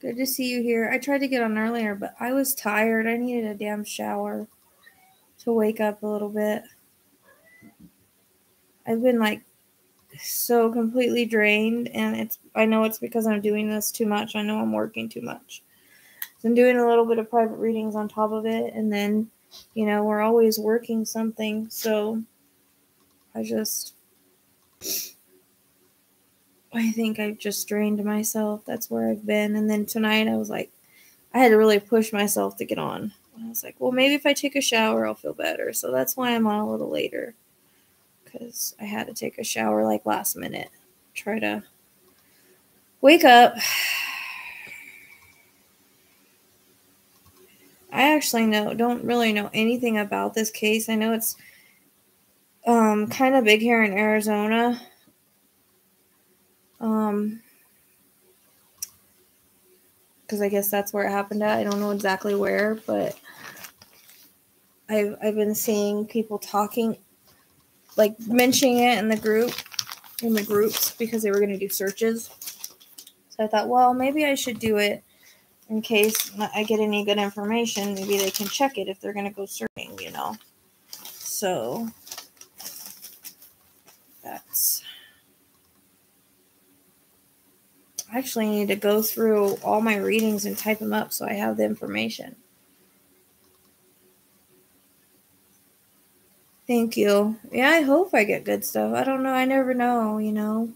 Good to see you here. I tried to get on earlier, but I was tired. I needed a damn shower to wake up a little bit. I've been like so completely drained and it's I know it's because I'm doing this too much. I know I'm working too much. So I'm doing a little bit of private readings on top of it and then you know, we're always working something. So I just I think I've just drained myself. That's where I've been. And then tonight I was like, I had to really push myself to get on. I was like, well, maybe if I take a shower, I'll feel better. So that's why I'm on a little later. Because I had to take a shower like last minute. Try to wake up. I actually know don't really know anything about this case. I know it's um, kind of big here in Arizona. Um, because I guess that's where it happened at. I don't know exactly where, but I've I've been seeing people talking, like mentioning it in the group, in the groups because they were going to do searches. So I thought, well, maybe I should do it in case I get any good information. Maybe they can check it if they're going to go searching, you know. So that's I actually need to go through all my readings and type them up so I have the information. Thank you. Yeah, I hope I get good stuff. I don't know. I never know, you know.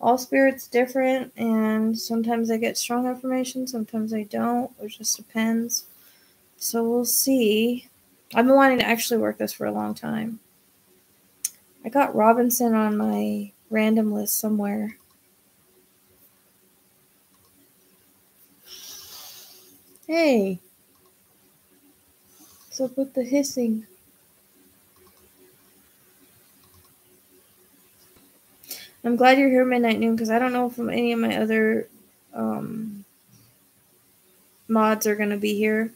All spirits different and sometimes I get strong information, sometimes I don't. It just depends. So we'll see. I've been wanting to actually work this for a long time. I got Robinson on my random list somewhere. Hey. What's up with the hissing? I'm glad you're here midnight noon because I don't know if any of my other um, mods are going to be here.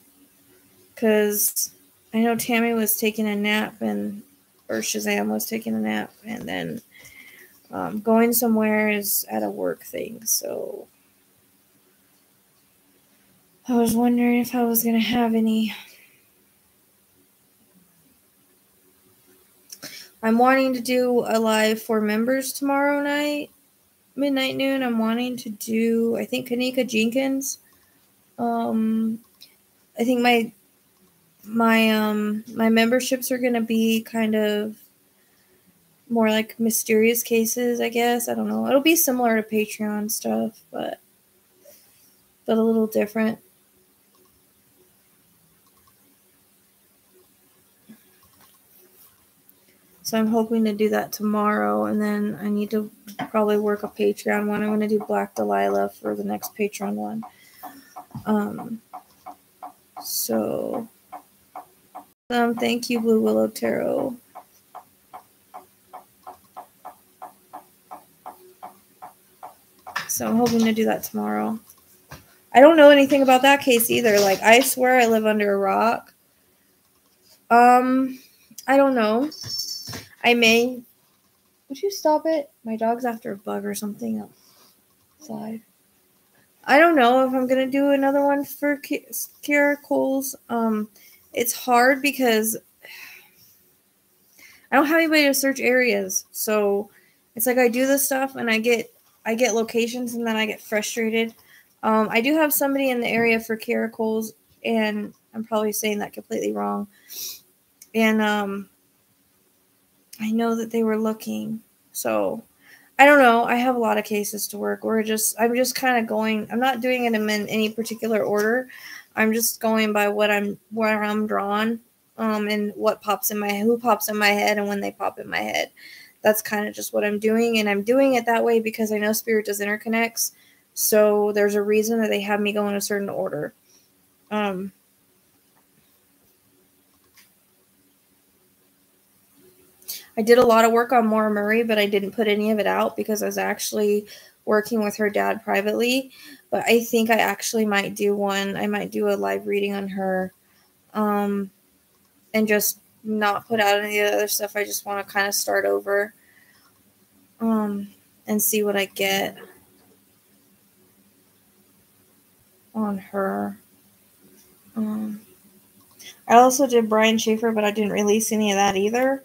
Because I know Tammy was taking a nap and, or Shazam was taking a nap, and then um, going somewhere is at a work thing. So I was wondering if I was going to have any. I'm wanting to do a live for members tomorrow night, midnight noon. I'm wanting to do, I think, Kenneka Jenkins. Um, I think my my um my memberships are going to be kind of more like mysterious cases, I guess. I don't know. It'll be similar to Patreon stuff, but but a little different. So I'm hoping to do that tomorrow, and then I need to probably work a Patreon one. I'm going to do Black Delilah for the next Patreon one. Um, so, um, thank you, Blue Willow Tarot. So I'm hoping to do that tomorrow. I don't know anything about that case either. Like I swear I live under a rock. Um, I don't know. I may. Would you stop it? My dog's after a bug or something outside. I don't know if I'm gonna do another one for Kierra Coles. Um, it's hard because I don't have anybody to search areas, so it's like I do this stuff and I get I get locations and then I get frustrated. Um, I do have somebody in the area for Kierra Coles, and I'm probably saying that completely wrong. And um, I know that they were looking. So I don't know. I have a lot of cases to work. We're just I'm just kind of going. I'm not doing it in any particular order. I'm just going by what I'm where I'm drawn, um, and what pops in my who pops in my head and when they pop in my head. That's kind of just what I'm doing, and I'm doing it that way because I know spirit does interconnects. So there's a reason that they have me go in a certain order. Um, I did a lot of work on Maura Murray, but I didn't put any of it out because I was actually working with her dad privately. But I think I actually might do one. I might do a live reading on her um, and just not put out any of the other stuff. I just want to kind of start over um, and see what I get. on her. Um, I also did Brian Shaffer, but I didn't release any of that either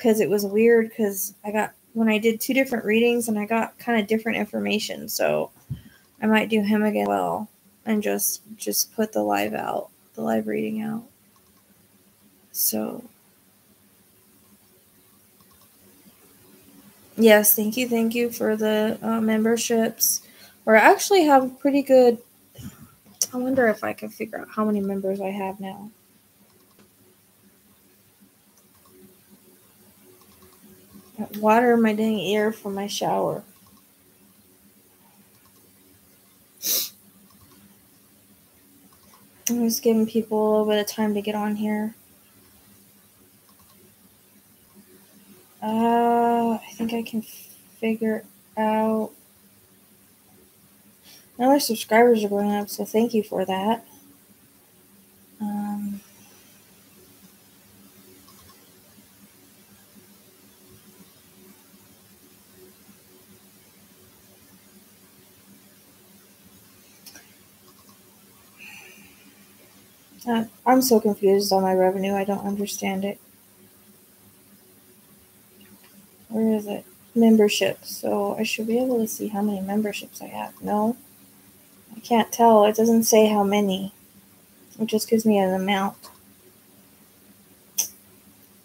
because it was weird because I got when I did two different readings and I got kind of different information. So I might do him again well and just just put the live out, the live reading out. So yes, thank you, thank you for the uh, memberships. Or actually have pretty good. I wonder if I can figure out how many members I have now. Water in my dang ear from my shower. I'm just giving people a little bit of time to get on here. Uh, I think I can figure out. Now our subscribers are going up, so thank you for that. Um, Uh, I'm so confused on my revenue. I don't understand it. Where is it? Memberships. So I should be able to see how many memberships I have. No, I can't tell. It doesn't say how many. It just gives me an amount.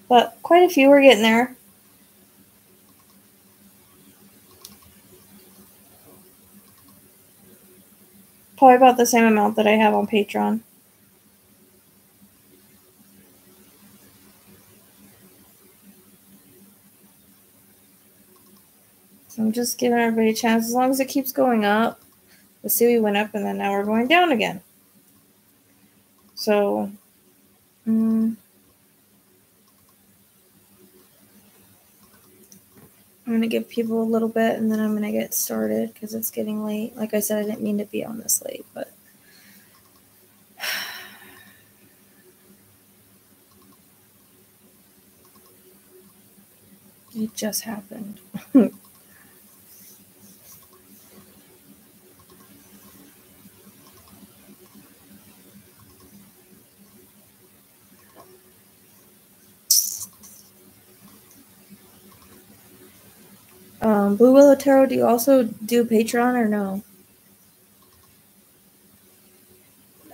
But quite a few are getting there. Probably about the same amount that I have on Patreon. So I'm just giving everybody a chance as long as it keeps going up. Let's see, we went up and then now we're going down again. So, um, I'm going to give people a little bit and then I'm going to get started because it's getting late. Like I said, I didn't mean to be on this late, but. It just happened. Um, Blue Willow Tarot, do you also do Patreon or no?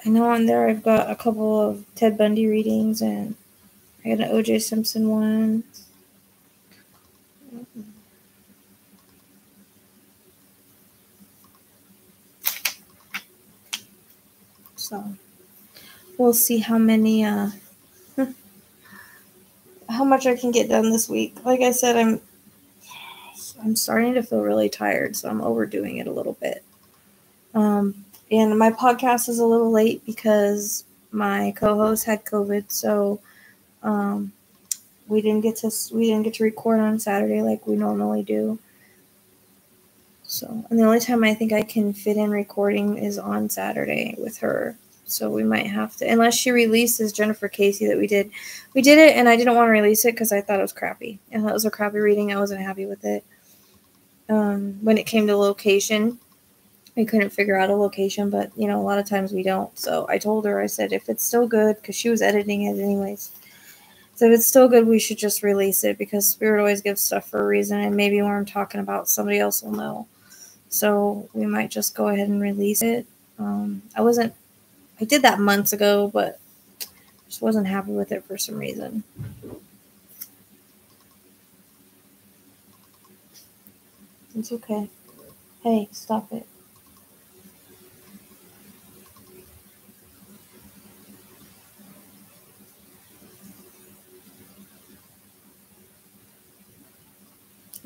I know on there I've got a couple of Ted Bundy readings and I got an OJ Simpson one. So we'll see how many uh how much I can get done this week. Like I said, I'm I'm starting to feel really tired, so I'm overdoing it a little bit. Um, and my podcast is a little late because my co-host had COVID, so um, we didn't get to we didn't get to record on Saturday like we normally do. So, and the only time I think I can fit in recording is on Saturday with her. So we might have to, unless she releases Jennifer Casey that we did. We did it, and I didn't want to release it because I thought it was crappy. And that was a crappy reading. I wasn't happy with it um, when it came to location. We couldn't figure out a location, but you know, a lot of times we don't. So I told her, I said, if it's still good, because she was editing it anyways. So if it's still good, we should just release it because Spirit always gives stuff for a reason, and maybe when I'm talking about somebody else will know. So we might just go ahead and release it. Um, I wasn't, I did that months ago, but just wasn't happy with it for some reason. It's okay. Hey, stop it.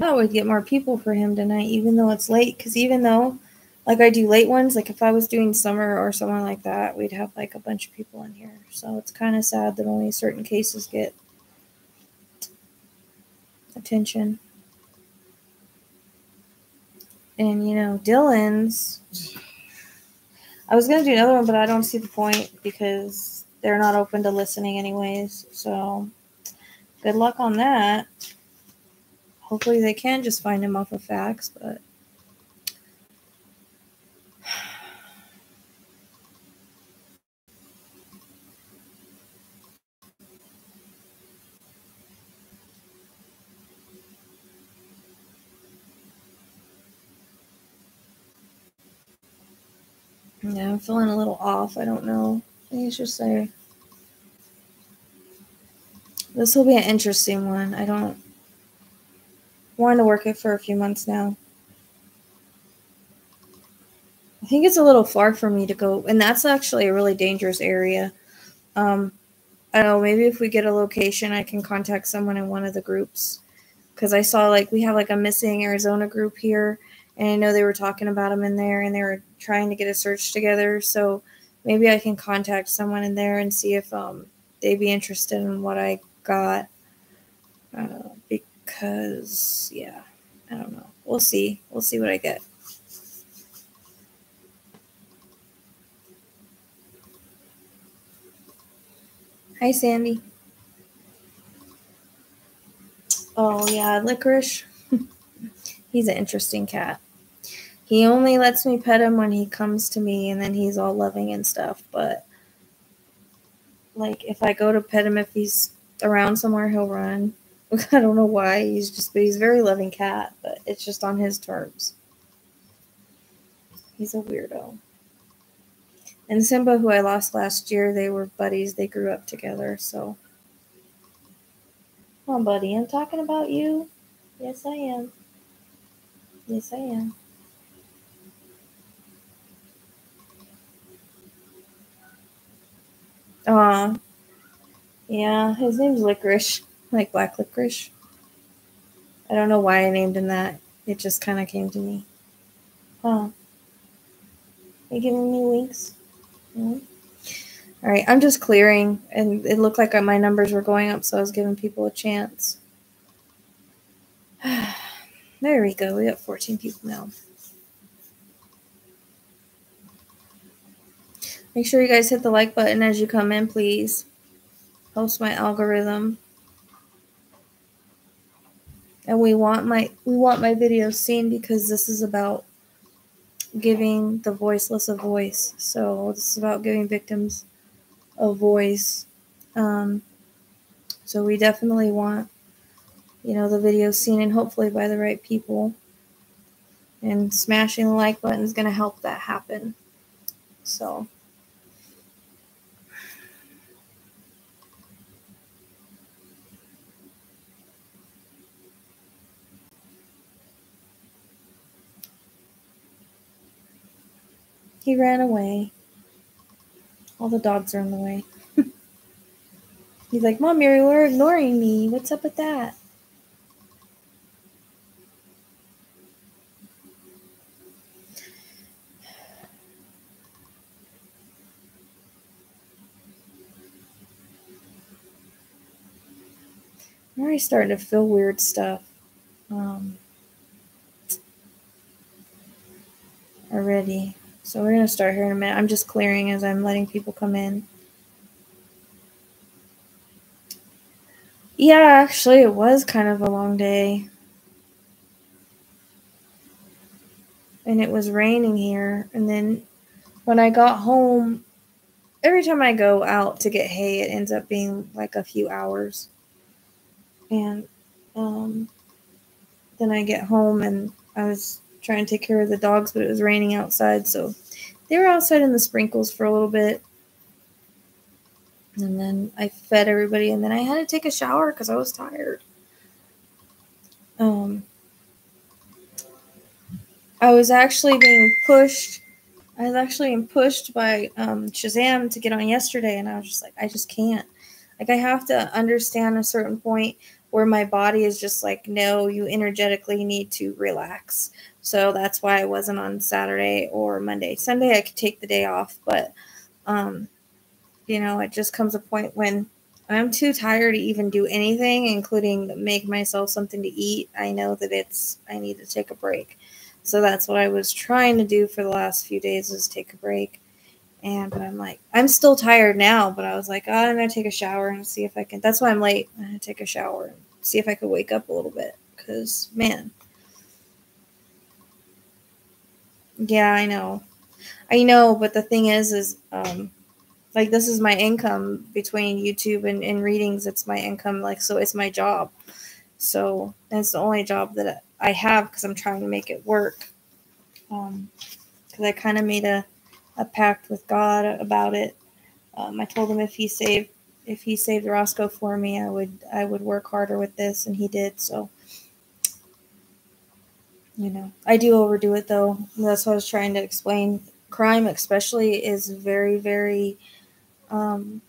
I would get more people for him tonight, even though it's late. Because even though, like, I do late ones, like if I was doing summer or someone like that, we'd have like a bunch of people in here. So it's kind of sad that only certain cases get attention. And you know, Dylan's. I was gonna do another one, but I don't see the point because they're not open to listening anyways. So, good luck on that. Hopefully, they can just find him off of facts, but. Yeah, I'm feeling a little off. I don't know. I think it's just say this will be an interesting one. I don't want to work it for a few months now. I think it's a little far for me to go, and that's actually a really dangerous area. Um, I don't know. Maybe if we get a location, I can contact someone in one of the groups because I saw like we have like a missing Arizona group here, and I know they were talking about them in there, and they were trying to get a search together. So maybe I can contact someone in there and see if um they'd be interested in what I got. Uh, because yeah, I don't know. We'll see. We'll see what I get. Hi, Sandy. Oh, yeah, Licorice. he's an interesting cat. He only lets me pet him when he comes to me, and then he's all loving and stuff. But, like, if I go to pet him, if he's around somewhere, he'll run. I don't know why. He's just, but he's a very loving cat, but it's just on his terms. He's a weirdo and Simba, who I lost last year, they were buddies. They grew up together. So, come on, buddy. I'm talking about you. Yes, I am. Yes, I am. Aw. Yeah, his name's Licorice, like black licorice. I don't know why I named him that. It just kind of came to me. Huh. You giving me winks? Mm-hmm. All right, I'm just clearing, and it looked like my numbers were going up, so I was giving people a chance. there we go. We got 14 people now. Make sure you guys hit the like button as you come in, please. Helps my algorithm. And we want my we want my video seen because this is about giving the voiceless a voice. So this is about giving victims a voice. Um, so we definitely want, you know, the video seen and hopefully by the right people. And smashing the like button is going to help that happen. So. He ran away. All the dogs are in the way. He's like, Mom, Mary, you're ignoring me. What's up with that? I'm already starting to feel weird stuff. Um, already. So we're going to start here in a minute. I'm just clearing as I'm letting people come in. Yeah, actually, it was kind of a long day. And it was raining here. And then when I got home, every time I go out to get hay, it ends up being like a few hours. And um, then I get home and I was trying to take care of the dogs, but it was raining outside, so they were outside in the sprinkles for a little bit. And then I fed everybody, and then I had to take a shower because I was tired. Um, I was actually being pushed. I was actually being pushed by um, Shazam to get on yesterday, and I was just like, I just can't. Like, I have to understand a certain point where my body is just like, no, you energetically need to relax. So that's why I wasn't on Saturday or Monday. Sunday I could take the day off, but um, you know, it just comes a point when I'm too tired to even do anything, including make myself something to eat. I know that it's I need to take a break. So that's what I was trying to do for the last few days is take a break. And but I'm like, I'm still tired now, but I was like, oh, I'm gonna take a shower and see if I can. That's why I'm late. I'm gonna take a shower and see if I could wake up a little bit. Cause man, Yeah, I know. I know, but the thing is, is um, like this is my income between YouTube and, and readings. It's my income, like so. It's my job. So it's the only job that I have because I'm trying to make it work. Um, because I kind of made a a pact with God about it. Um, I told him if he saved if he saved Roscoe for me, I would I would work harder with this, and he did. So, you know, I do overdo it though. That's what I was trying to explain. Crime, especially, is very very. Um,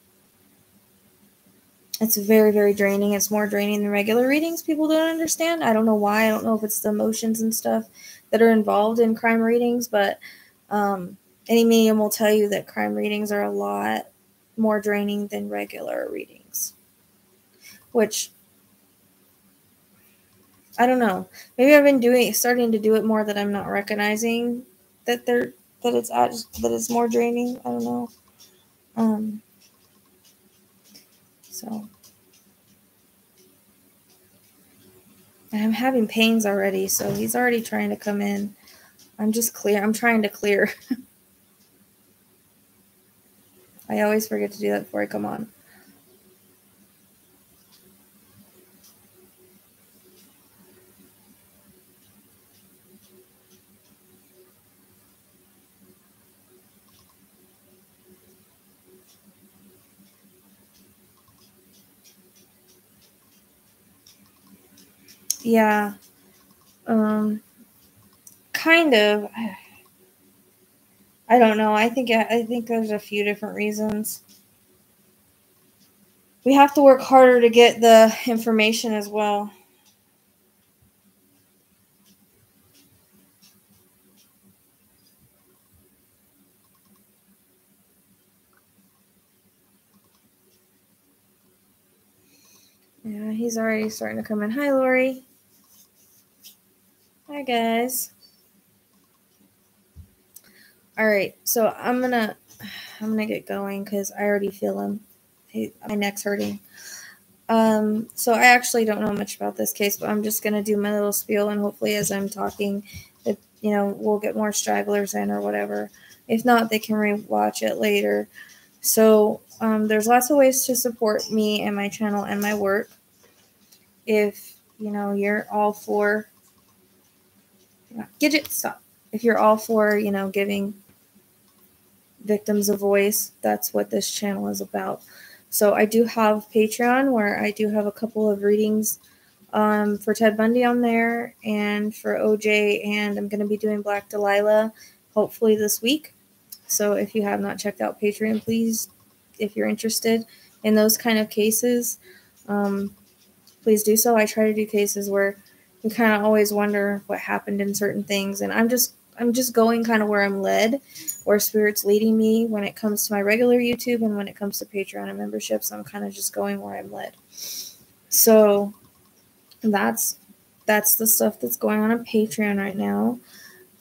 it's very very draining. It's more draining than regular readings. People don't understand. I don't know why. I don't know if it's the emotions and stuff that are involved in crime readings, but um, any medium will tell you that crime readings are a lot more draining than regular readings. Which I don't know. Maybe I've been doing starting to do it more that I'm not recognizing that they're that it's that it's more draining. I don't know. Um so and I'm having pains already, so he's already trying to come in. I'm just clear. I'm trying to clear. I always forget to do that before I come on. Yeah. Um kind of I don't know. I think I think there's a few different reasons. We have to work harder to get the information as well. Yeah, he's already starting to come in. Hi, Lori. Hi, guys. All right, so I'm gonna I'm gonna get going because I already feel him. My neck's hurting. Um, so I actually don't know much about this case, but I'm just gonna do my little spiel, and hopefully, as I'm talking, that you know we'll get more stragglers in or whatever. If not, they can rewatch it later. So um, there's lots of ways to support me and my channel and my work. If you know you're all for, Gidget, stop. If you're all for, you know, giving victims a voice. That's what this channel is about. So I do have Patreon where I do have a couple of readings um, for Ted Bundy on there and for OJ, and I'm going to be doing Black Delilah hopefully this week. So if you have not checked out Patreon, please, if you're interested in those kind of cases, um, please do so. I try to do cases where you kind of always wonder what happened in certain things, and I'm just I'm just going kind of where I'm led, where spirit's leading me when it comes to my regular YouTube and when it comes to Patreon and memberships. I'm kind of just going where I'm led. So that's that's the stuff that's going on on Patreon right now.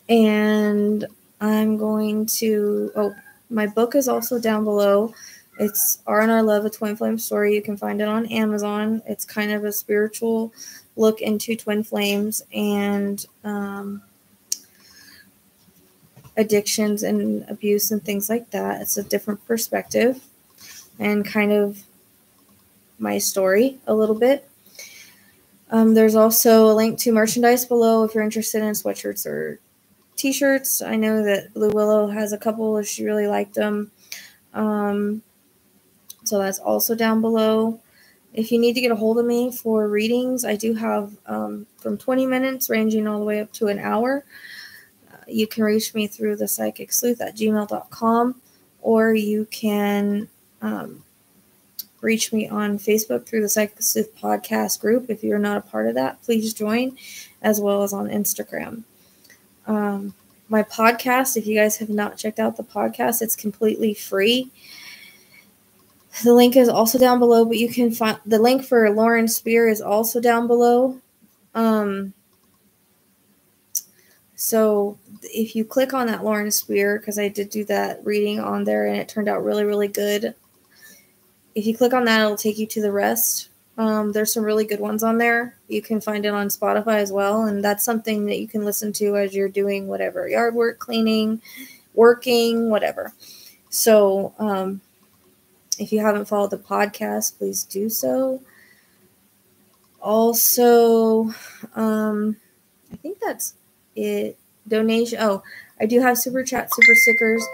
And I'm going to oh my book is also down below. It's R&R Love, a Twin Flame story. You can find it on Amazon. It's kind of a spiritual look into twin flames and um, addictions and abuse and things like that. It's a different perspective and kind of my story a little bit. Um, there's also a link to merchandise below if you're interested in sweatshirts or t shirts. I know that Blue Willow has a couple if she really liked them. Um, so that's also down below. If you need to get a hold of me for readings, I do have um, from 20 minutes ranging all the way up to an hour you can reach me through the psychic sleuth at gmail.com or you can um, reach me on Facebook through the Psychic Sleuth podcast group. If you're not a part of that, please join, as well as on Instagram. Um, my podcast, if you guys have not checked out the podcast, it's completely free. The link is also down below, but you can find the link for Lauren Spierer is also down below. Um, so if you click on that Lauren Spierer, because I did do that reading on there and it turned out really, really good. If you click on that, it'll take you to the rest. Um, there's some really good ones on there. You can find it on Spotify as well. And that's something that you can listen to as you're doing whatever yard work, cleaning, working, whatever. So um, if you haven't followed the podcast, please do so. Also, um, I think that's it donation. Oh, I do have super chat, super stickers.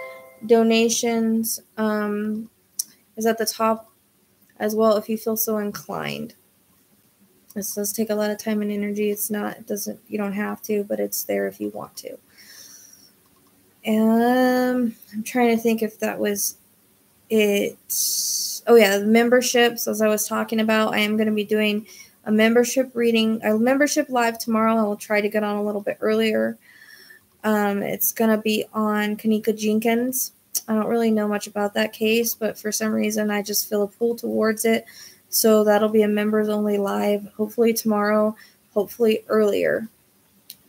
donations um, is at the top as well if you feel so inclined. This does take a lot of time and energy. It's not, it doesn't, you don't have to, but it's there if you want to. Um, I'm trying to think if that was it. Oh, yeah, memberships, as I was talking about, I am going to be doing a membership reading, a membership live tomorrow. I will try to get on a little bit earlier. Um, it's going to be on Kenneka Jenkins. I don't really know much about that case, but for some reason I just feel a pull towards it. So that'll be a members only live, hopefully tomorrow, hopefully earlier.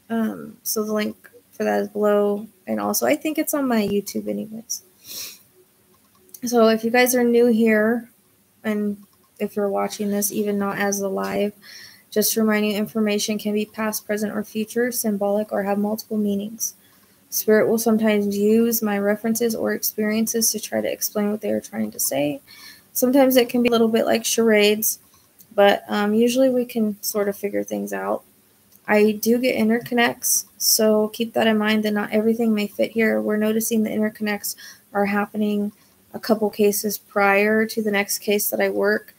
Um, so the link for that is below. And also, I think it's on my YouTube, anyways. So if you guys are new here, and if you're watching this, even not as a live, just reminding information can be past, present, or future, symbolic, or have multiple meanings. Spirit will sometimes use my references or experiences to try to explain what they are trying to say. Sometimes it can be a little bit like charades, but um, usually we can sort of figure things out. I do get interconnects, so keep that in mind that not everything may fit here. We're noticing the interconnects are happening a couple cases prior to the next case that I work.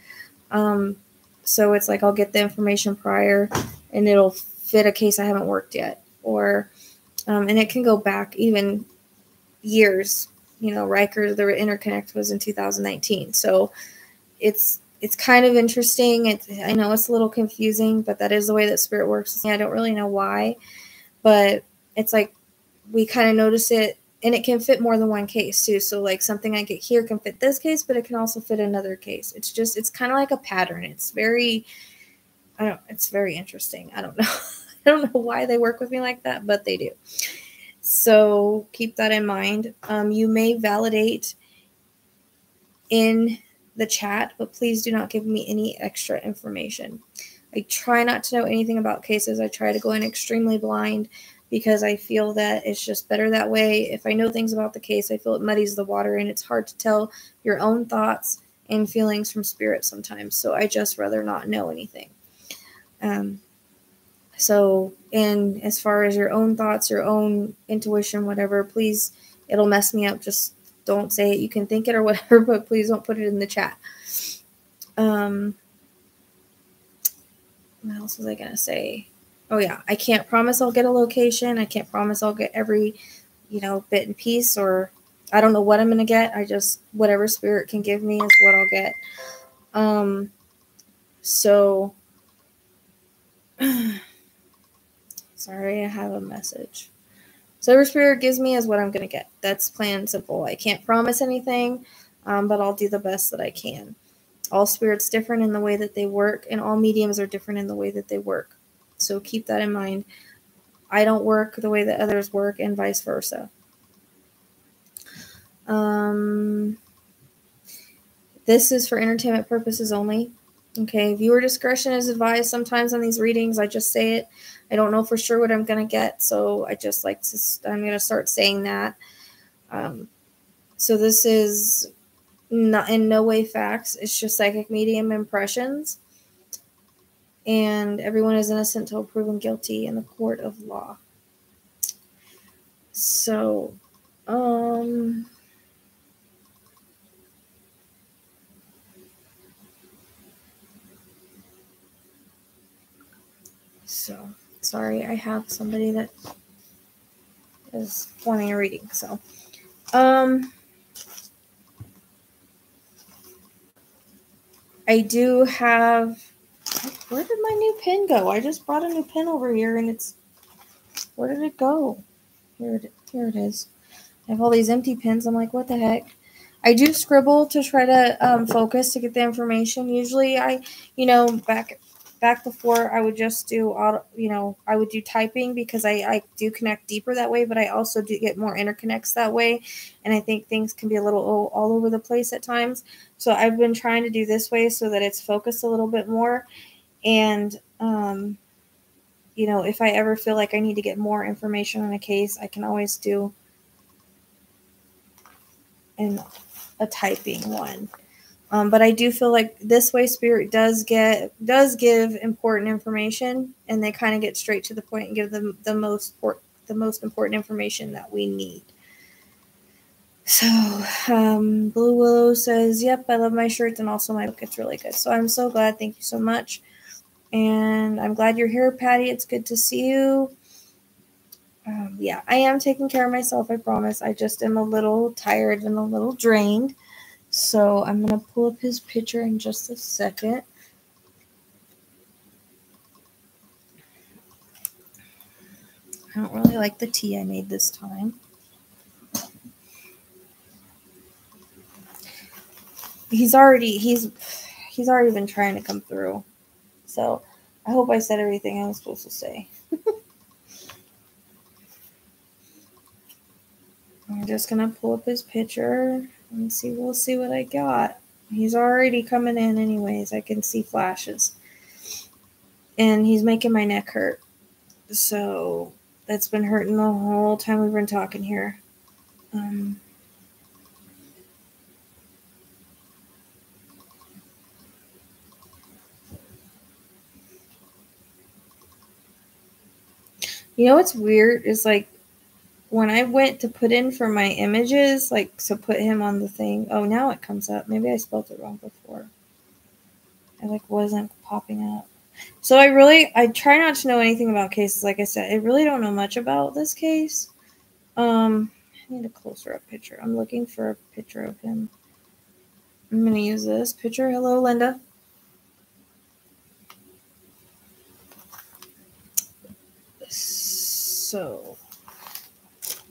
Um, so it's like I'll get the information prior and it'll fit a case I haven't worked yet. Or um, and it can go back even years. You know, Riker the interconnect was in 2019, so it's it's kind of interesting. It's I know it's a little confusing, but that is the way that spirit works. I don't really know why, but it's like we kind of notice it and it can fit more than one case too. So like something I get here can fit this case, but it can also fit another case. It's just it's kind of like a pattern. It's very I don't it's very interesting. I don't know. I don't know why they work with me like that, but they do. So keep that in mind. Um, you may validate in the chat, but please do not give me any extra information. I try not to know anything about cases. I try to go in extremely blind because I feel that it's just better that way. If I know things about the case, I feel it muddies the water and it's hard to tell your own thoughts and feelings from spirit sometimes. So I just rather not know anything. Um, so, and as far as your own thoughts, your own intuition, whatever, please, it'll mess me up. Just don't say it. You can think it or whatever, but please don't put it in the chat. Um, what else was I going to say? Oh, yeah. I can't promise I'll get a location. I can't promise I'll get every, you know, bit and piece or I don't know what I'm going to get. I just, whatever spirit can give me is what I'll get. Um, so, Sorry, I have a message. Silver Spirit gives me is what I'm going to get. That's plain and simple. I can't promise anything, um, but I'll do the best that I can. All spirits different in the way that they work, and all mediums are different in the way that they work. So keep that in mind. I don't work the way that others work, and vice versa. Um, this is for entertainment purposes only. Okay, viewer discretion is advised sometimes on these readings. I just say it. I don't know for sure what I'm going to get, so I just like to, I'm going to start saying that. Um, so this is not in no way facts. It's just psychic medium impressions. And everyone is innocent until proven guilty in the court of law. So, um, so sorry, I have somebody that is wanting a reading. So, um, I do have. Where did my new pin go? I just brought a new pin over here, and it's. Where did it go? Here it, here it is. I have all these empty pins. I'm like, what the heck? I do scribble to try to um, focus to get the information. Usually, I, you know, back back before I would just do auto, you know, I would do typing because I, I do connect deeper that way, but I also do get more interconnects that way. And I think things can be a little all, all over the place at times. So I've been trying to do this way so that it's focused a little bit more. And, um, you know, if I ever feel like I need to get more information on a case, I can always do in a typing one. Um, but I do feel like this way spirit does get does give important information, and they kind of get straight to the point and give them the most the most important information that we need. So, um, Blue Willow says, Yep, I love my shirts and also my book. It's really good. So, I'm so glad. Thank you so much. And I'm glad you're here, Patty. It's good to see you. Um, yeah, I am taking care of myself, I promise. I just am a little tired and a little drained. So, I'm going to pull up his picture in just a second. I don't really like the tea I made this time. He's already he's he's already been trying to come through. So I hope I said everything I was supposed to say. I'm just gonna pull up his picture and see we'll see what I got. He's already coming in anyways. I can see flashes. And he's making my neck hurt. So that's been hurting the whole time we've been talking here. Um, you know what's weird is like when I went to put in for my images, like so put him on the thing. Oh, now it comes up. Maybe I spelled it wrong before. It like wasn't popping up. So I really I try not to know anything about cases. Like I said, I really don't know much about this case. Um, I need a closer up picture. I'm looking for a picture of him. I'm gonna use this picture. Hello, Linda. So,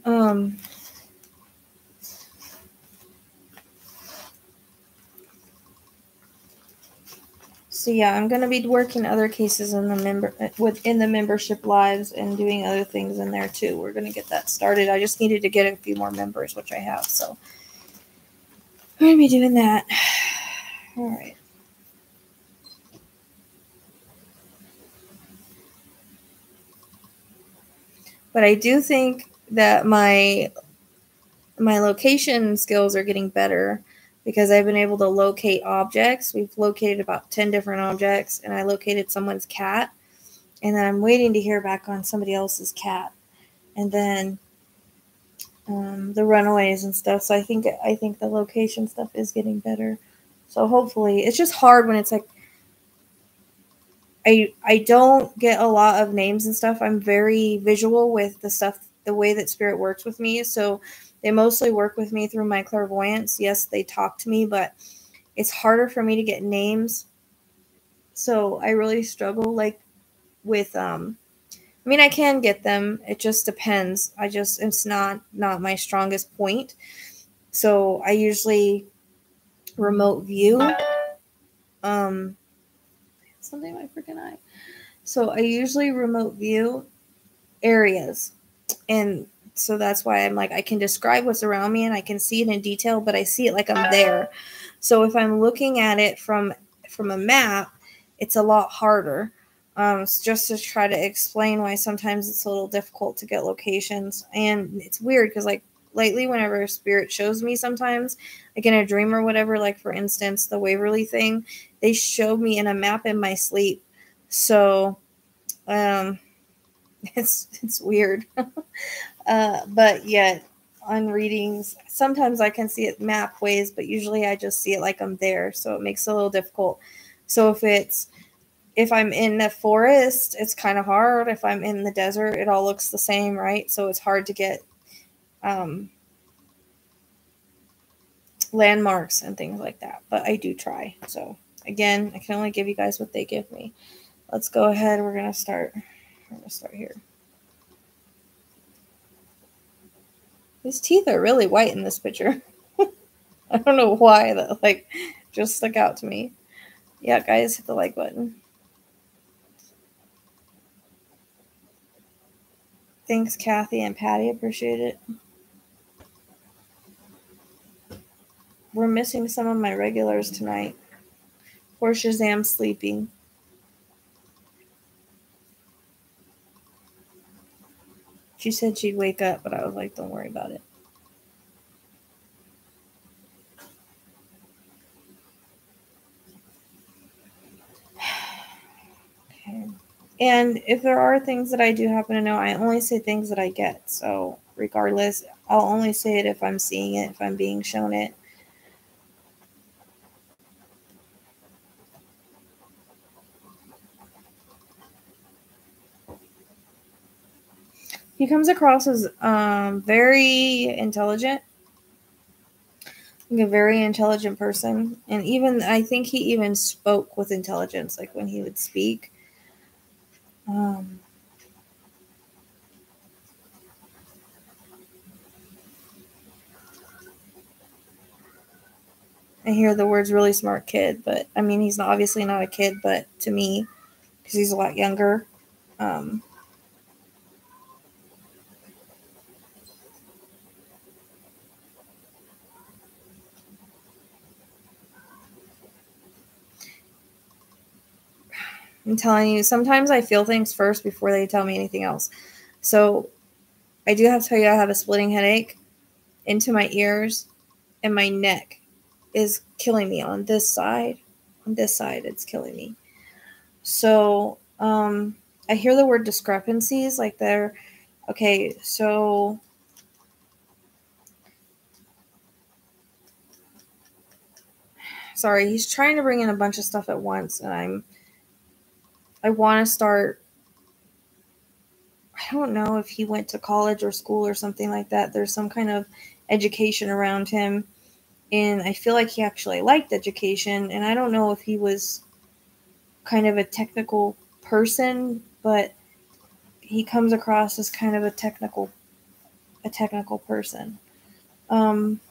um, So yeah, I'm gonna be working other cases in the member within the membership lives and doing other things in there too. We're gonna get that started. I just needed to get a few more members, which I have. So I'm gonna be doing that. All right. But I do think that my my location skills are getting better because I've been able to locate objects. We've located about 10 different objects, and I located someone's cat. And then I'm waiting to hear back on somebody else's cat. And then um, the runaways and stuff. So I think I think the location stuff is getting better. So hopefully, it's just hard when it's like I I don't get a lot of names and stuff. I'm very visual with the stuff, the way that spirit works with me. So they mostly work with me through my clairvoyance. Yes, they talk to me, but it's harder for me to get names. So I really struggle like with um I mean I can get them. It just depends. I just it's not not my strongest point. So I usually remote view. Um something my freaking eye. So I usually remote view areas and so that's why I'm like I can describe what's around me and I can see it in detail, but I see it like I'm there. So if I'm looking at it from from a map, it's a lot harder. Um, just to try to explain why sometimes it's a little difficult to get locations, and it's weird because like lately, whenever spirit shows me, sometimes like in a dream or whatever, like for instance the Waverly thing, they showed me in a map in my sleep. So, um, it's it's weird. Uh, but yet on readings, sometimes I can see it map ways, but usually I just see it like I'm there. So it makes it a little difficult. So if it's if I'm in the forest, it's kind of hard. If I'm in the desert, it all looks the same, right? So it's hard to get um, landmarks and things like that. But I do try. So again, I can only give you guys what they give me. Let's go ahead. We're gonna start. We're gonna start here. His teeth are really white in this picture. I don't know why that like just stuck out to me. Yeah, guys, hit the like button. Thanks, Kathy and Patty. Appreciate it. We're missing some of my regulars tonight. Poor Shazam sleeping. She said she'd wake up, but I was like, don't worry about it. okay. And if there are things that I do happen to know, I only say things that I get. So, regardless, I'll only say it if I'm seeing it, if I'm being shown it. He comes across as um, very intelligent, a very intelligent person, and even I think he even spoke with intelligence, like when he would speak. Um, I hear the words really smart kid, but I mean, he's obviously not a kid, but to me, because he's a lot younger. Um, I'm telling you, sometimes I feel things first before they tell me anything else. So I do have to tell you, I have a splitting headache into my ears and my neck is killing me on this side. On this side, it's killing me. So um, I hear the word discrepancies, like they're okay. So sorry, he's trying to bring in a bunch of stuff at once, and I'm I want to start. I don't know if he went to college or school or something like that. There's some kind of education around him. And I feel like he actually liked education. And I don't know if he was kind of a technical person, but he comes across as kind of a technical a technical person. Um,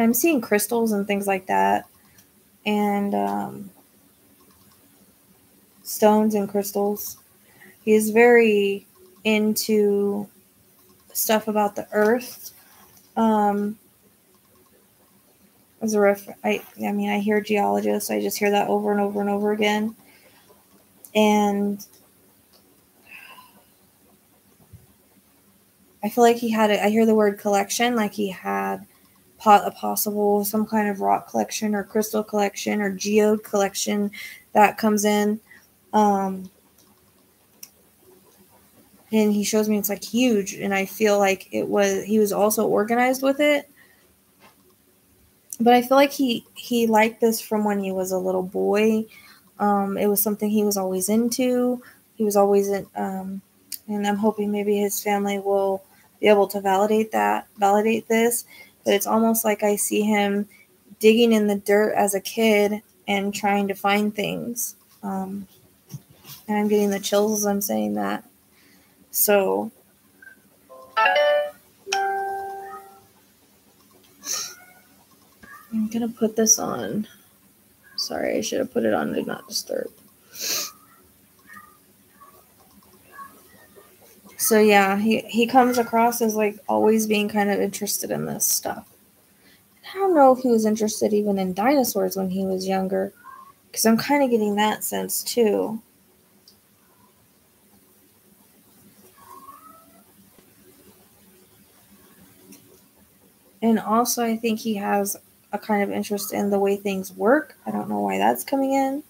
And I'm seeing crystals and things like that, and um, stones and crystals. He is very into stuff about the earth. Um, as a ref, I, I mean, I hear geologists. I just hear that over and over and over again. And I feel like he had it. I hear the word collection, like he had possible some kind of rock collection or crystal collection or geode collection that comes in. Um, and he shows me it's like huge, and I feel like it was he was also organized with it. But I feel like he he liked this from when he was a little boy. Um, it was something he was always into. He was always in, um, and I'm hoping maybe his family will be able to validate that, validate this, but it's almost like I see him digging in the dirt as a kid and trying to find things. Um, and I'm getting the chills as I'm saying that. So, I'm gonna put this on. Sorry, I should have put it on Do Not Disturb. So yeah, he he comes across as like always being kind of interested in this stuff. I don't know if he was interested even in dinosaurs when he was younger, because I'm kind of getting that sense too. And also, I think he has a kind of interest in the way things work. I don't know why that's coming in,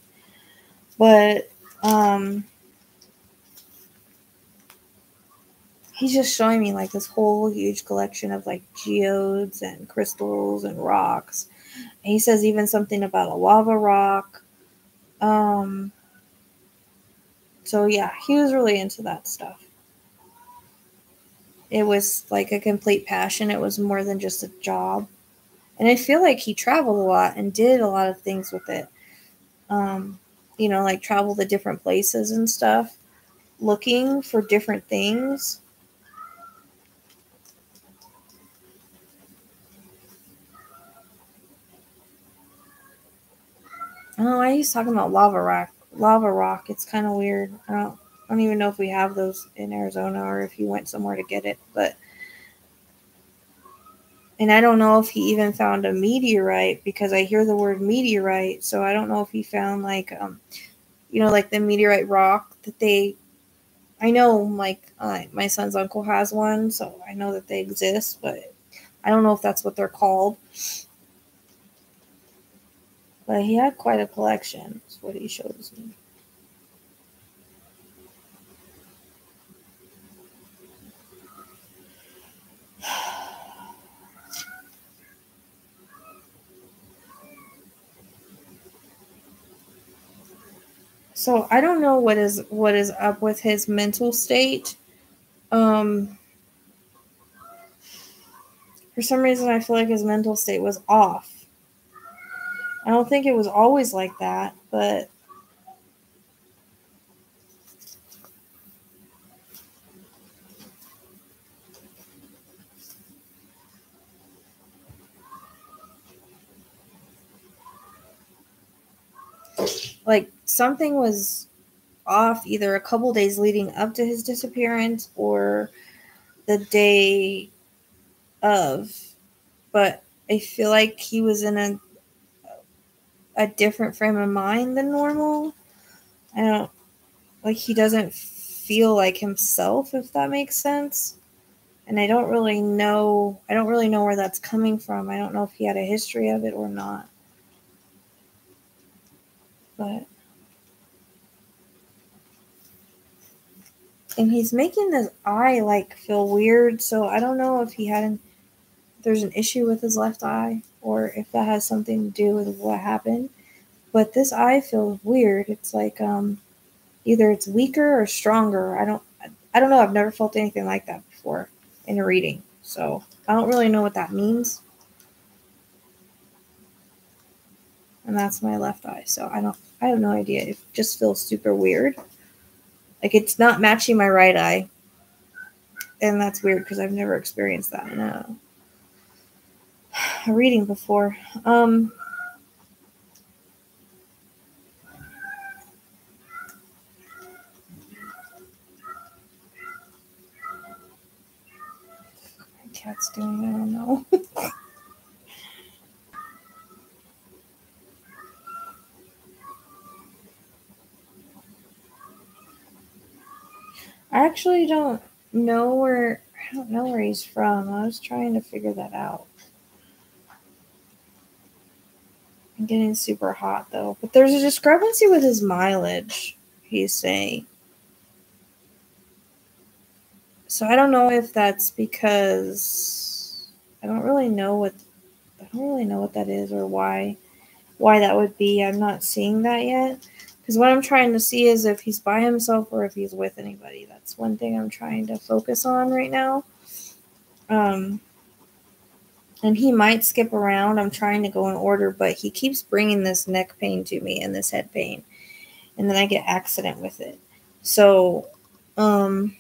but um, he's just showing me like this whole huge collection of like geodes and crystals and rocks. And he says even something about a lava rock. Um, so yeah, he was really into that stuff. It was like a complete passion. It was more than just a job. And I feel like he traveled a lot and did a lot of things with it. Um, you know, like travel to different places and stuff, looking for different things Oh, I he's talking about lava rock. Lava rock. It's kind of weird. I don't. I don't even know if we have those in Arizona or if he went somewhere to get it. But and I don't know if he even found a meteorite because I hear the word meteorite. So I don't know if he found like um, you know, like the meteorite rock that they. I know, like uh, my son's uncle has one, so I know that they exist, but I don't know if that's what they're called But he had quite a collection, is what he shows me. So I don't know what is what is up with his mental state. Um for some reason I feel like his mental state was off. I don't think it was always like that, but like something was off either a couple days leading up to his disappearance or the day of but i feel like he was in a a different frame of mind than normal. I don't like he doesn't feel like himself if that makes sense. And i don't really know i don't really know where that's coming from. I don't know if he had a history of it or not. But and he's making this eye like feel weird so i don't know if he had an there's an issue with his left eye or if that has something to do with what happened but this eye feels weird it's like um either it's weaker or stronger i don't i don't know i've never felt anything like that before in a reading so i don't really know what that means and that's my left eye so i don't I have no idea. It just feels super weird. Like it's not matching my right eye. And that's weird because I've never experienced that No. reading before. Um, my cat's doing, I don't know. I actually don't know where I don't know where he's from. I was trying to figure that out. Getting super hot though. But there's a discrepancy with his mileage, he's saying. So I don't know if that's because I don't really know what I don't really know what that is or why why that would be. I'm not seeing that yet. Because what I'm trying to see is if he's by himself or if he's with anybody. That's one thing I'm trying to focus on right now. Um, and he might skip around. I'm trying to go in order, but he keeps bringing this neck pain to me and this head pain. And then I get accident with it. So, um,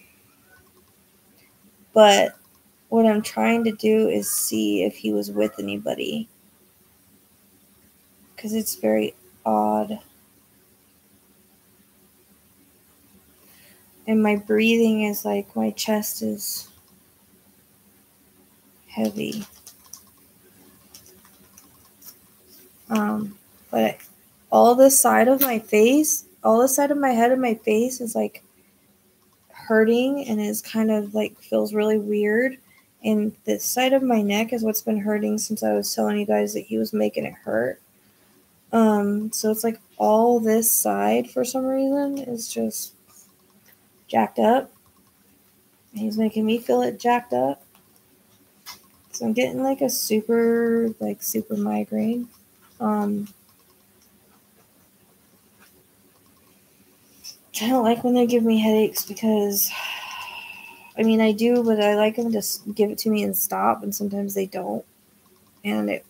but what I'm trying to do is see if he was with anybody. Because it's very odd. and my breathing is like my chest is heavy. Um, but all the side of my face, all the side of my head and my face is like hurting and is kind of like feels really weird. And this side of my neck is what's been hurting since I was telling you guys that he was making it hurt. Um, so it's like all this side for some reason is just jacked up. He's making me feel it jacked up. So I'm getting like a super, like super migraine. Um, I don't like when they give me headaches because, I mean, I do, but I like them to give it to me and stop, and sometimes they don't. And it,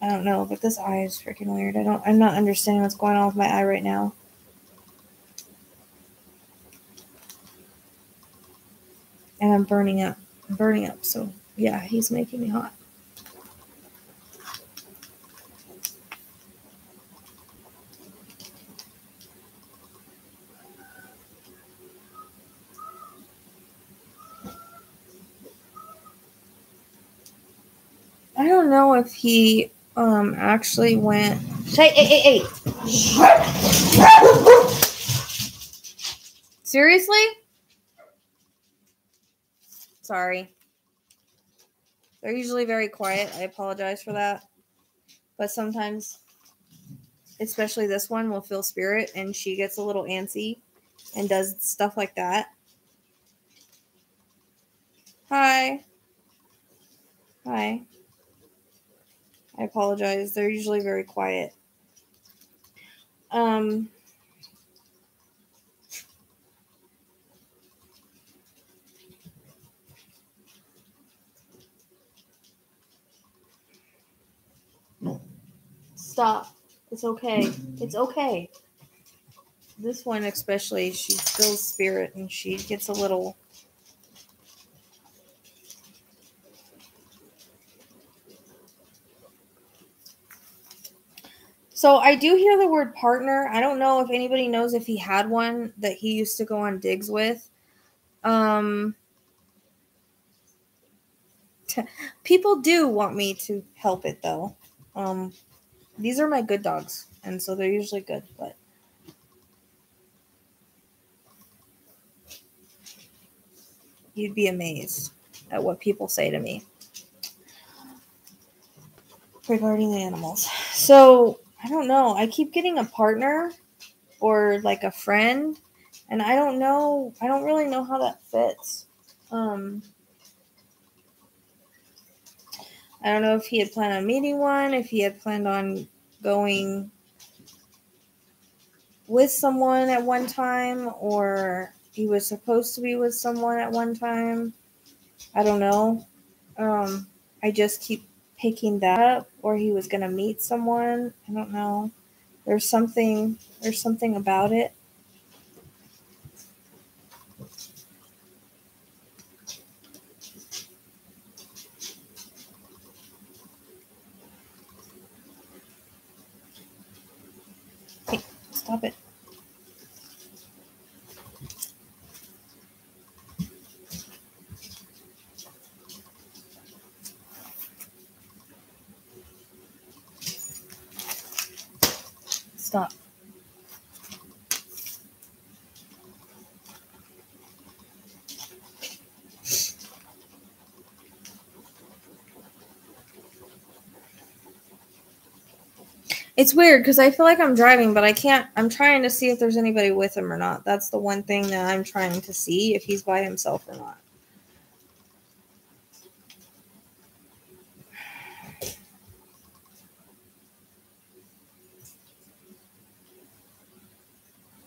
I don't know, but this eye is freaking weird. I don't, I'm not understanding what's going on with my eye right now. and I'm burning up. I'm burning up. So yeah, he's making me hot. I don't know if he um actually went. Hey, hey, hey, hey. Seriously? Sorry. They're usually very quiet. I apologize for that. But sometimes especially this one, will feel spirit and she gets a little antsy and does stuff like that. Hi. Hi. I apologize. They're usually very quiet. Um Stop. It's okay. It's okay. This one especially, she feels spirit and she gets a little So I do hear the word partner. I don't know if anybody knows if he had one that he used to go on digs with. Um people do want me to help it though. Um these are my good dogs, and so they're usually good, but you'd be amazed at what people say to me regarding the animals. So I don't know. I keep getting a partner or like a friend, and I don't know. I don't really know how that fits. Um, I don't know if he had planned on meeting one, if he had planned on going with someone at one time, or he was supposed to be with someone at one time. I don't know. Um, I just keep picking that up, or he was going to meet someone. I don't know. There's something. There's something about it. Stop it. It's weird because I feel like I'm driving, but I can't. I'm trying to see if there's anybody with him or not. That's the one thing that I'm trying to see if he's by himself or not.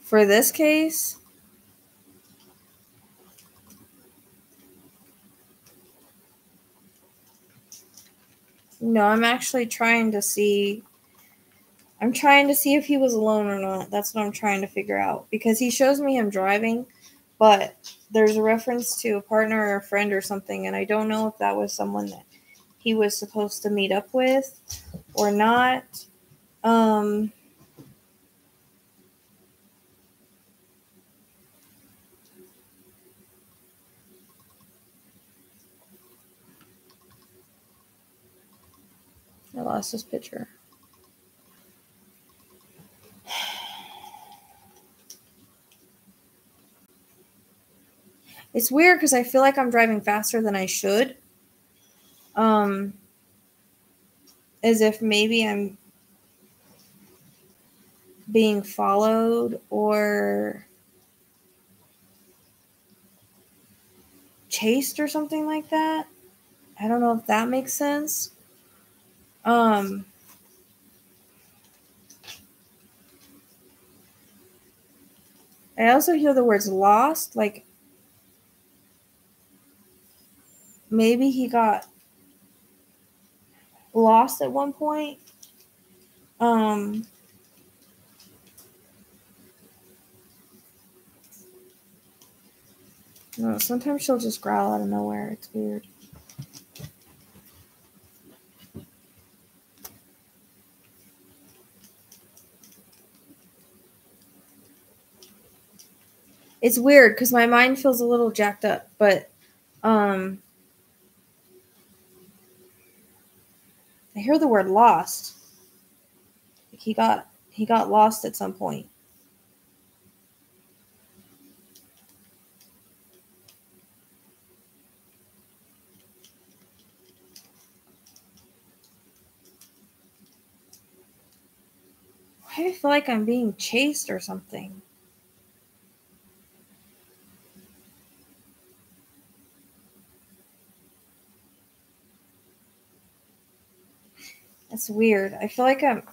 For this case, no, I'm actually trying to see I'm trying to see if he was alone or not. That's what I'm trying to figure out because he shows me him driving, but there's a reference to a partner or a friend or something, and I don't know if that was someone that he was supposed to meet up with or not. Um, I lost this picture. It's weird because I feel like I'm driving faster than I should. Um, as if maybe I'm being followed or chased or something like that. I don't know if that makes sense. Um, I also hear the words lost, like maybe he got lost at one point. Um, no, sometimes she'll just growl out of nowhere. It's weird. It's weird because my mind feels a little jacked up, but um I hear the word lost. Like he got he got lost at some point. I feel like I'm being chased or something. That's weird. I feel like I'm.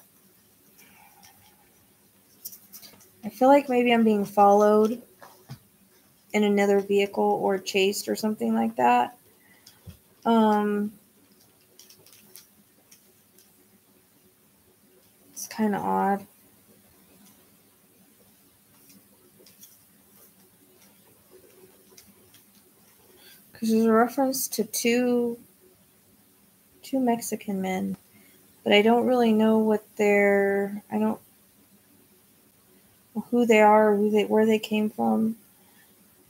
I feel like maybe I'm being followed in another vehicle or chased or something like that. Um, it's kind of odd. Because there's a reference to two two Mexican men but I don't really know what they're. I don't who they are, who they where they came from.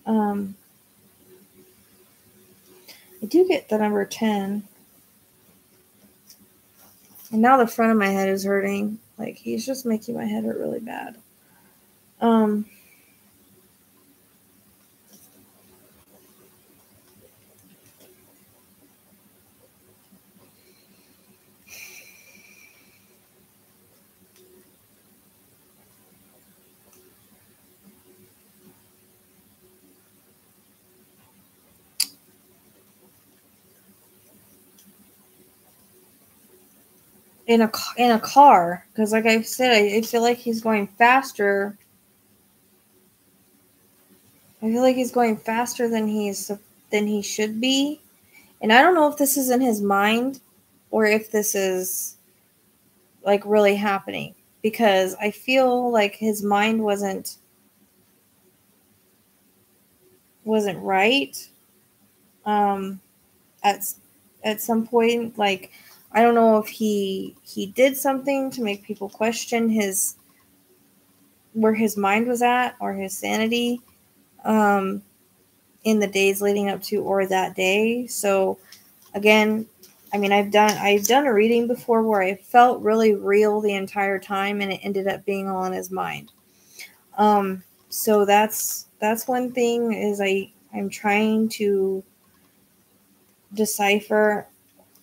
Um, I do get the number ten, and now the front of my head is hurting. Like he's just making my head hurt really bad. Um. In a in a car because like i said I, I, feel like he's going faster. I feel like he's going faster than he's than he should be. And i don't know if this is in his mind or if this is like really happening. Because i feel like his mind wasn't wasn't right um at at some point. Like I don't know if he he did something to make people question his where his mind was at or his sanity um, in the days leading up to or that day. So again, I mean, I've done I've done a reading before where I felt really real the entire time, and it ended up being all in his mind. Um, so that's that's one thing is I I'm trying to decipher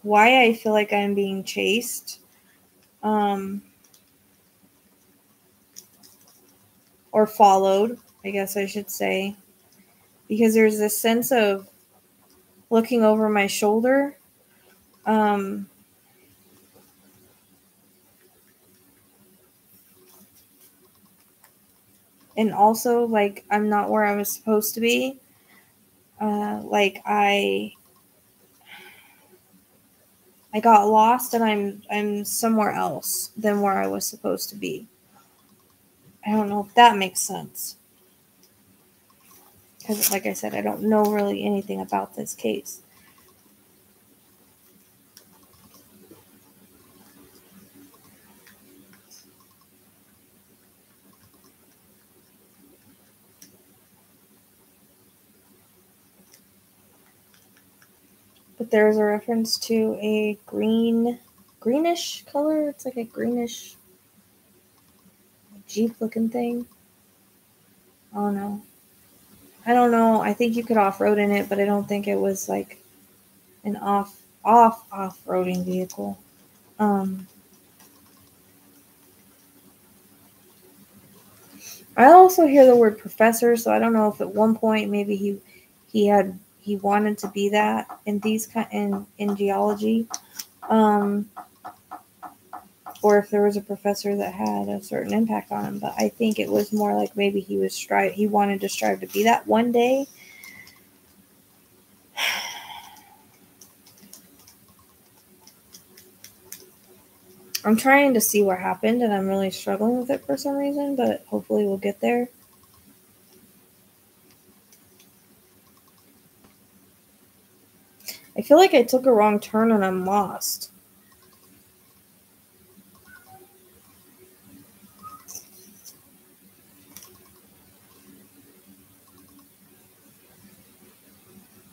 why I feel like I'm being chased. Um, or followed, I guess I should say. Because there's this sense of looking over my shoulder. Um, and also, like, I'm not where I was supposed to be. Uh, like, I I got lost and I'm I'm somewhere else than where I was supposed to be. I don't know if that makes sense. Because, like I said, I don't know really anything about this case. There's a reference to a green, greenish color. It's like a greenish Jeep looking thing. Oh no. I don't know. I think you could off road in it, but I don't think it was like an off off off roading vehicle. Um, I also hear the word professor, so I don't know if at one point maybe he he had he wanted to be that in these kind in in geology, um, or if there was a professor that had a certain impact on him. But I think it was more like maybe he was strive he wanted to strive to be that one day. I'm trying to see what happened, and I'm really struggling with it for some reason, but hopefully we'll get there. Feel like I took a wrong turn and I'm lost.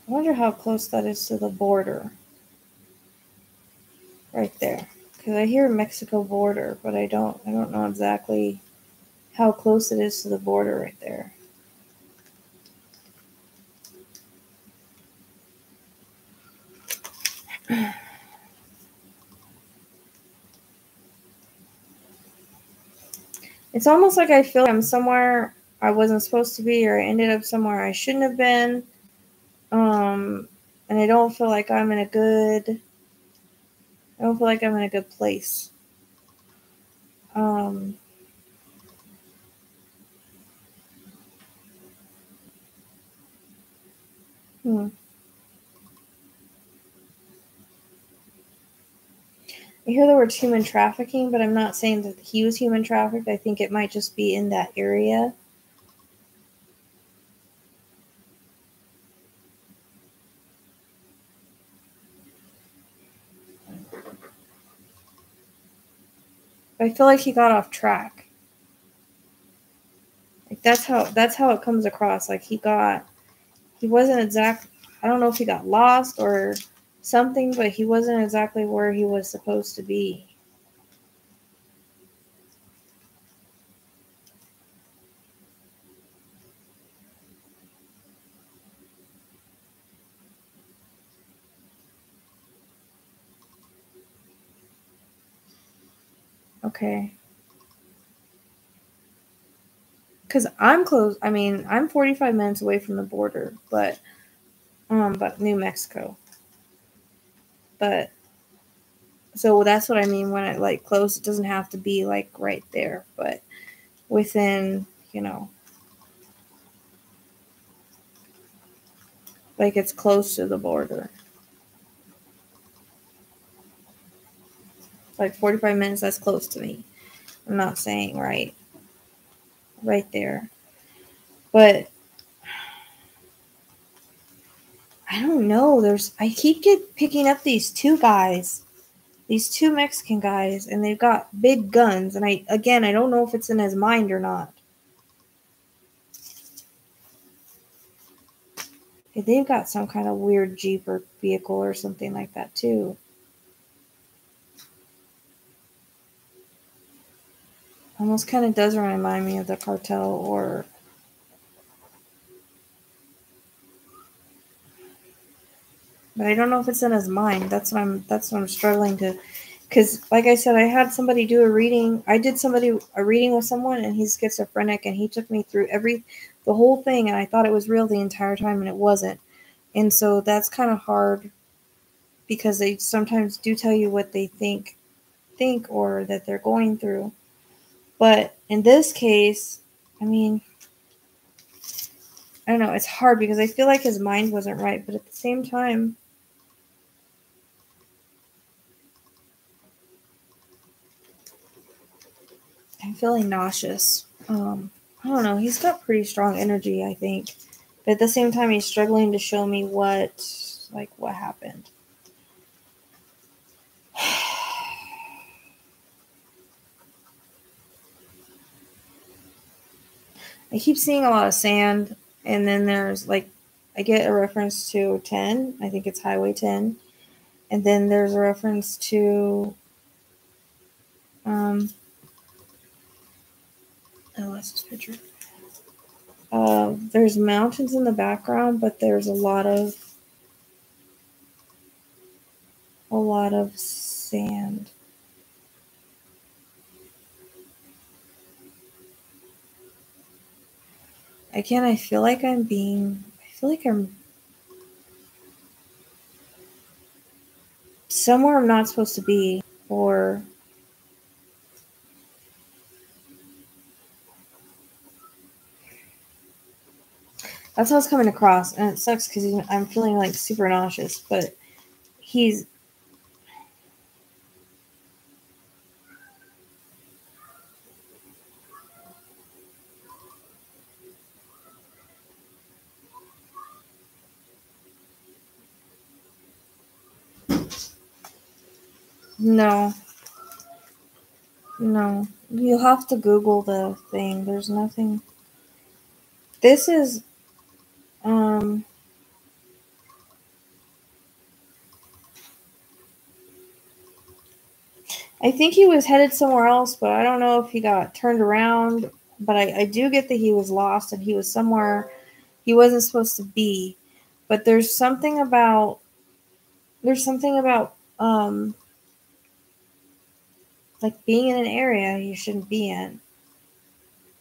I wonder how close that is to the border. Right there. Because I hear Mexico border, but I don't I don't know exactly how close it is to the border right there. It's almost like I feel like I'm somewhere I wasn't supposed to be, or I ended up somewhere I shouldn't have been. Um, and I don't feel like I'm in a good. I don't feel like I'm in a good place. Um, hmm. I hear the word human trafficking, but I'm not saying that he was human trafficked. I think it might just be in that area. I feel like he got off track. Like that's how that's how it comes across. Like he got he wasn't exact I don't know if he got lost or something, but he wasn't exactly where he was supposed to be. Okay. Cuz I'm close. I mean, I'm 45 minutes away from the border, but um but New Mexico. But so that's what I mean when I like close. It doesn't have to be like right there, but within, you know, like it's close to the border. Like 45 minutes, that's close to me. I'm not saying right, right there. But I don't know. There's I keep get picking up these two guys, these two Mexican guys, and they've got big guns. And I again, I don't know if it's in his mind or not. They've got some kind of weird Jeep or vehicle or something like that too. Almost kind of does remind me of the cartel or but I don't know if it's in his mind. That's what I'm. That's what I'm struggling to. Because, like I said, I had somebody do a reading. I did somebody a reading with someone, and he's schizophrenic, and he took me through every, the whole thing, and I thought it was real the entire time, and it wasn't. And so that's kind of hard, because they sometimes do tell you what they think, think, or that they're going through. But in this case, I mean, I don't know. It's hard because I feel like his mind wasn't right, but at the same time, feeling nauseous. Um, I don't know. He's got pretty strong energy, I think. But at the same time, he's struggling to show me what, like, what happened. I keep seeing a lot of sand, and then there's like, I get a reference to 10. I think it's Highway 10. And then there's a reference to um, Oh, that's this picture. Uh, there's mountains in the background, but there's a lot of a lot of sand. Again, I feel like I'm being. I feel like I'm somewhere I'm not supposed to be, or That's how it's coming across, and it sucks because I'm feeling like super nauseous. But he's No. No. You'll have to Google the thing. There's nothing. This is um, I think he was headed somewhere else, but I don't know if he got turned around. But I, I do get that he was lost and he was somewhere he wasn't supposed to be. But there's something about there's something about um like being in an area you shouldn't be in.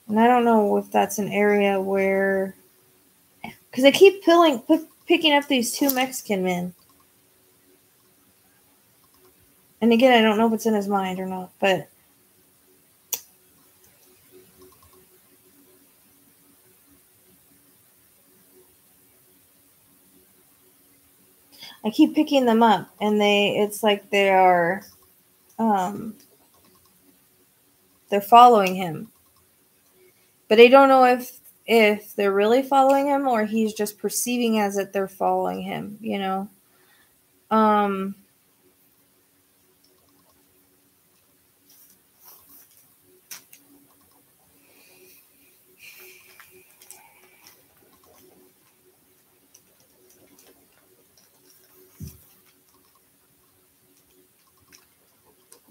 And I don't know if that's an area where. Because I keep pulling, p- picking up these two Mexican men. And again, I don't know if it's in his mind or not, but. I keep picking them up and they it's like they are um they're following him. But I don't know if if they're really following him or he's just perceiving as that they're following him, you know. Um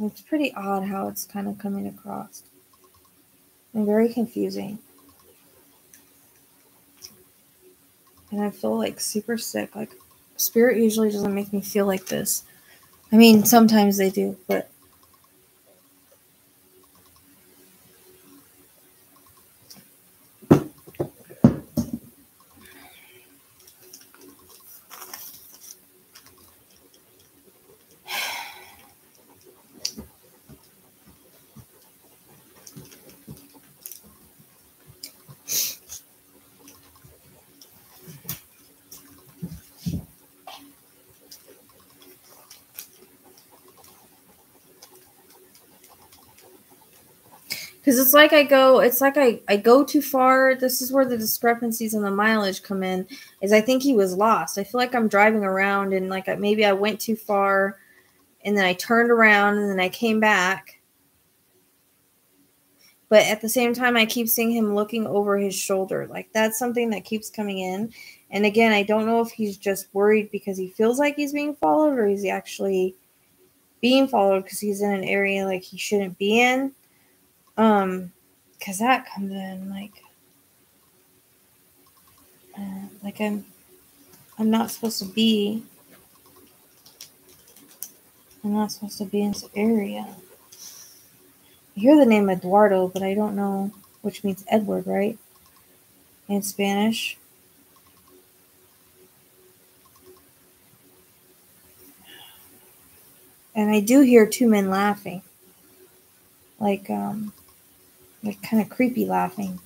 It's pretty odd how it's kind of coming across. And very confusing. And I feel like super sick. Like, spirit usually doesn't make me feel like this. I mean, sometimes they do, but. It's like I go, it's like I, I go too far. This is where the discrepancies in the mileage come in. Is I think he was lost. I feel like I'm driving around and like maybe I went too far, and then I turned around and then I came back. But at the same time, I keep seeing him looking over his shoulder. Like that's something that keeps coming in. And again, I don't know if he's just worried because he feels like he's being followed or is he actually being followed because he's in an area like he shouldn't be in um, cause that comes in like, uh, like I'm, I'm not supposed to be. I'm not supposed to be in this area. I hear the name Eduardo, but I don't know which means Edward, right? In Spanish. And I do hear two men laughing. Like, um, like kind of creepy laughing.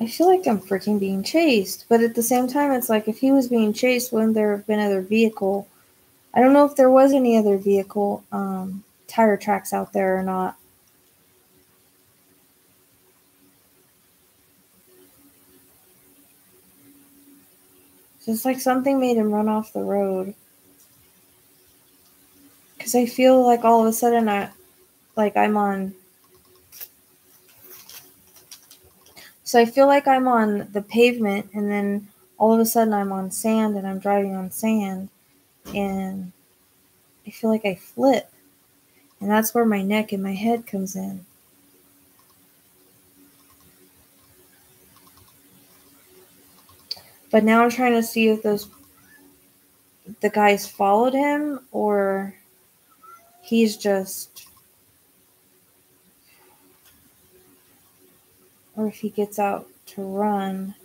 I feel like I'm freaking being chased, but at the same time, it's like if he was being chased, wouldn't there have been other vehicle? I don't know if there was any other vehicle um, tire tracks out there or not. Just like something made him run off the road. Cause I feel like all of a sudden I like I'm on So I feel like I'm on the pavement and then all of a sudden I'm on sand and I'm driving on sand and I feel like I flip. And that's where my neck and my head comes in. But now I'm trying to see if those the guys followed him or he's just or if he gets out to run.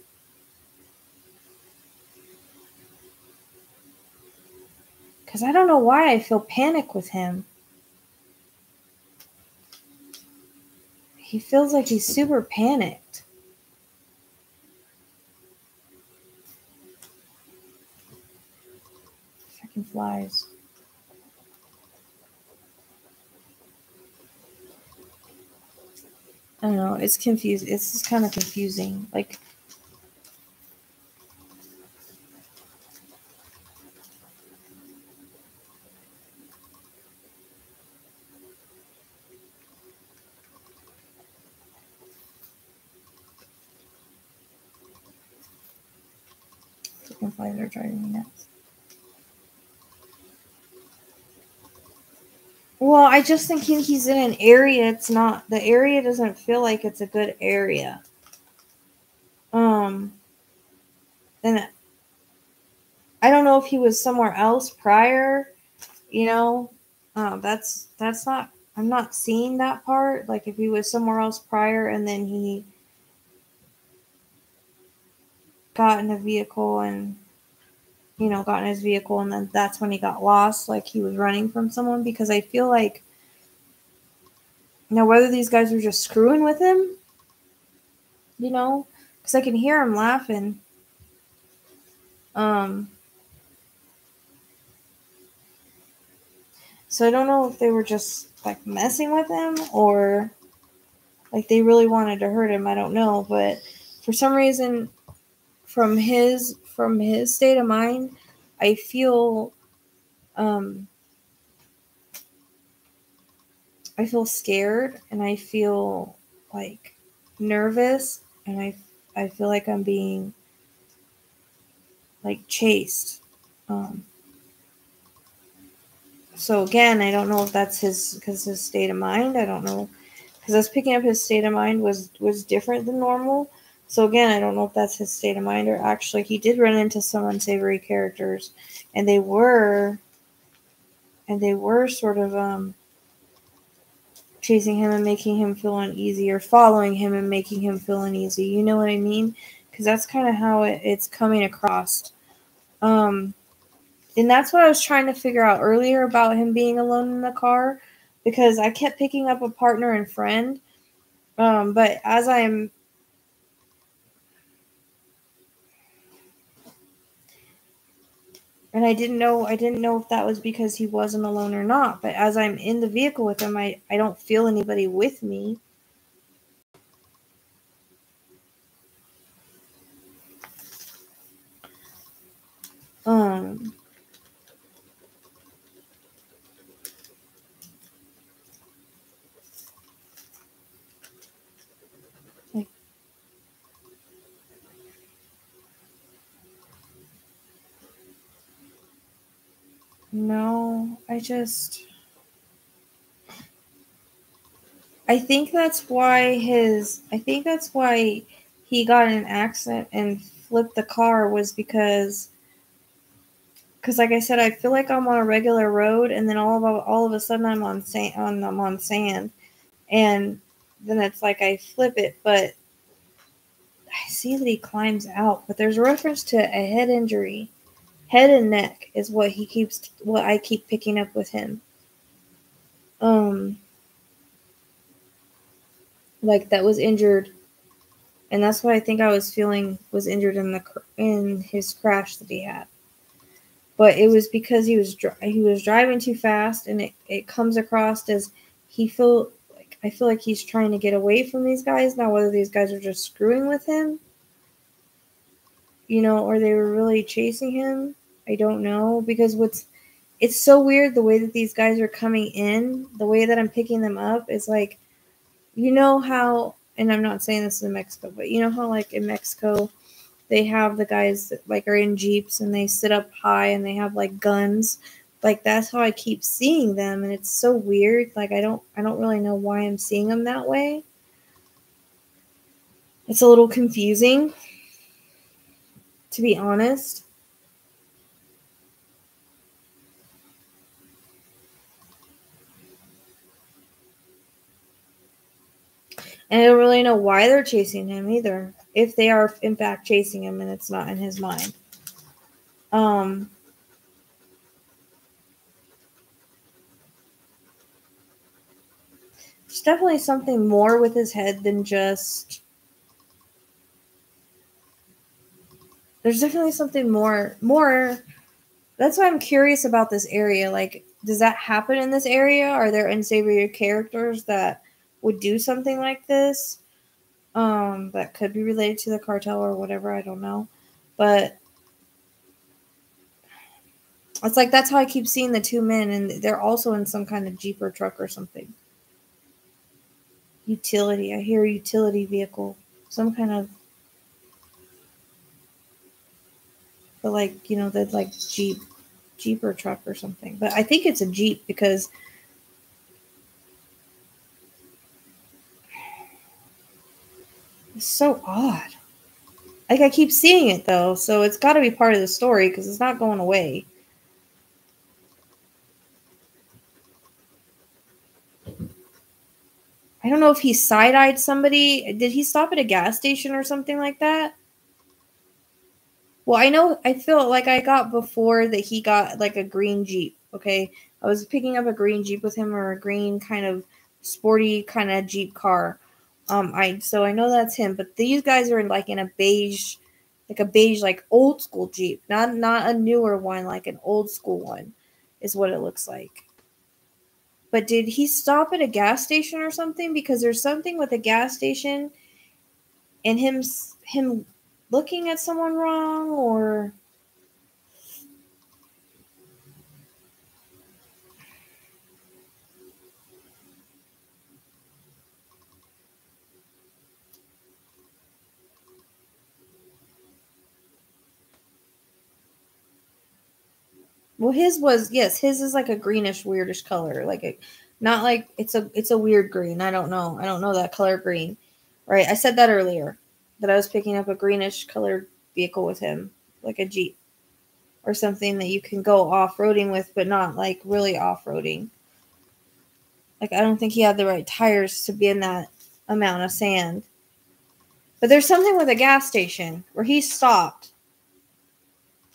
Because I don't know why I feel panic with him. He feels like he's super panicked. Flies. I don't know. It's confused. It's just kind of confusing. Like, flies are driving me nuts. Well, I just think he's in an area. It's not the area doesn't feel like it's a good area. Um, and I don't know if he was somewhere else prior, you know, um, that's that's not I'm not seeing that part. Like if he was somewhere else prior and then he got in a vehicle and you know got in his vehicle and then that's when he got lost, like he was running from someone. Because I feel like now whether these guys were just screwing with him, you know, because I can hear him laughing. Um. So I don't know if they were just like messing with him or like they really wanted to hurt him. I don't know, but for some reason from his from his state of mind, I feel um I feel scared and I feel like nervous and I I feel like I'm being like chased. Um so again, I don't know if that's his because his state of mind. I don't know because us picking up his state of mind was was different than normal. So again, I don't know if that's his state of mind or actually he did run into some unsavory characters, and they were, and they were sort of um chasing him and making him feel uneasy or following him and making him feel uneasy. You know what I mean? Because that's kind of how it, it's coming across. Um, and that's what I was trying to figure out earlier about him being alone in the car because I kept picking up a partner and friend. Um, but as I'm and I didn't know I didn't know if that was because he wasn't alone or not. But as I'm in the vehicle with him, I, I don't feel anybody with me. Um No, I just. I think that's why his. I think that's why he got an accident and flipped the car was because. Because, like I said, I feel like I'm on a regular road, and then all of a, all of a sudden I'm on sand. On, I'm on sand, and then it's like I flip it, but I see that he climbs out. But there's a reference to a head injury head and neck is what he keeps what I keep picking up with him. Um like that was injured and that's what I think I was feeling was injured in the in his crash that he had. But it was because he was dri- he was driving too fast and it, it comes across as he feel like I feel like he's trying to get away from these guys now whether these guys are just screwing with him you know or they were really chasing him I don't know because what's it's so weird the way that these guys are coming in, the way that I'm picking them up is like you know how and I'm not saying this in Mexico, but you know how like in Mexico they have the guys that like are in jeeps and they sit up high and they have like guns. Like that's how I keep seeing them and it's so weird. Like I don't I don't really know why I'm seeing them that way. It's a little confusing to be honest. And I don't really know why they're chasing him either. If they are in fact chasing him and it's not in his mind. Um There's definitely something more with his head than just There's definitely something more more that's why I'm curious about this area. Like, does that happen in this area? Are there unsavory characters that would do something like this um that could be related to the cartel or whatever i don't know. But it's like that's how i keep seeing the two men and they're also in some kind of jeep or truck or something. Utility i hear utility vehicle some kind of but like you know the like jeep jeep or truck or something. But i think it's a jeep because It's so odd. Like I keep seeing it though, so it's got to be part of the story because it's not going away. I don't know if he side eyed somebody. Did he stop at a gas station or something like that? Well, I know, I feel like I got before that he got like a green Jeep. Okay. I was picking up a green Jeep with him or a green kind of sporty kind of Jeep car. Um, I so I know that's him, but these guys are in like in a beige, like a beige, like old school Jeep, not not a newer one, like an old school one, is what it looks like. But did he stop at a gas station or something? Because there's something with a gas station and him him looking at someone wrong or Well, his was yes, his is like a greenish, weirdish color, like not like it's a it's a weird green. I don't know. I don't know that color green. Right? I said that earlier that I was picking up a greenish colored vehicle with him, like a Jeep or something that you can go off-roading with but not like really off-roading. Like I don't think he had the right tires to be in that amount of sand. But there's something with a gas station where he stopped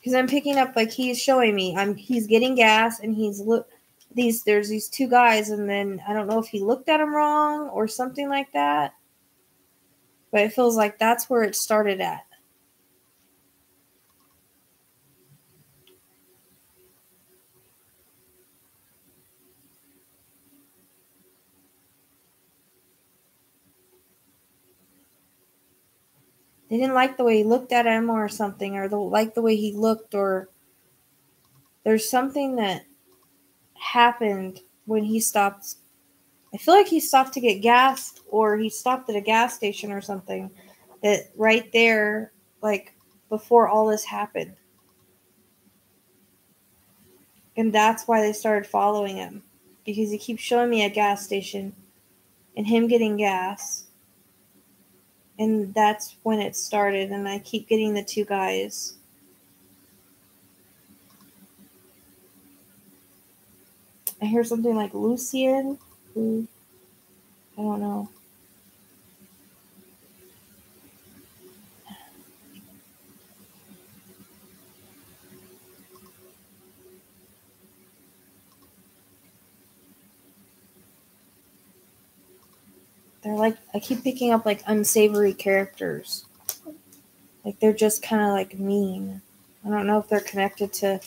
because I'm picking up like he's showing me. I'm he's getting gas and he's look these there's these two guys and then I don't know if he looked at him wrong or something like that. But it feels like that's where it started at. They didn't like the way he looked at him or something, or like the way he looked, or there's something that happened when he stopped. I feel like he stopped to get gas, or he stopped at a gas station or something. That right there, like before all this happened. And that's why they started following him. Because he keeps showing me a gas station and him getting gas and that's when it started and i keep getting the two guys. I hear something like lucian i don't know they're like I keep picking up like unsavory characters. Like they're just kind of like mean. I don't know if they're connected to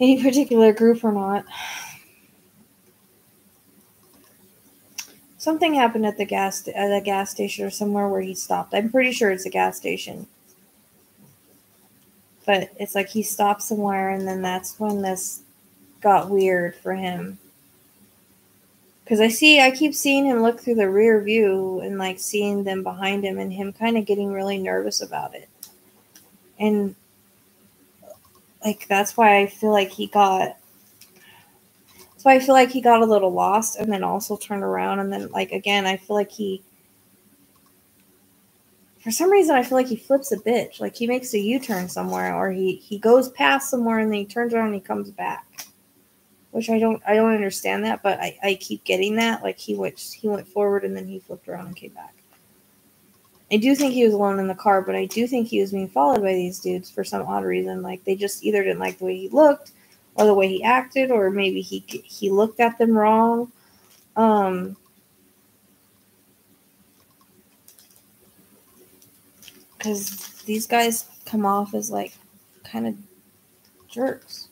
any particular group or not. Something happened at the gas at the gas station or somewhere where he stopped. I'm pretty sure it's a gas station. But it's like he stopped somewhere and then that's when this got weird for him because I see I keep seeing him look through the rear view and like seeing them behind him and him kind of getting really nervous about it. And like that's why I feel like he got so I feel like he got a little lost and then also turned around and then like again I feel like he for some reason I feel like he flips a bitch. Like he makes a U-turn somewhere or he he goes past somewhere and then he turns around and he comes back which I don't I don't understand that, but I, I keep getting that. Like he went he went forward and then he flipped around and came back. I do think he was alone in the car, but I do think he was being followed by these dudes for some odd reason. Like they just either didn't like the way he looked, or the way he acted, or maybe he he looked at them wrong. Um, because these guys come off as like kind of jerks.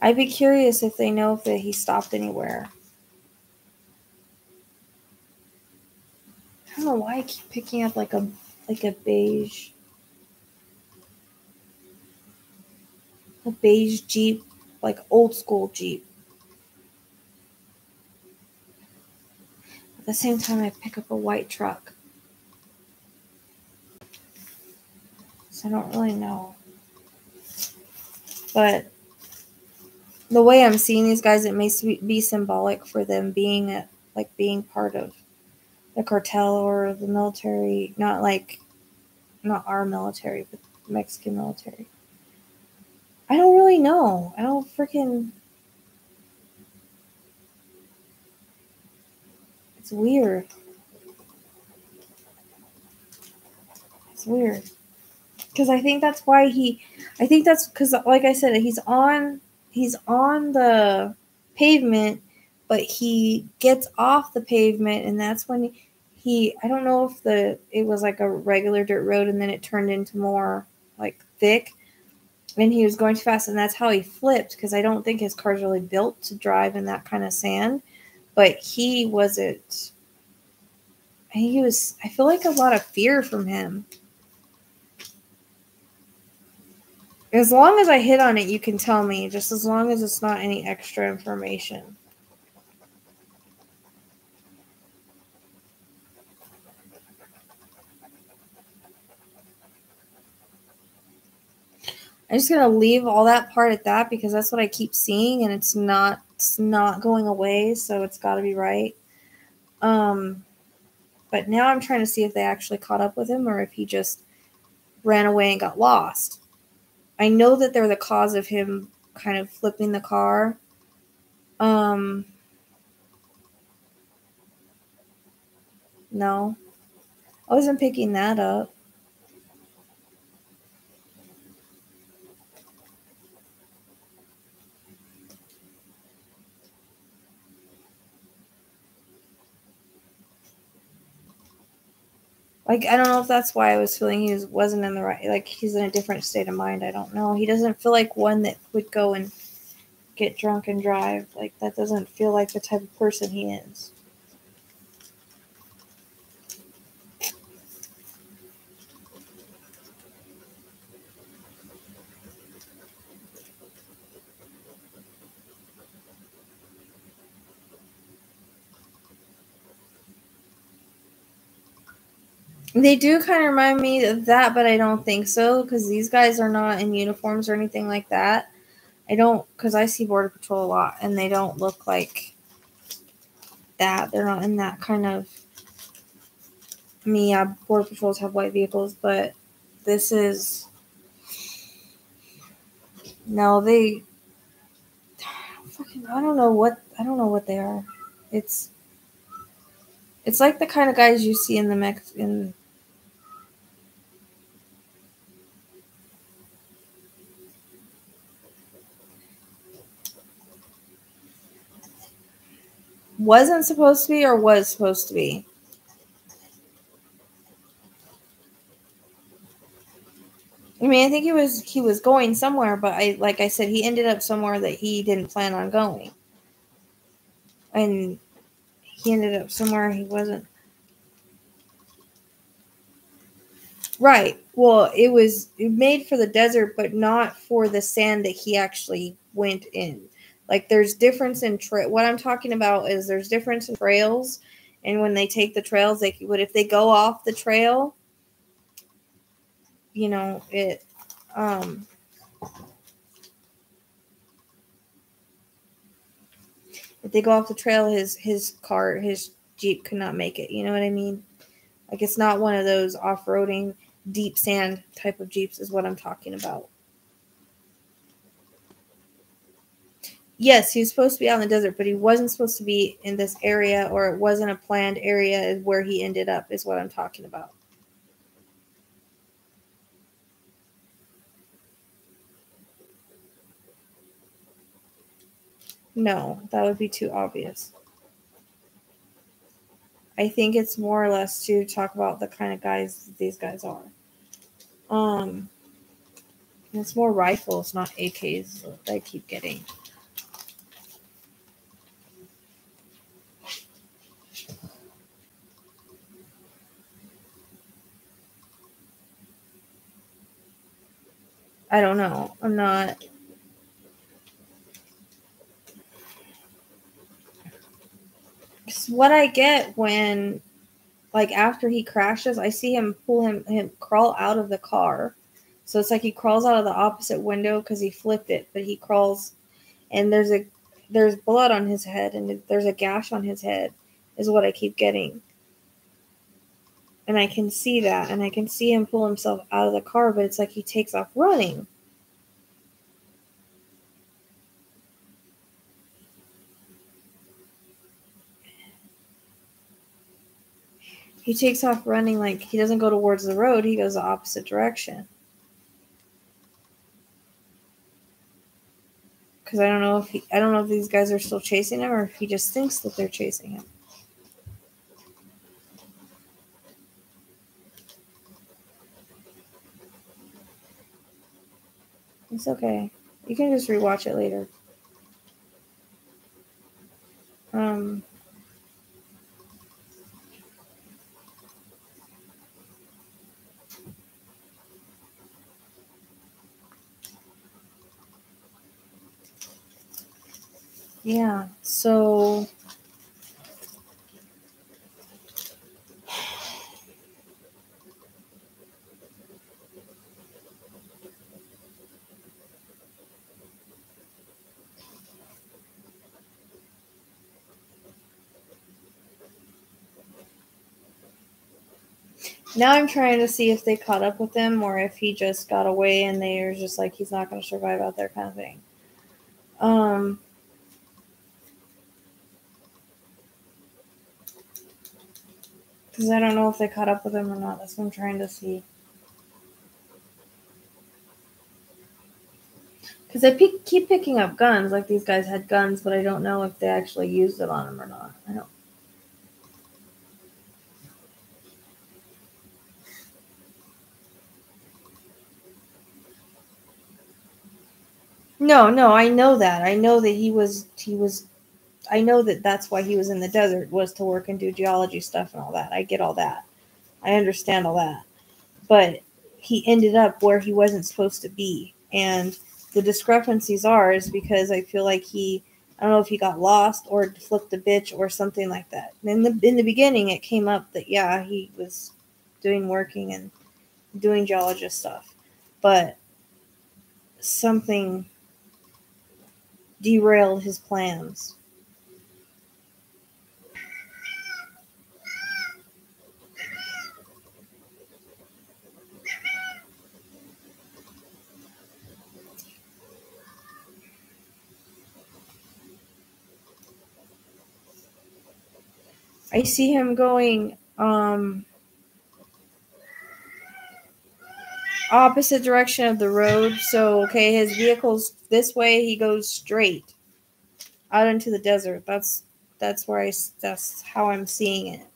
I'd be curious if they know if he stopped anywhere. I don't know why I keep picking up like a like a beige a beige Jeep, like old school Jeep. at the same time, I pick up a white truck. So I don't really know. But the way I'm seeing these guys, it may be symbolic for them being at, like being part of the cartel or the military, not like not our military, but Mexican military. I don't really know. I don't freaking. It's weird. It's weird. Because I think that's why he. I think that's because, like I said, he's on. He's on the pavement, but he gets off the pavement, and that's when he, he. I don't know if the it was like a regular dirt road, and then it turned into more like thick and he was going too fast and that's how he flipped because i don't think his car's really built to drive in that kind of sand but he wasn't he was i feel like a lot of fear from him as long as i hit on it you can tell me just as long as it's not any extra information I'm just gonna leave all that part at that because that's what I keep seeing and it's not it's not going away, so it's gotta be right. Um but now I'm trying to see if they actually caught up with him or if he just ran away and got lost. I know that they're the cause of him kind of flipping the car. Um No. I wasn't picking that up. Like I don't know if that's why I was feeling he was wasn't in the right like he's in a different state of mind. I don't know. He doesn't feel like one that would go and get drunk and drive. Like that doesn't feel like the type of person he is. They do kind of remind me of that, but I don't think so because these guys are not in uniforms or anything like that. I don't because I see Border Patrol a lot and they don't look like that. They're not in that kind of. I mean, yeah, Border Patrols have white vehicles, but this is. No, they. Fucking, I don't know what I don't know what they are. It's. It's like the kind of guys you see in the Mex in wasn't supposed to be or was supposed to be? I mean, I think he was he was going somewhere, but I like I said, he ended up somewhere that he didn't plan on going. And he ended up somewhere he wasn't Right. Well, it was made for the desert, but not for the sand that he actually went in. Like there's difference in tra- what I'm talking about is there's difference in trails, and when they take the trails, they would if they go off the trail, you know it. Um, if they go off the trail, his his car, his jeep could not make it. You know what I mean? Like it's not one of those off roading deep sand type of jeeps, is what I'm talking about. Yes, he was supposed to be out in the desert, but he wasn't supposed to be in this area, or it wasn't a planned area where he ended up, is what I'm talking about. No, that would be too obvious. I think it's more or less to talk about the kind of guys these guys are. Um, it's more rifles, not AKs that I keep getting. I don't know. I'm not. That's what I get when, like, after he crashes, I see him pull him, him crawl out of the car. So it's like he crawls out of the opposite window because he flipped it, but he crawls, and there's a there's blood on his head and there's a gash on his head, is what I keep getting. And I can see that, and I can see him pull himself out of the car, but it's like he takes off running. he takes off running like he doesn't go towards the road, he goes the opposite direction. Because I don't know if he, I don't know if these guys are still chasing him or if he just thinks that they're chasing him. It's okay. You can just rewatch it later. Um. Yeah, so now I'm trying to see if they caught up with him or if he just got away and they're just like he's not going to survive out there kind of thing. Um Because I don't know if they caught up with him or not. That's what I'm trying to see. Because I pe- keep picking up guns, like these guys had guns, but I don't know if they actually used it on him or not. I don't. No, no, I know that. I know that he was he was I know that that's why he was in the desert was to work and do geology stuff and all that. I get all that. I understand all that. But he ended up where he wasn't supposed to be. And the discrepancies are is because I feel like he I don't know if he got lost or flipped a bitch or something like that. In the in the beginning it came up that yeah, he was doing working and doing geologist stuff. But something derailed his plans. I see him going um, opposite direction of the road. So, okay, his vehicle's this way. He goes straight out into the desert. That's that's where I that's how I'm seeing it.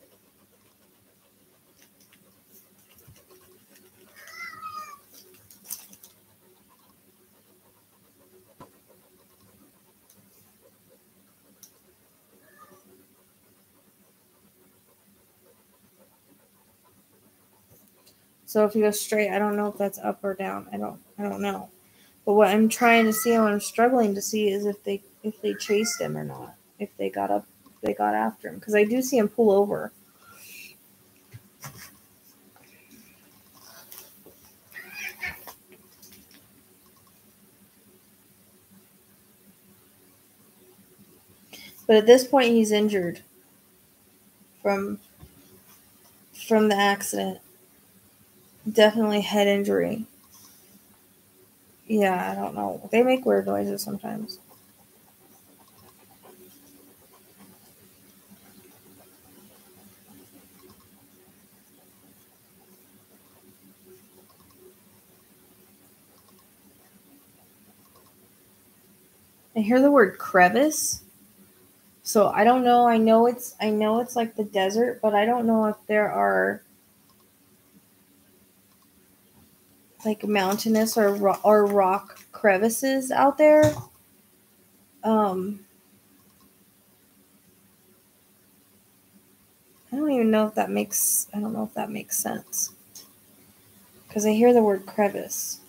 So if you go straight, I don't know if that's up or down. I don't I don't know. But what I'm trying to see, what I'm struggling to see is if they if they chased him or not. If they got up they got after him. Because I do see him pull over. But at this point he's injured from from the accident. Definitely head injury. Yeah, I don't know. They make weird noises sometimes. I hear the word crevice. So I don't know. I know it's I know it's like the desert, but I don't know if there are like mountainous or ro- or rock crevices out there. Um, I don't even know if that makes I don't know if that makes sense. Cuz I hear the word crevice.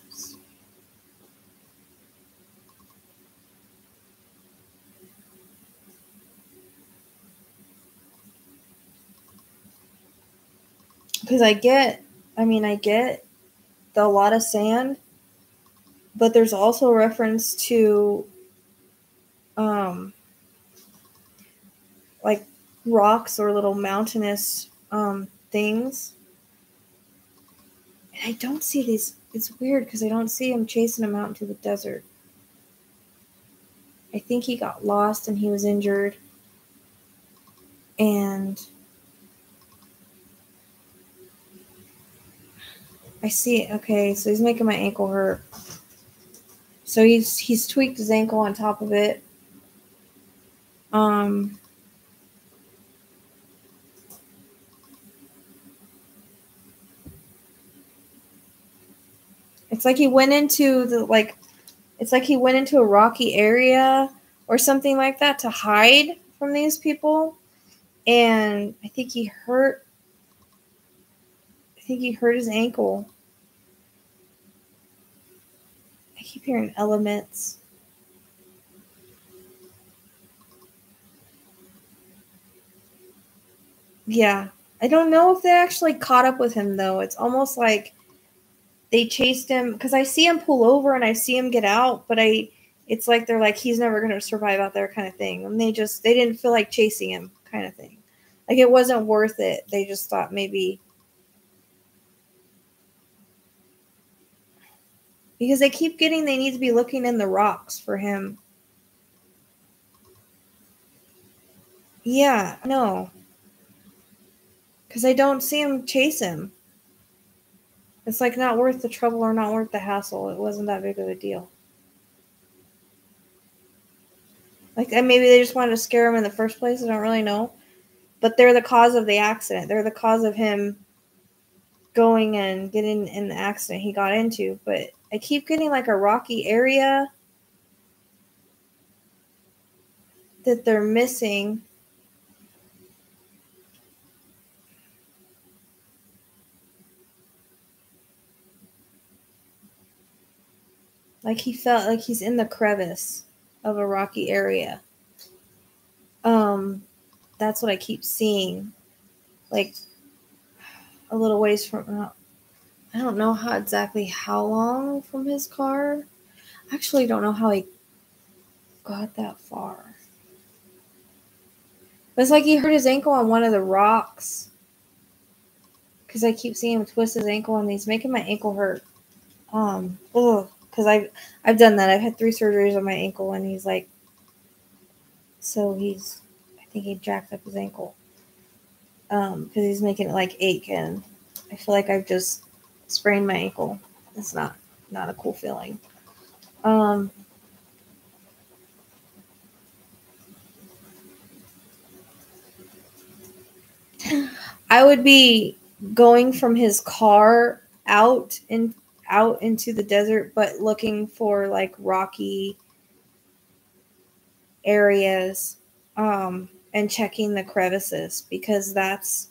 Cuz I get I mean I get the, a lot of sand, but there's also a reference to, um, like rocks or little mountainous um, things. And I don't see these. It's weird because I don't see him chasing him out into the desert. I think he got lost and he was injured. And I see. Okay, so he's making my ankle hurt. So he's he's tweaked his ankle on top of it. Um It's like he went into the like it's like he went into a rocky area or something like that to hide from these people. And I think he hurt I think he hurt his ankle. I keep hearing elements. Yeah. I don't know if they actually caught up with him though. It's almost like they chased him because I see him pull over and I see him get out, but I it's like they're like he's never going to survive out there kind of thing. And they just they didn't feel like chasing him kind of thing. Like it wasn't worth it. They just thought maybe because they keep getting they need to be looking in the rocks for him. Yeah, no. Cuz I don't see him chase him. It's like not worth the trouble or not worth the hassle. It wasn't that big of a deal. Like maybe they just wanted to scare him in the first place. I don't really know. But they're the cause of the accident. They're the cause of him going and getting in the accident he got into. But I keep getting like a rocky area that they're missing. Like he felt like he's in the crevice of a rocky area. Um, that's what I keep seeing. Like a little ways from, uh, I don't know how exactly how long from his car. I actually don't know how he got that far. It's like he hurt his ankle on one of the rocks. Because I keep seeing him twist his ankle and he's making my ankle hurt. Um, ugh because I've I've done that. I've had three surgeries on my ankle, and he's like, so he's, I think he jacked up his ankle, um, because he's making it like ache, and I feel like I've just sprained my ankle. It's not not a cool feeling. Um. I would be going from his car out in out into the desert, but looking for like rocky areas um, and checking the crevices because that's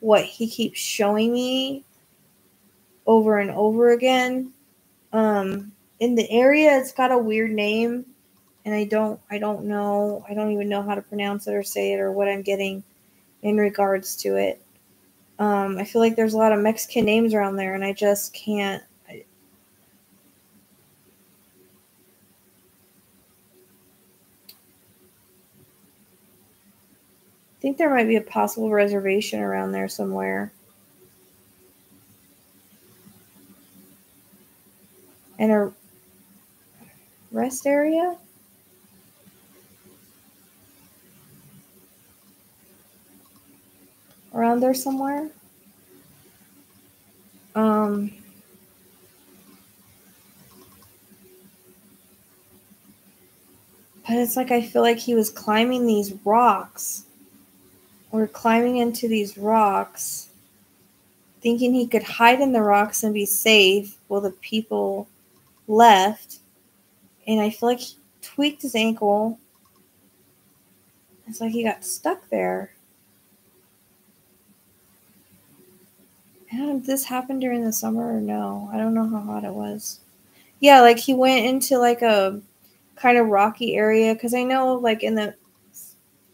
what he keeps showing me over and over again. Um, in the area, it's got a weird name, and I don't, I don't know, I don't even know how to pronounce it or say it or what I'm getting in regards to it. Um, I feel like there's a lot of Mexican names around there, and I just can't I think there might be a possible reservation around there somewhere. And a rest area? Around there somewhere? Um, but it's like I feel like he was climbing these rocks we're climbing into these rocks, thinking he could hide in the rocks and be safe while the people left. And I feel like he tweaked his ankle. It's like he got stuck there. And this happened during the summer or no? I don't know how hot it was. Yeah, like he went into like a kind of rocky area because I know like in the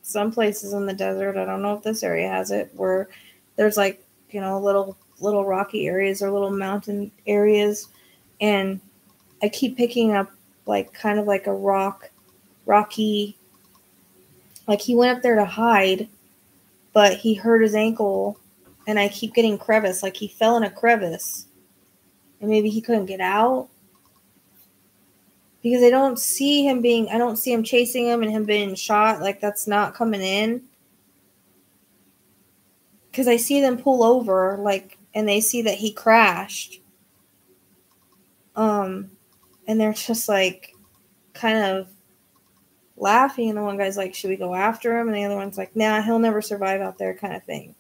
some places in the desert, I don't know if this area has it, where there's like, you know, little little rocky areas or little mountain areas, and I keep picking up like kind of like a rock, rocky. Like he went up there to hide, but he hurt his ankle, and I keep getting crevice. Like he fell in a crevice, and maybe he couldn't get out because I don't see him being I don't see him chasing him and him being shot like that's not coming in cuz I see them pull over like and they see that he crashed um and they're just like kind of laughing and the one guy's like should we go after him and the other one's like nah he'll never survive out there kind of thing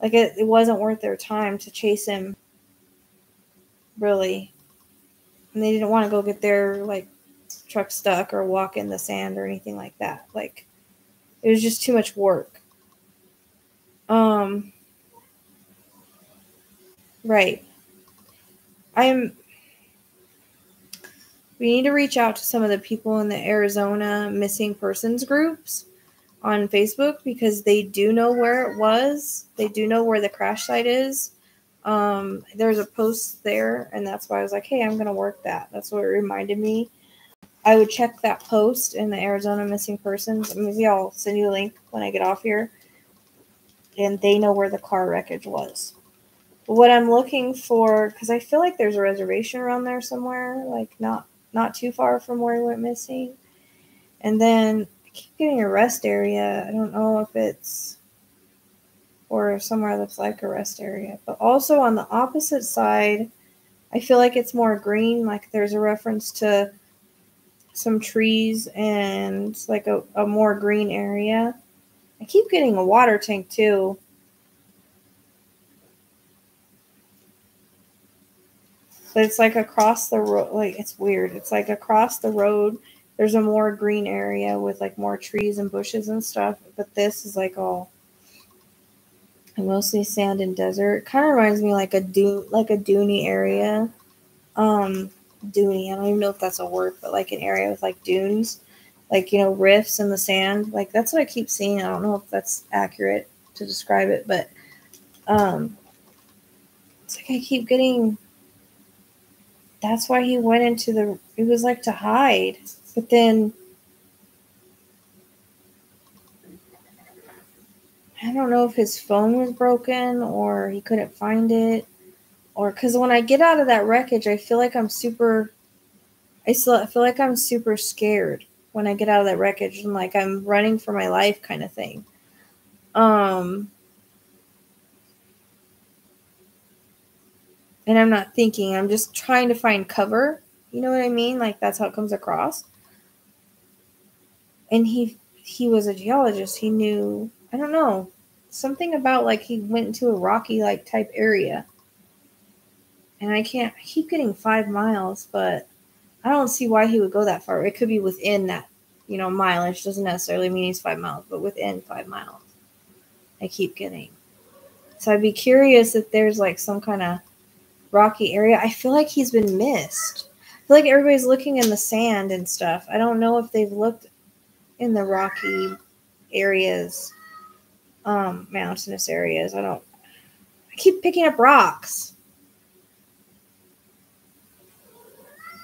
like it, it wasn't worth their time to chase him really and they didn't want to go get their like truck stuck or walk in the sand or anything like that. Like it was just too much work. Um right. I'm we need to reach out to some of the people in the Arizona missing persons groups on Facebook because they do know where it was. They do know where the crash site is um, there's a post there, and that's why I was like, hey, I'm going to work that. That's what it reminded me. I would check that post in the Arizona missing persons. Maybe I'll send you a link when I get off here. And they know where the car wreckage was. What I'm looking for, because I feel like there's a reservation around there somewhere, like not not too far from where he went missing. And then I keep getting a rest area. I don't know if it's or somewhere that's like a rest area. But also on the opposite side, I feel like it's more green. Like there's a reference to some trees and like a, a more green area. I keep getting a water tank too. But it's like across the road. Like it's weird. It's like across the road. There's a more green area with like more trees and bushes and stuff. But this is like all mostly sand and desert. Kind of reminds me like a dune, like a duney area. Um, duney. I don't even know if that's a word, but like an area with like dunes, like you know rifts in the sand. Like that's what I keep seeing. I don't know if that's accurate to describe it, but um, it's like I keep getting. That's why he went into the. It was like to hide, but then I don't know if his phone was broken or he couldn't find it or because when I get out of that wreckage, I feel like I'm super. I still I feel like I'm super scared when I get out of that wreckage and like I'm running for my life kind of thing. Um, and I'm not thinking. I'm just trying to find cover. You know what I mean? Like that's how it comes across. And he he was a geologist. He knew I don't know. Something about like he went into a rocky like type area. And I can't I keep getting five miles, but I don't see why he would go that far. It could be within that, you know, mileage. Doesn't necessarily mean he's five miles, but within five miles. I keep getting. So I'd be curious if there's like some kind of rocky area. I feel like he's been missed. I feel like everybody's looking in the sand and stuff. I don't know if they've looked in the rocky areas um, mountainous areas. I don't. I keep picking up rocks.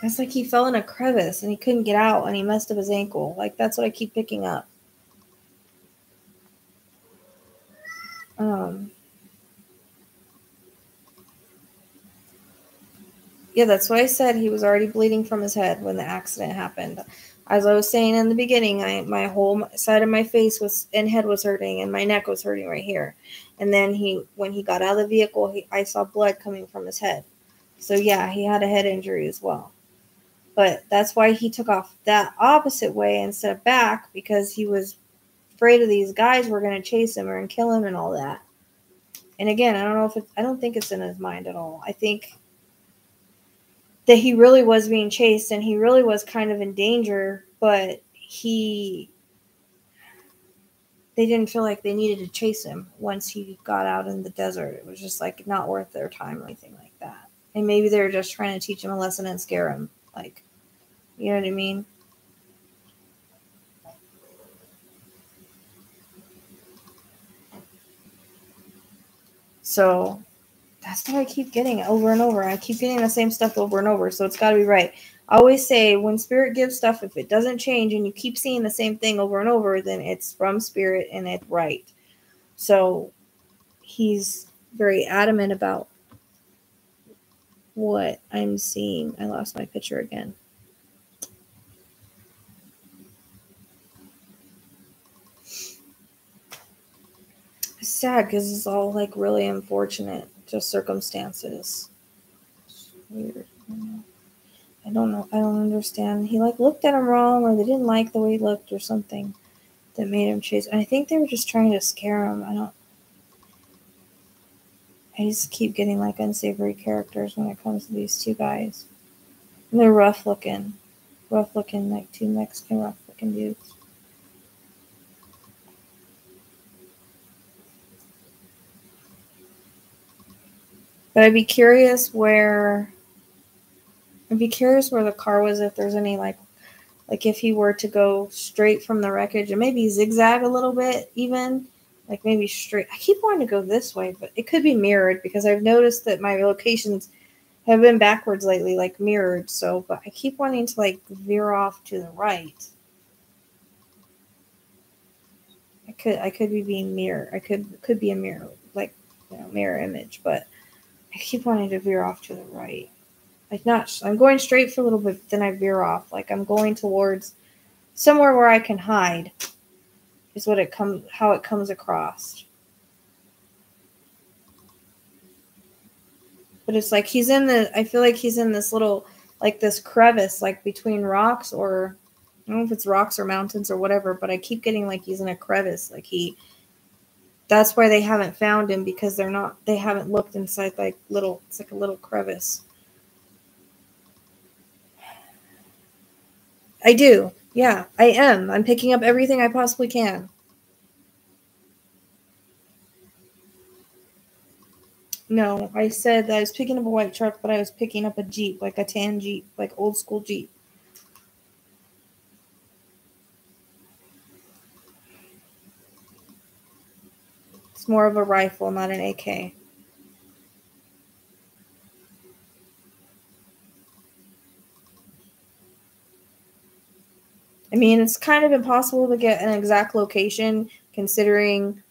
It's like he fell in a crevice and he couldn't get out and he messed up his ankle. Like that's what I keep picking up. Um. Yeah, that's why I said he was already bleeding from his head when the accident happened as I was saying in the beginning, I my whole side of my face was and head was hurting, and my neck was hurting right here. And then he, when he got out of the vehicle, he, I saw blood coming from his head. So yeah, he had a head injury as well. But that's why he took off that opposite way instead of back because he was afraid of these guys were going to chase him or and kill him and all that. And again, I don't know if it's, I don't think it's in his mind at all. I think that he really was being chased and he really was kind of in danger, but he they didn't feel like they needed to chase him once he got out in the desert. It was just like not worth their time or anything like that. And maybe they were just trying to teach him a lesson and scare him. Like, you know what I mean? So That's what I keep getting over and over. I keep getting the same stuff over and over, so it's got to be right. I always say when spirit gives stuff, if it doesn't change and you keep seeing the same thing over and over, then it's from spirit and it's right. So he's very adamant about what I'm seeing. I lost my picture again. It's sad because it's all like really unfortunate, just circumstances. It's weird. I don't know. I don't understand. He like looked at him wrong, or they didn't like the way he looked, or something that made him chase. I think they were just trying to scare him. I don't. I just keep getting like unsavory characters when it comes to these two guys. And they're rough looking, rough looking like two Mexican rough looking dudes. But I'd be curious where I'd be curious where the car was if there's any like like if he were to go straight from the wreckage and maybe zigzag a little bit even like maybe straight i keep wanting to go this way but it could be mirrored because i've noticed that my locations have been backwards lately like mirrored so but i keep wanting to like veer off to the right. I could i could be being mirror i could could be a mirror like you know mirror image but i keep wanting to veer off to the right. Like not i'm going straight for a little bit then i veer off. Like i'm going towards somewhere where i can hide is what it comes how it comes across. But it's like he's in the i feel like he's in this little like this crevice like between rocks or i don't know if it's rocks or mountains or whatever but i keep getting like he's in a crevice. Like he that's why they haven't found him because they're not they haven't looked inside like little it's like a little crevice I do. Yeah, I am. I'm picking up everything I possibly can. No, I said that I was picking up a white truck, but I was picking up a Jeep, like a tan Jeep, like old school Jeep. It's more of a rifle, not an AK. I mean, it's kind of impossible to get an exact location considering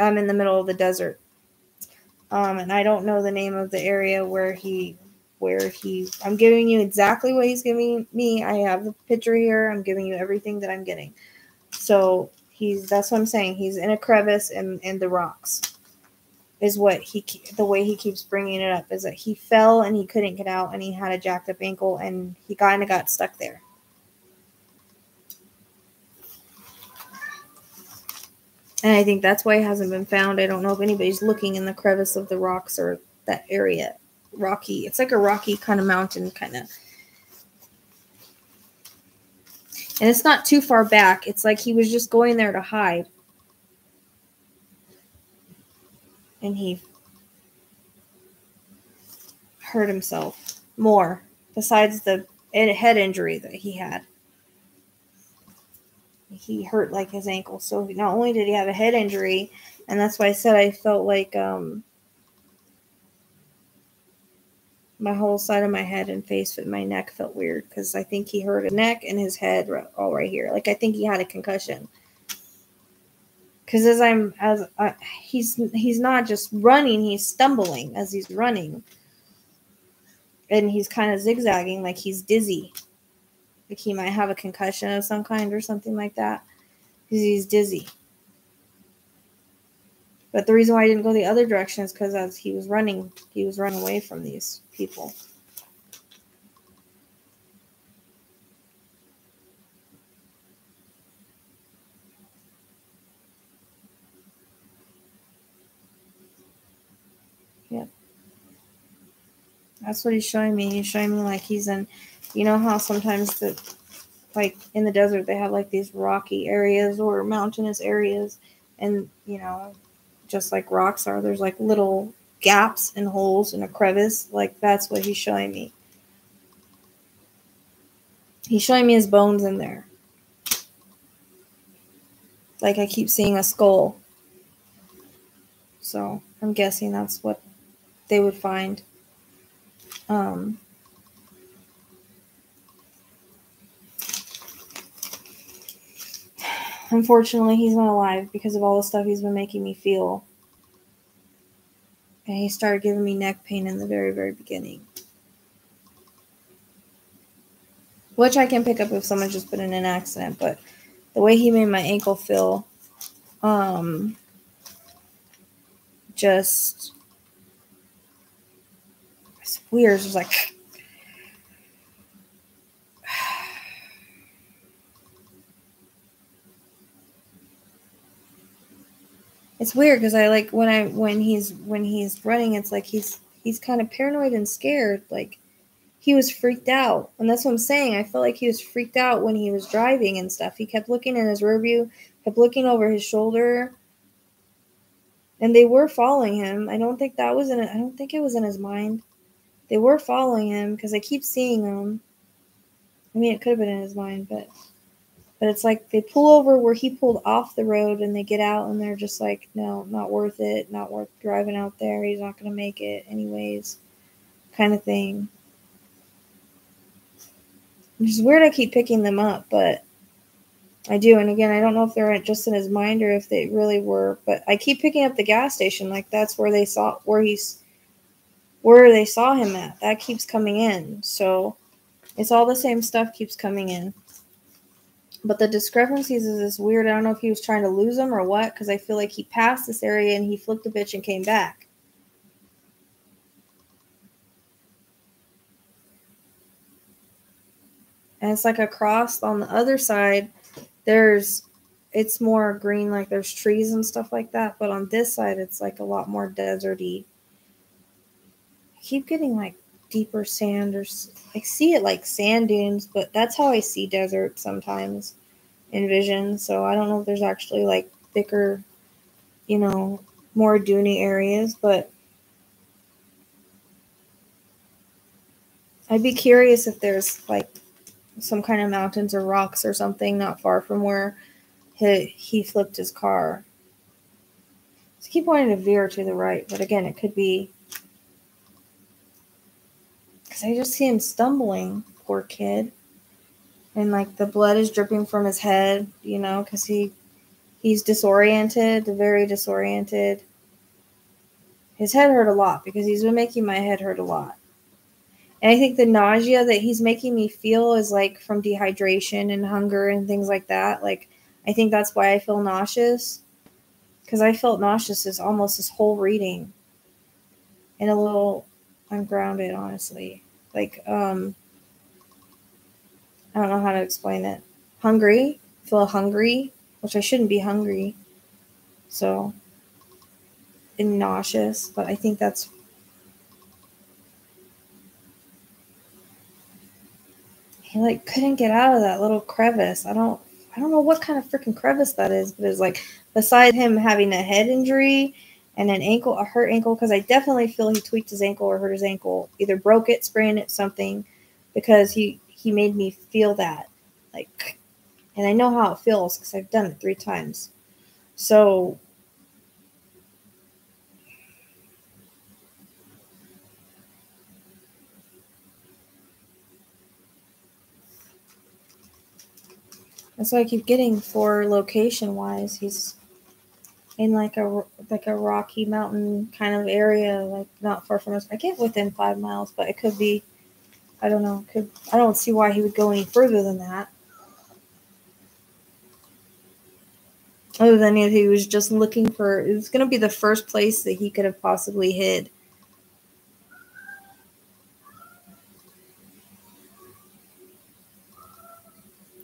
I'm in the middle of the desert. Um, and I don't know the name of the area where he, where he, I'm giving you exactly what he's giving me. I have the picture here. I'm giving you everything that I'm getting. So he's, that's what I'm saying. He's in a crevice in, in the rocks is what he, the way he keeps bringing it up is that he fell and he couldn't get out and he had a jacked up ankle and he kind of got stuck there. And I think that's why it hasn't been found. I don't know if anybody's looking in the crevice of the rocks or that area. Rocky. It's like a rocky kind of mountain, kind of. And it's not too far back. It's like he was just going there to hide. And he hurt himself more, besides the head injury that he had he hurt like his ankle. So not only did he have a head injury, and that's why I said I felt like um, my whole side of my head and face, with my neck felt weird because I think he hurt his neck and his head all right here. Like I think he had a concussion. Because as I'm as uh, he's he's not just running, he's stumbling as he's running, and he's kind of zigzagging like he's dizzy. Like he might have a concussion of some kind or something like that because he's dizzy. But the reason why I didn't go the other direction is because as he was running, he was running away from these people. Yep. That's what he's showing me. He's showing me like he's in you know how sometimes the like in the desert they have like these rocky areas or mountainous areas and you know just like rocks are there's like little gaps and holes in a crevice like that's what he's showing me he's showing me his bones in there like i keep seeing a skull so i'm guessing that's what they would find. Um, unfortunately, he's not alive because of all the stuff he's been making me feel. And he started giving me neck pain in the very, very beginning. Which I can pick up if someone's just been in an accident, but the way he made my ankle feel, um, just it's weird. Was like it's weird because I like when I when he's when he's running, it's like he's he's kind of paranoid and scared. Like he was freaked out, and that's what I'm saying. I felt like he was freaked out when he was driving and stuff. He kept looking in his rear view, kept looking over his shoulder, and they were following him. I don't think that was in. I don't think it was in his mind. They were following him because I keep seeing them. I mean, it could have been in his mind, but but it's like they pull over where he pulled off the road and they get out and they're just like, no, not worth it, not worth driving out there. He's not going to make it anyways, kind of thing. Which is weird I keep picking them up, but I do. And again, I don't know if they're just in his mind or if they really were, but I keep picking up the gas station. Like that's where they saw, where he's, where they saw him at. That keeps coming in. So it's all the same stuff keeps coming in. But the discrepancies is this weird. I don't know if he was trying to lose them or what, because I feel like he passed this area and he flipped a bitch and came back. And it's like across on the other side, there's it's more green, like there's trees and stuff like that. But on this side, it's like a lot more deserty. I keep getting like deeper sand or I see it like sand dunes, but that's how I see desert sometimes in vision. So I don't know if there's actually like thicker, you know, more duny areas, but I'd be curious if there's like some kind of mountains or rocks or something not far from where he, he flipped his car. So keep wanting to veer to the right, but again, it could be because I just see him stumbling, poor kid. And like the blood is dripping from his head, you know, because he he's disoriented, very disoriented. His head hurt a lot because he's been making my head hurt a lot. And I think the nausea that he's making me feel is like from dehydration and hunger and things like that. Like I think that's why I feel nauseous. Because I felt nauseous as almost this whole reading. And a little ungrounded, honestly like um I don't know how to explain it. Hungry, feel hungry, which I shouldn't be hungry. So and nauseous, but I think that's he like couldn't get out of that little crevice. I don't I don't know what kind of freaking crevice that is, but it's like beside him having a head injury and an ankle, a hurt ankle, because I definitely feel he tweaked his ankle or hurt his ankle, either broke it, sprained it, something, because he he made me feel that, like, and I know how it feels because I've done it three times. So That's what I keep getting for location wise. He's in like a like a rocky mountain kind of area, like not far from us. I get within five miles, but it could be. I don't know. Could I don't see why he would go any further than that. Other than if he was just looking for, it was going to be the first place that he could have possibly hid.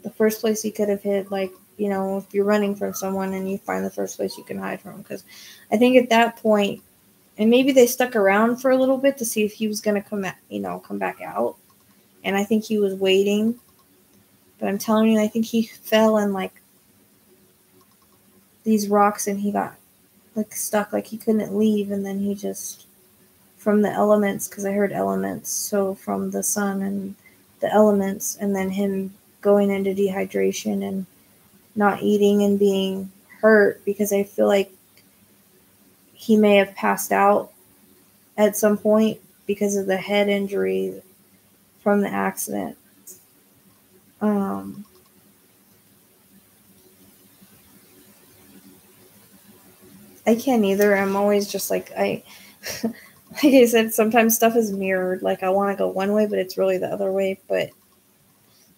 The first place he could have hid, like you know, if you're running from someone and you find the first place you can hide from. Because I think at that point, and maybe they stuck around for a little bit to see if he was going to come, at, you know, come back out. And I think he was waiting. But I'm telling you, I think he fell in like these rocks and he got like stuck, like he couldn't leave. And then he just, from the elements, because I heard elements, so from the sun and the elements, and then him going into dehydration and not eating and being hurt because I feel like he may have passed out at some point because of the head injury from the accident. Um, I can't either. I'm always just like I like I said, sometimes stuff is mirrored. Like I want to go one way, but it's really the other way. But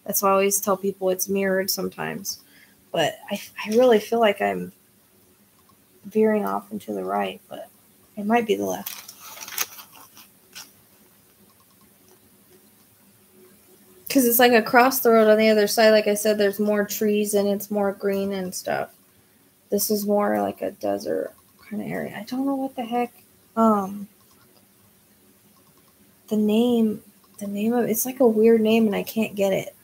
that's why I always tell people it's mirrored sometimes. But I, I really feel like I'm veering off into the right, but it might be the left. Because it's like across the road on the other side, like I said, there's more trees and it's more green and stuff. This is more like a desert kind of area. I don't know what the heck. Um, the name, the name of it's like a weird name and I can't get it.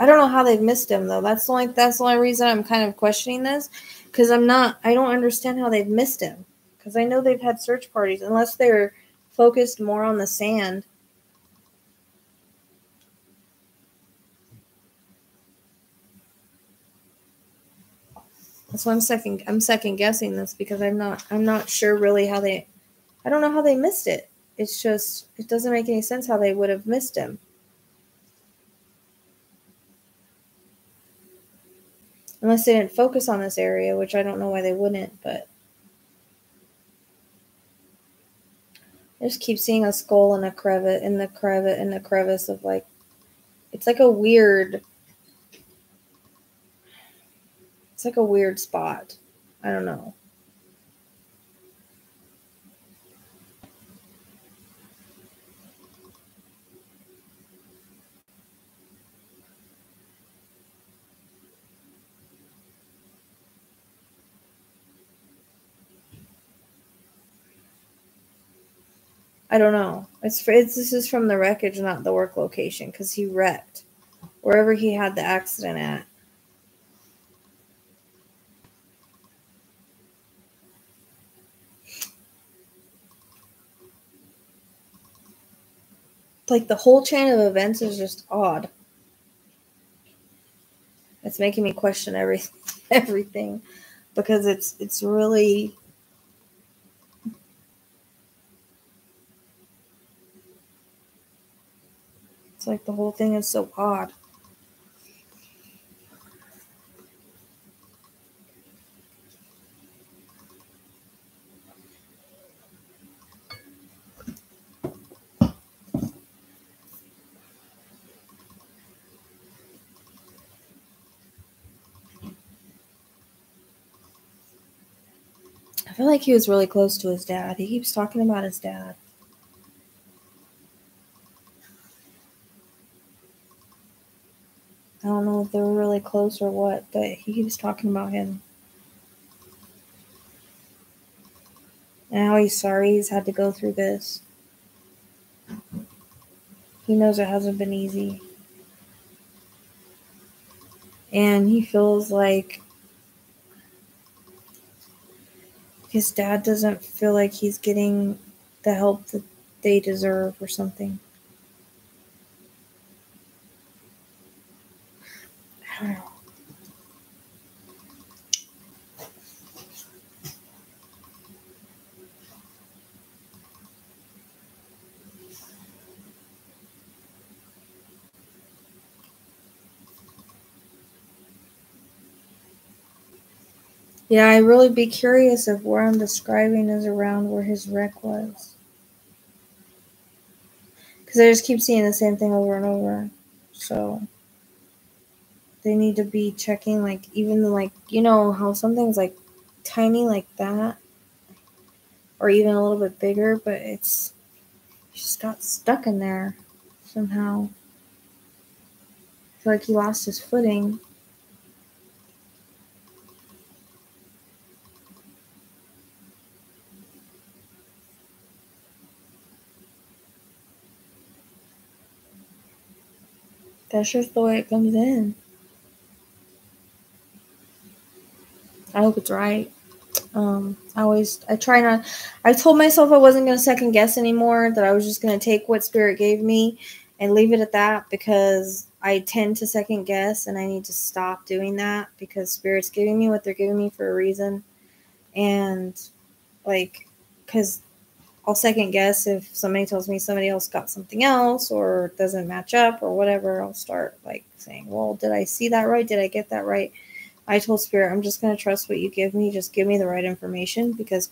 I don't know how they've missed him though. That's the only that's the only reason I'm kind of questioning this because I'm not I don't understand how they've missed him because I know they've had search parties unless they're focused more on the sand. That's why I'm second I'm second guessing this because I'm not I'm not sure really how they I don't know how they missed it. It's just it doesn't make any sense how they would have missed him. Unless they didn't focus on this area, which I don't know why they wouldn't, but I just keep seeing a skull in a crevice in the crevice in the crevice of like it's like a weird it's like a weird spot. I don't know. I don't know. It's, it's this is from the wreckage, not the work location, because he wrecked wherever he had the accident at. Like the whole chain of events is just odd. It's making me question everything, everything, because it's it's really It's like the whole thing is so odd. I feel like he was really close to his dad. He keeps talking about his dad. I don't know if they were really close or what, but he keeps talking about him. And how he's sorry he's had to go through this. He knows it hasn't been easy. And he feels like his dad doesn't feel like he's getting the help that they deserve or something. Yeah, I'd really be curious if where I'm describing is around where his wreck was. Because I just keep seeing the same thing over and over. So they need to be checking like even like you know how something's like tiny like that or even a little bit bigger but it's just got stuck in there somehow. Like he lost his footing. That's just the way it comes in I hope it's right. Um, I always I try not. I told myself I wasn't going to second guess anymore. That I was just going to take what spirit gave me, and leave it at that because I tend to second guess and I need to stop doing that because spirit's giving me what they're giving me for a reason. And like cuz I'll second guess if somebody tells me somebody else got something else or doesn't match up or whatever, I'll start like saying, "Well, did I see that right? Did I get that right?" I told spirit, "I'm just going to trust what you give me. Just give me the right information because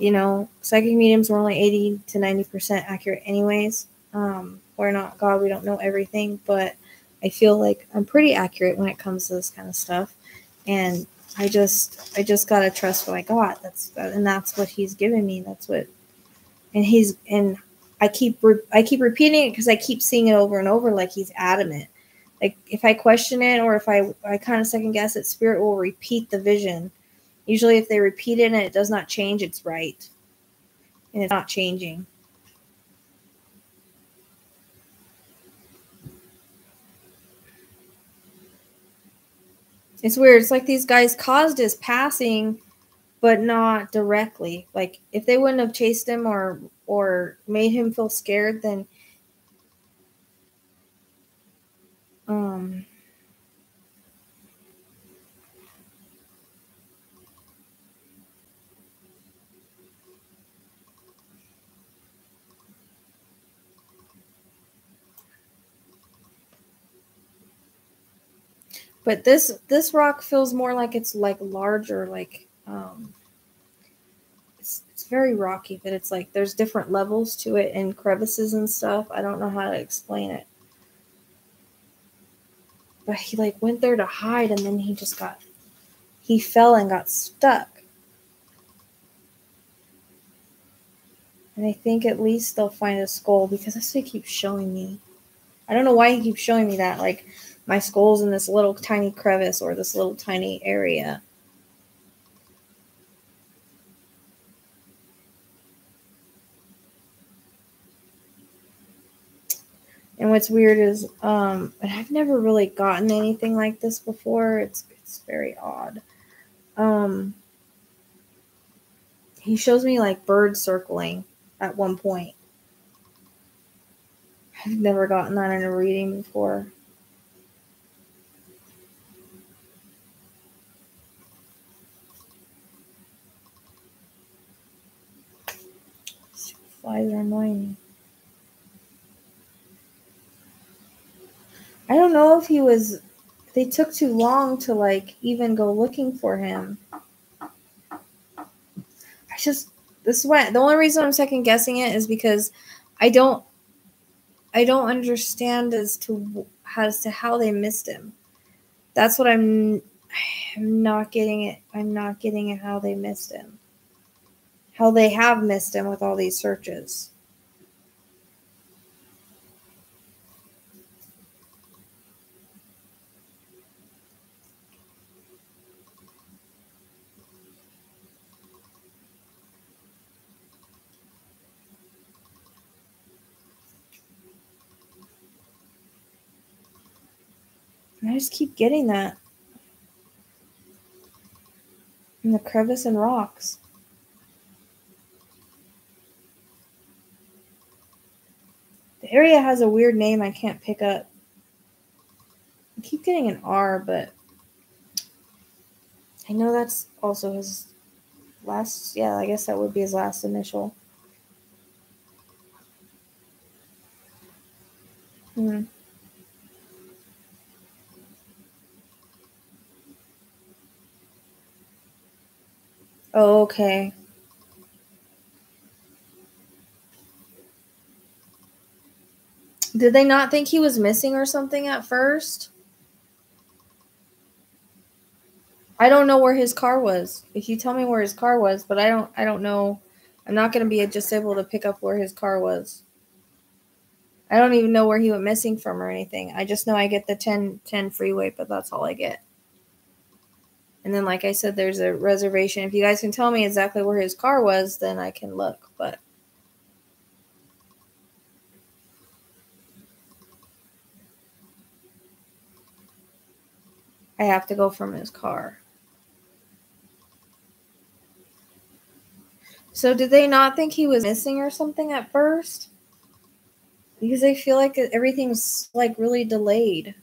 you know, psychic mediums were only 80 to 90% accurate anyways. Um, we're not God, we don't know everything, but I feel like I'm pretty accurate when it comes to this kind of stuff. And I just I just gotta trust what I got. That's and that's what he's given me. That's what and he's and I keep re- I keep repeating it because I keep seeing it over and over like he's adamant. Like if I question it or if I I kind of second guess it, spirit will repeat the vision Usually, if they repeat it and it does not change, it's right. And it's not changing. It's weird. It's like these guys caused his passing, but not directly. Like if they wouldn't have chased him or or made him feel scared, then um But this this rock feels more like it's like larger, like um it's it's very rocky, but it's like there's different levels to it and crevices and stuff. I don't know how to explain it. But he like went there to hide and then he just got he fell and got stuck. And I think at least they'll find a skull because that's what he keeps showing me. I don't know why he keeps showing me that. Like my skull's in this little tiny crevice or this little tiny area. What's weird is, um, I've never really gotten anything like this before. It's it's very odd. Um, he shows me like birds circling at one point. I've never gotten that in a reading before. Flies are annoying. I don't know if he was. They took too long to like even go looking for him. I just this is why the only reason I'm second guessing it is because I don't I don't understand as to as to how they missed him. That's what I'm I'm not getting it. I'm not getting it how they missed him how they have missed him with all these searches. I just keep getting that. In the crevice and rocks. The area has a weird name I can't pick up. I keep getting an R, but I know that's also his last. Yeah, I guess that would be his last initial. Hmm. Oh, okay. Did they not think he was missing or something at first? I don't know where his car was. If you tell me where his car was, but I don't I don't know. I'm not going to be just able to pick up where his car was. I don't even know where he went missing from or anything. I just know I get the 10 10 freeway, but that's all I get. And then like I said there's a reservation. If you guys can tell me exactly where his car was, then I can look, but I have to go from his car. So did they not think he was missing or something at first? Because I feel like everything's like really delayed.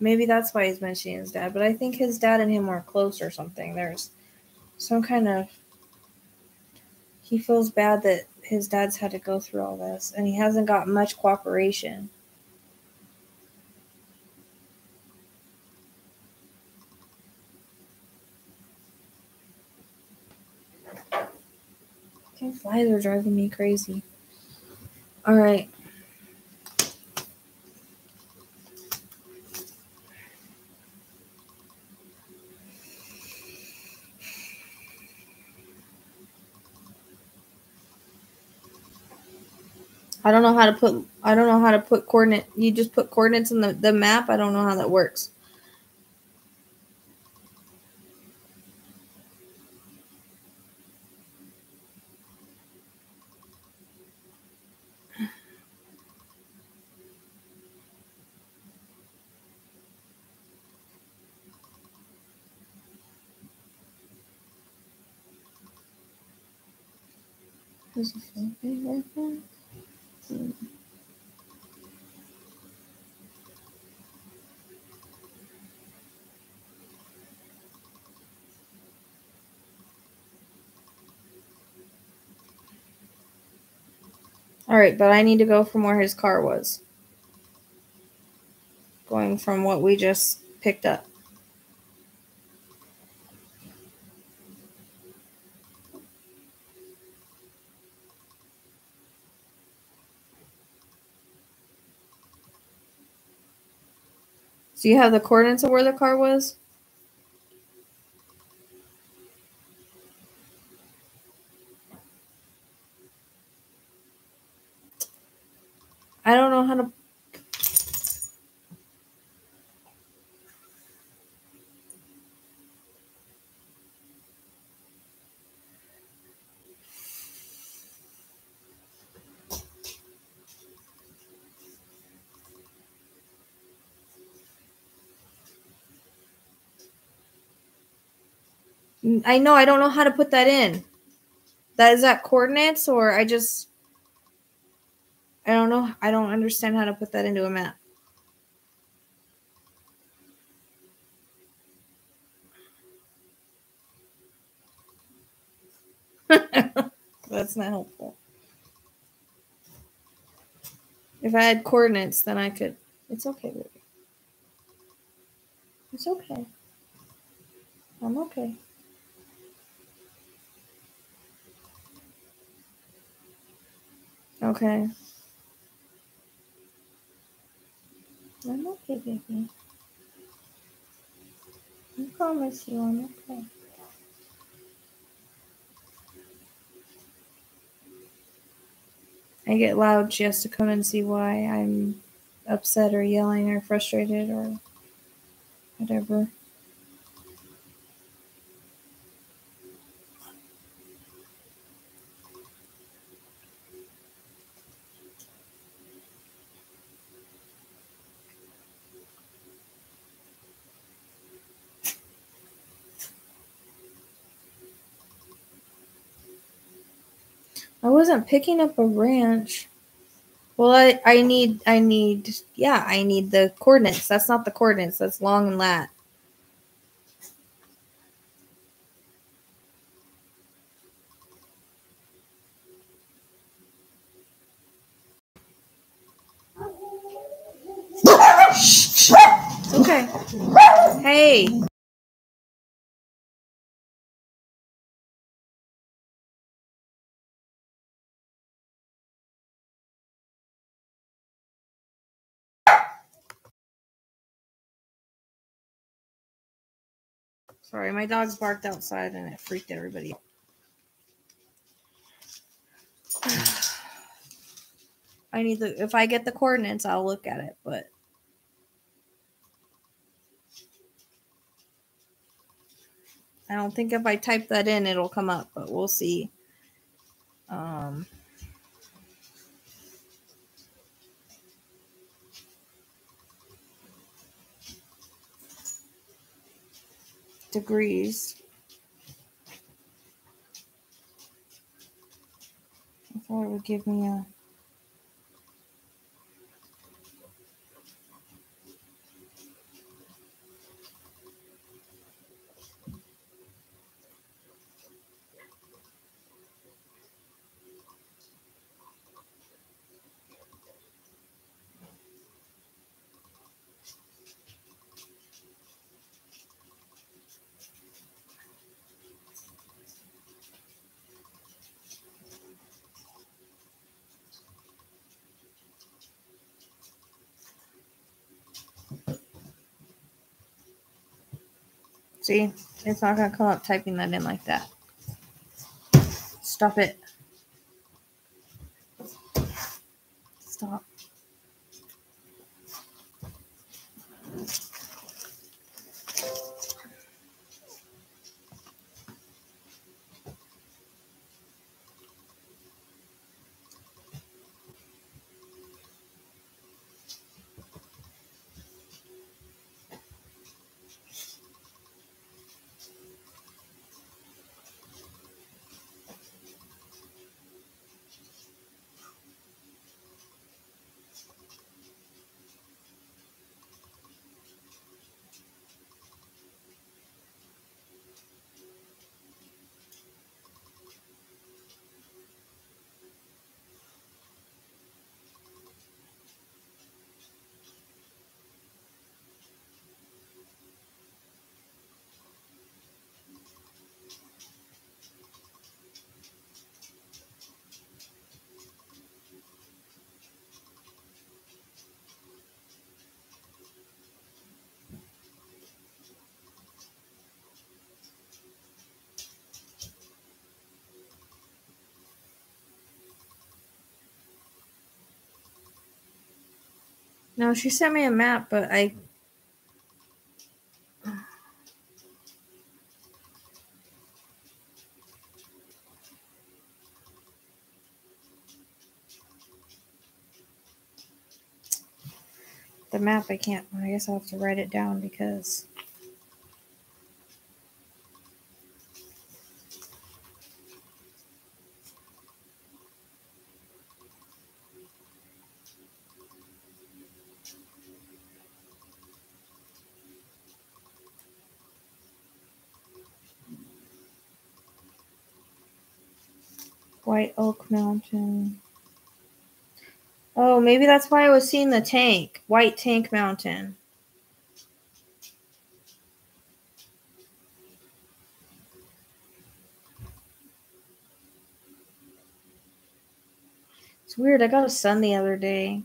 Maybe that's why he's mentioning his dad, but I think his dad and him were close or something. There's some kind of. He feels bad that his dad's had to go through all this and he hasn't got much cooperation. Fucking flies are driving me crazy. All right. I don't know how to put I don't know how to put coordinate. You just put coordinates in the, the map. I don't know how that works. That? Hmm. All right, but I need to go from where his car was. Going from what we just picked up. So you have the coordinates of where the car was? I don't know how to. I know I don't know how to put that in. That is that coordinates or I just I don't know. I don't understand how to put that into a map. That's not helpful. If I had coordinates, then I could. It's okay, baby. It's okay. I'm okay. Okay. I'm okay, baby. I promise you I'm okay. I get loud, she has to come and see why I'm upset or yelling or frustrated or whatever. I wasn't picking up a ranch. Well, I, I need, I need, yeah, I need the coordinates. That's not the coordinates. That's long and lat. Okay. Hey. Sorry, my dogs barked outside and it freaked everybody I need the if I get the coordinates, I'll look at it, but I don't think if I type that in it'll come up, but we'll see. Um degrees. I thought it would give me a. See, it's not gonna come up typing that in like that. Stop it. Stop. No, she sent me a map, but I. The map, I can't. I guess I'll have to write it down because. White Oak Oh, maybe that's why I was seeing the tank. White Tank Mountain. It's weird. I got a sun the other day.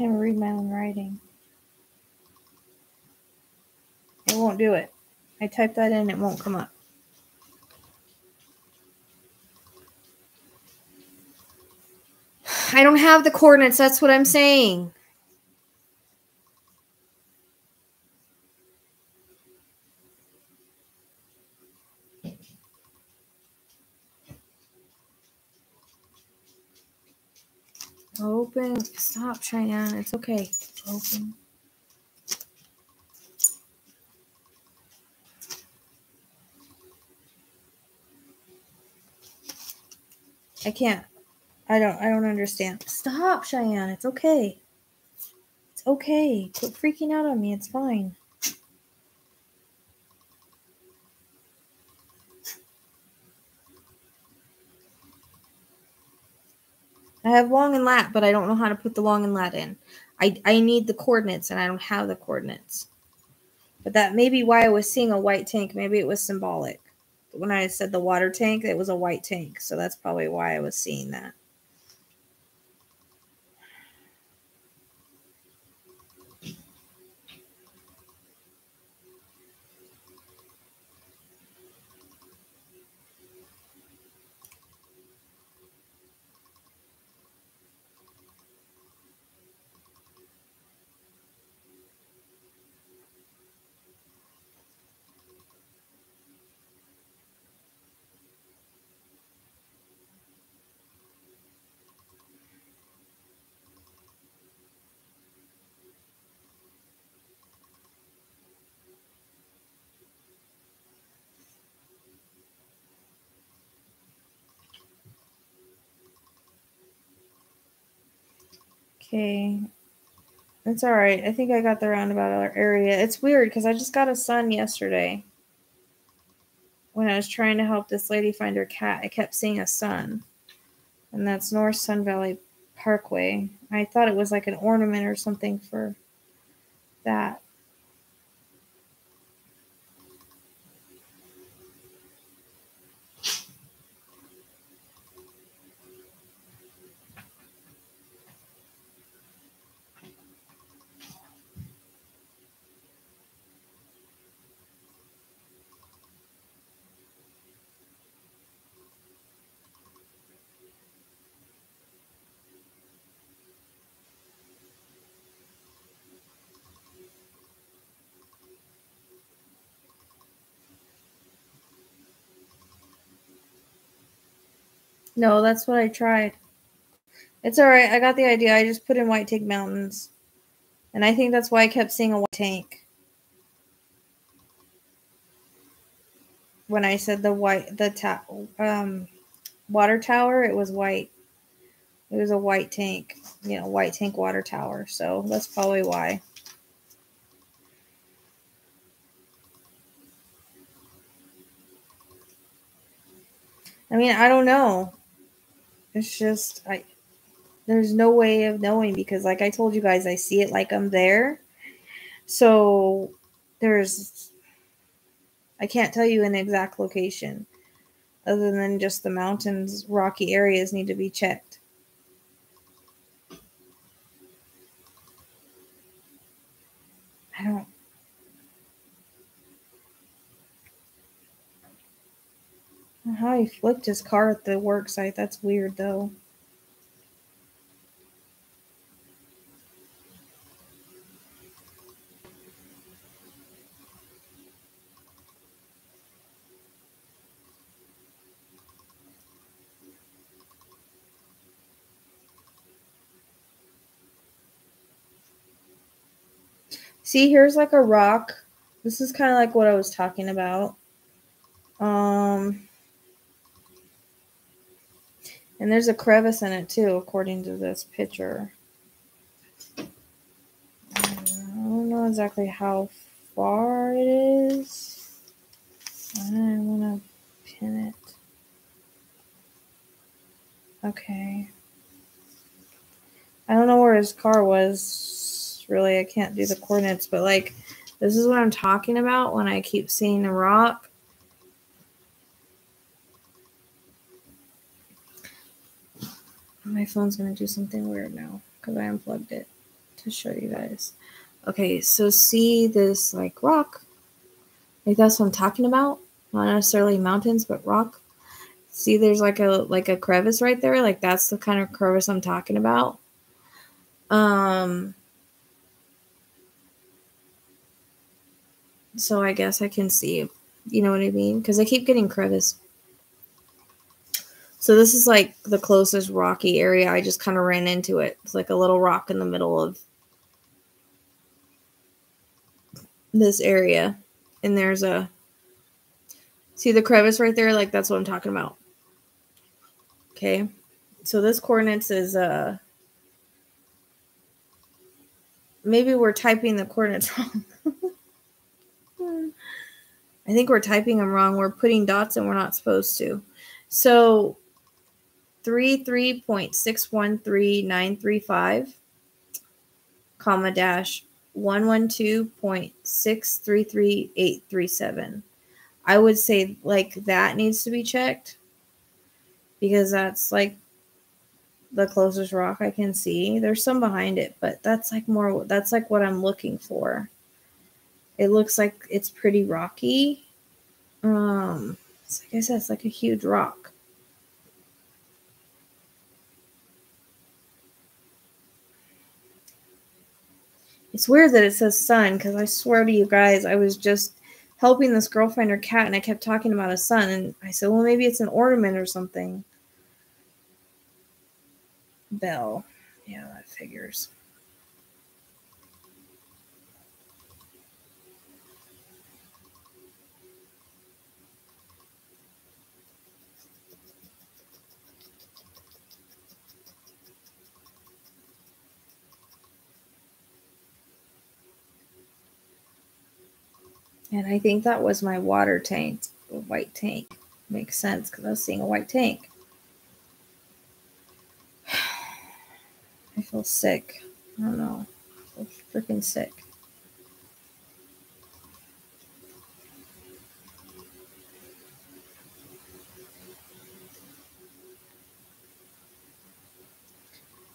Can't read my own writing. It won't do it. I type that in, it won't come up. I don't have the coordinates, that's what I'm saying. Open. Stop, Cheyenne. It's okay. Open. I can't. I don't. I don't understand. Stop, Cheyenne. It's okay. It's okay. Quit freaking out on me. It's fine. I have long and lat, but I don't know how to put the long and lat in. I, I need the coordinates and I don't have the coordinates. But that may be why I was seeing a white tank. Maybe it was symbolic. When I said the water tank, it was a white tank. So that's probably why I was seeing that. Okay. It's all right. I think I got the roundabout area. It's weird because I just got a sun yesterday. When I was trying to help this lady find her cat, I kept seeing a sun. And that's North Sun Valley Parkway. I thought it was like an ornament or something for that. No, that's what I tried. It's all right. I got the idea. I just put in White Tank Mountains. And I think that's why I kept seeing a white tank. When I said the white the ta- um water tower, it was white. It was a white tank, you know, white tank water tower. So that's probably why. I mean, I don't know. It's just I there's no way of knowing because like I told you guys I see it like I'm there. So there's I can't tell you an exact location other than just the mountains, rocky areas need to be checked. I don't How he flipped his car at the work site. That's weird, though. See, here's like a rock. This is kind of like what I was talking about. Um, and there's a crevice in it too, according to this picture. I don't know exactly how far it is. I want to pin it. Okay. I don't know where his car was. Really, I can't do the coordinates, but like, this is what I'm talking about when I keep seeing a rock My phone's going to do something weird now because I unplugged it to show you guys. Okay, so see this like rock? Like that's what I'm talking about. Not necessarily mountains, but rock. See there's like a like a crevice right there. Like that's the kind of crevice I'm talking about. Um so I guess I can see, you know what I mean? Because I keep getting crevice so this is like the closest rocky area. I just kind of ran into it. It's like a little rock in the middle of this area. And there's a see the crevice right there? Like that's what I'm talking about. Okay. So this coordinates is uh maybe we're typing the coordinates wrong. I think we're typing them wrong. We're putting dots and we're not supposed to. So 33.613935, comma dash 112.633837. I would say like that needs to be checked because that's like the closest rock I can see. There's some behind it, but that's like more that's like what I'm looking for. It looks like it's pretty rocky. Um, so I guess that's like a huge rock. It's weird that it says sun because I swear to you guys, I was just helping this girl find her cat and I kept talking about a sun. And I said, well, maybe it's an ornament or something. Bell. Yeah, that figures. And I think that was my water tank, white tank. Makes sense because I was seeing a white tank. I feel sick. I don't know. I feel freaking sick.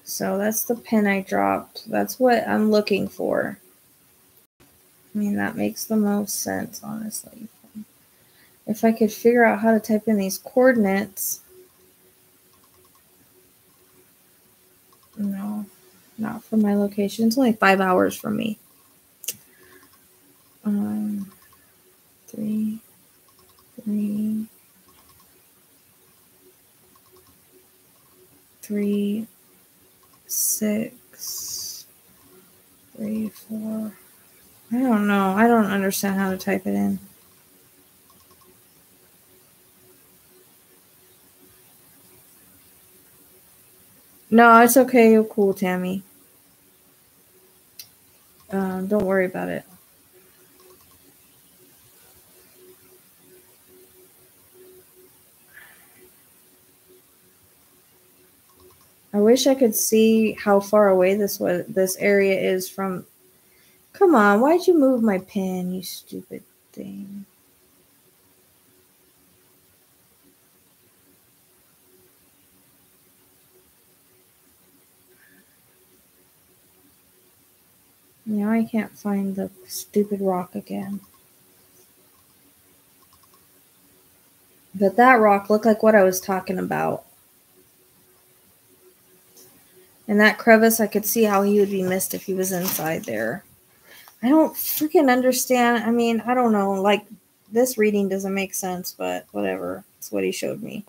So that's the pin I dropped. That's what I'm looking for. I mean, that makes the most sense, honestly. If I could figure out how to type in these coordinates. No, not for my location. It's only five hours from me. Um, three, three, three, six, three, four. I don't know. I don't understand how to type it in. No, it's okay. You're cool, Tammy. Um, don't worry about it. I wish I could see how far away this was this area is from Come on, why'd you move my pen, you stupid thing? Now I can't find the stupid rock again. But that rock looked like what I was talking about. And that crevice, I could see how he would be missed if he was inside there. I don't freaking understand. I mean, I don't know. Like, this reading doesn't make sense, but whatever. It's what he showed me.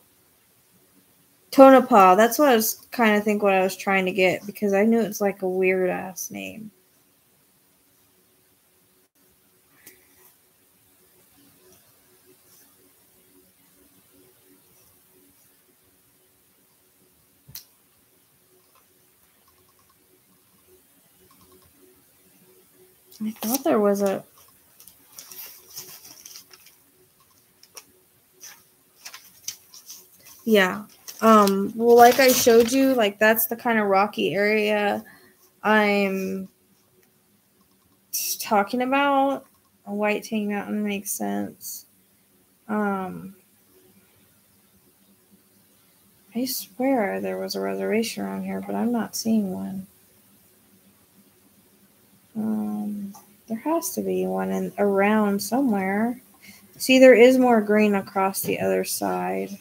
Tonopah. That's what I was kind of think what I was trying to get because I knew it's like a weird ass name. I thought there was a. Yeah. Um, well, like I showed you, like that's the kind of rocky area I'm talking about. A White Tank Mountain makes sense. Um, I swear there was a reservation around here, but I'm not seeing one. Um, there has to be one in around somewhere. See, there is more green across the other side.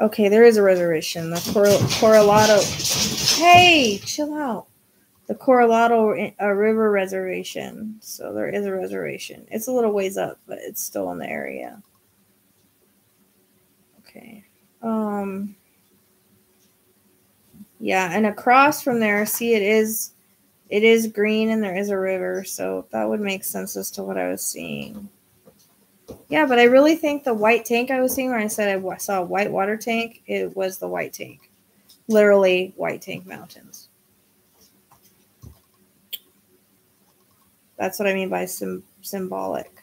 Okay, there is a reservation. The Cor- Coronado. Hey, chill out. The Coronado uh, River Reservation. So there is a reservation. It's a little ways up, but it's still in the area. Okay. Um. Yeah, and across from there, see, it is, it is green, and there is a river. So that would make sense as to what I was seeing. Yeah, but I really think the white tank I was seeing when I said I saw a white water tank, it was the white tank. Literally, white tank mountains. That's what I mean by sim- symbolic.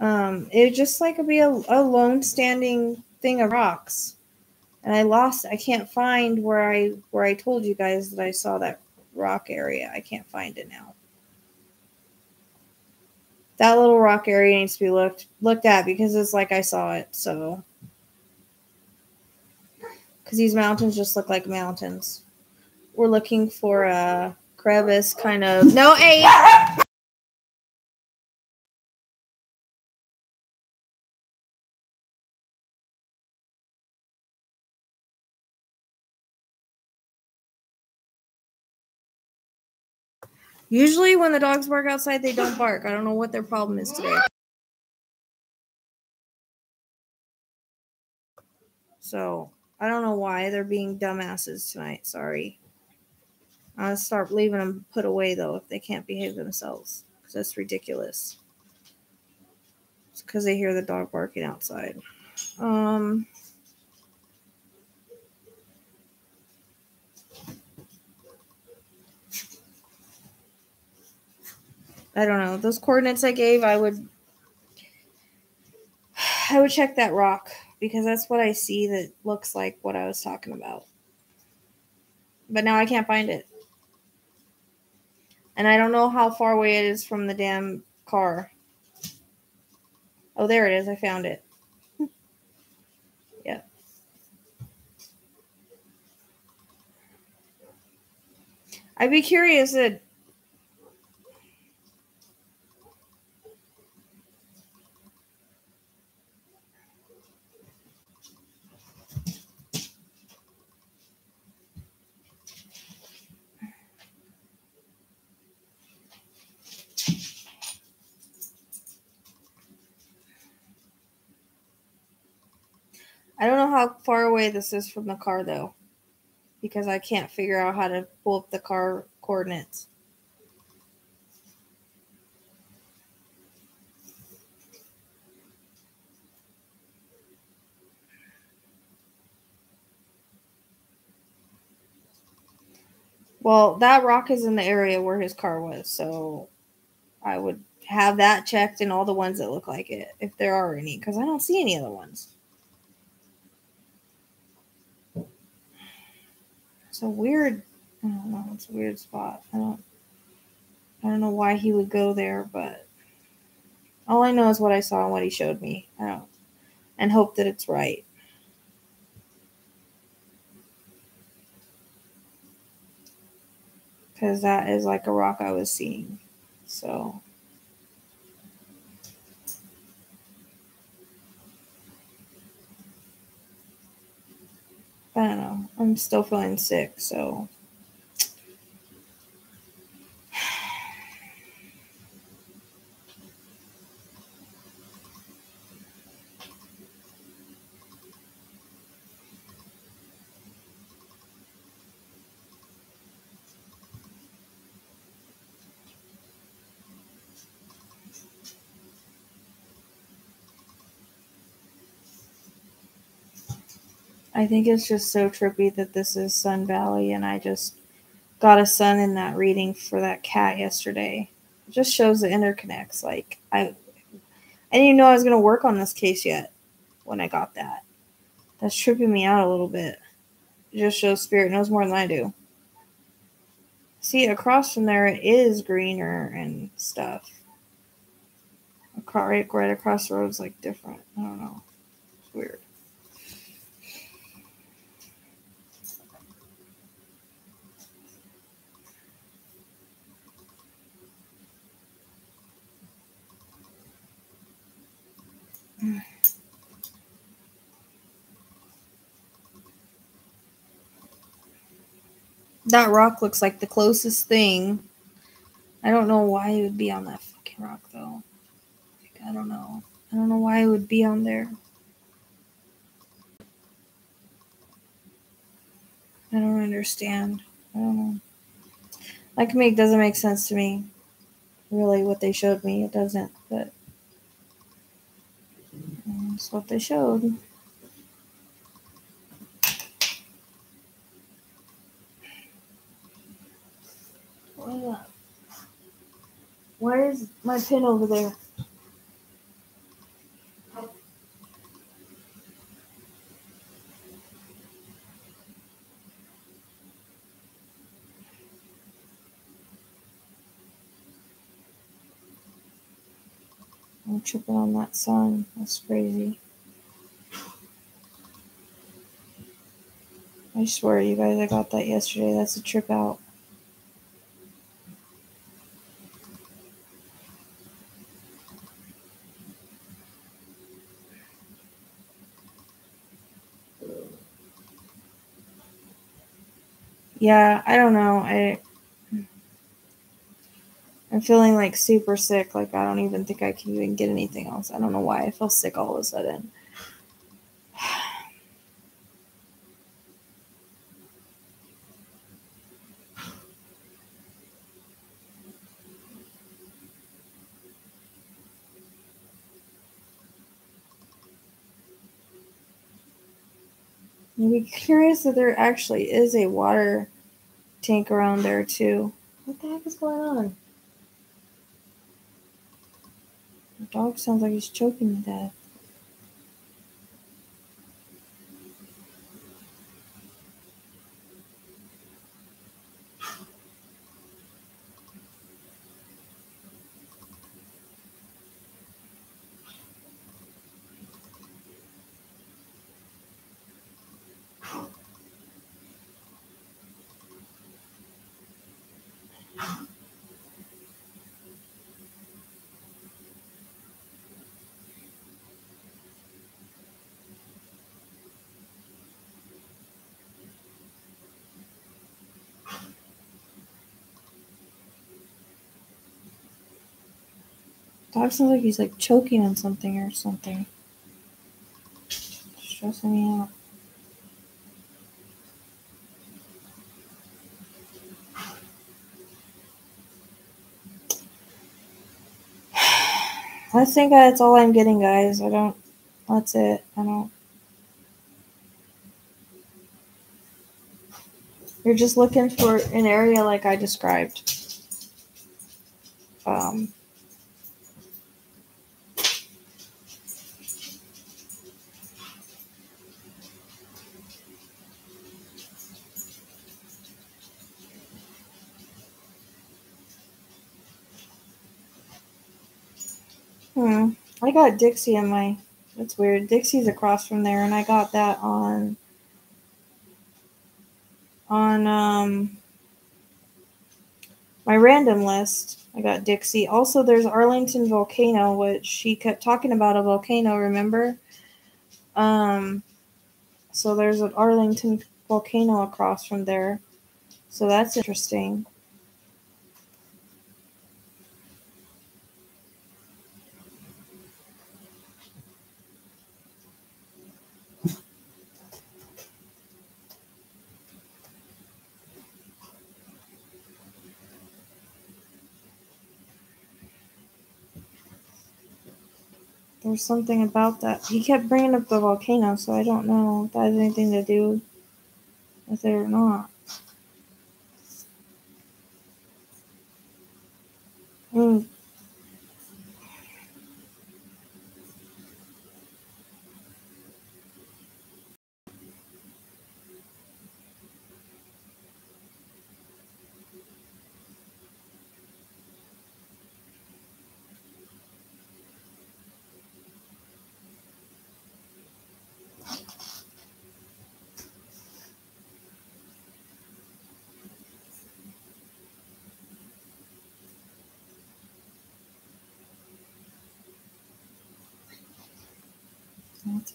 Um, it would just like be a, a lone standing thing of rocks, and I lost. I can't find where I where I told you guys that I saw that rock area. I can't find it now. That little rock area needs to be looked looked at because it's like I saw it. So, because these mountains just look like mountains. We're looking for a crevice, kind of. No, hey. Usually, when the dogs bark outside, they don't bark. I don't know what their problem is today. So, I don't know why they're being dumbasses tonight. Sorry. I'll start leaving them put away, though, if they can't behave themselves. Because that's ridiculous. It's because they hear the dog barking outside. Um. I don't know. Those coordinates I gave, I would I would check that rock because that's what I see that looks like what I was talking about. But now I can't find it. And I don't know how far away it is from the damn car. Oh, there it is. I found it. yeah. I'd be curious that I don't know how far away this is from the car though, because I can't figure out how to pull up the car coordinates. Well, that rock is in the area where his car was, so I would have that checked and all the ones that look like it, if there are any, because I don't see any other ones. It's a weird. I don't know. It's a weird spot. I don't. I don't know why he would go there, but all I know is what I saw and what he showed me. I don't, and hope that it's right. Because that is like a rock I was seeing. So. I don't know. I'm still feeling sick, so. I think it's just so trippy that this is Sun Valley, and I just got a sun in that reading for that cat yesterday. It just shows the interconnects. Like I, I didn't even know I was gonna work on this case yet when I got that. That's tripping me out a little bit. It just shows Spirit knows more than I do. See, across from there it is greener and stuff. Right, right across the road is like different. I don't know. It's weird. That rock looks like the closest thing. I don't know why it would be on that fucking rock though. Like, I don't know. I don't know why it would be on there. I don't understand. I don't know. Like make doesn't make sense to me. Really, what they showed me, it doesn't. That's what they showed. Where is my pin over there? I'm tripping on that sun. That's crazy. I swear, you guys, I got that yesterday. That's a trip out. Yeah, I don't know. I I'm feeling like super sick. Like I don't even think I can even get anything else. I don't know why I feel sick all of a sudden. I'd be curious if there actually is a water tank around there too. What the heck is going on? The dog sounds like he's choking to death. Dog sounds like he's like choking on something or something. Stressing me out. I think that's all I'm getting, guys. I don't. That's it. I don't. You're just looking for an area like I described. Um, Hmm. I got Dixie in my. That's weird. Dixie's across from there, and I got that on. On um. My random list, I got Dixie. Also, there's Arlington Volcano, which she kept talking about a volcano. Remember? Um. So there's an Arlington volcano across from there. So that's interesting. There's something about that. He kept bringing up the volcano, so I don't know if that has anything to do with it or not. Mm.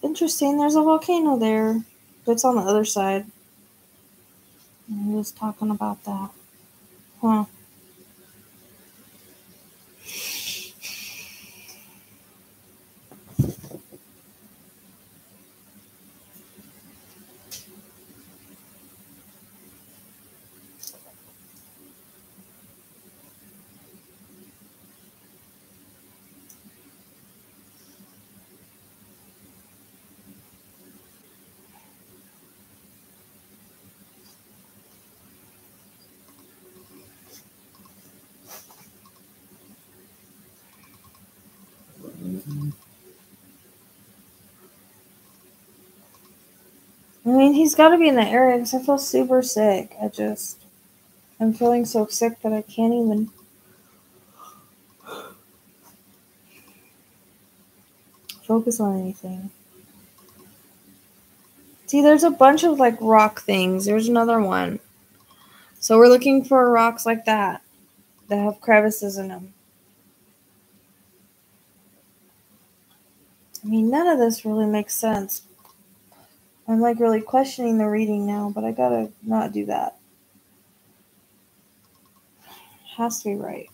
Interesting. There's a volcano there, but it's on the other side. And he was talking about that. Huh. I mean, he's got to be in the area because I feel super sick. I just, I'm feeling so sick that I can't even. Focus on anything. See, there's a bunch of like rock things. There's another one. So we're looking for rocks like that that have crevices in them. I mean, none of this really makes sense. I'm like really questioning the reading now, but I gotta not do that. Has to be right.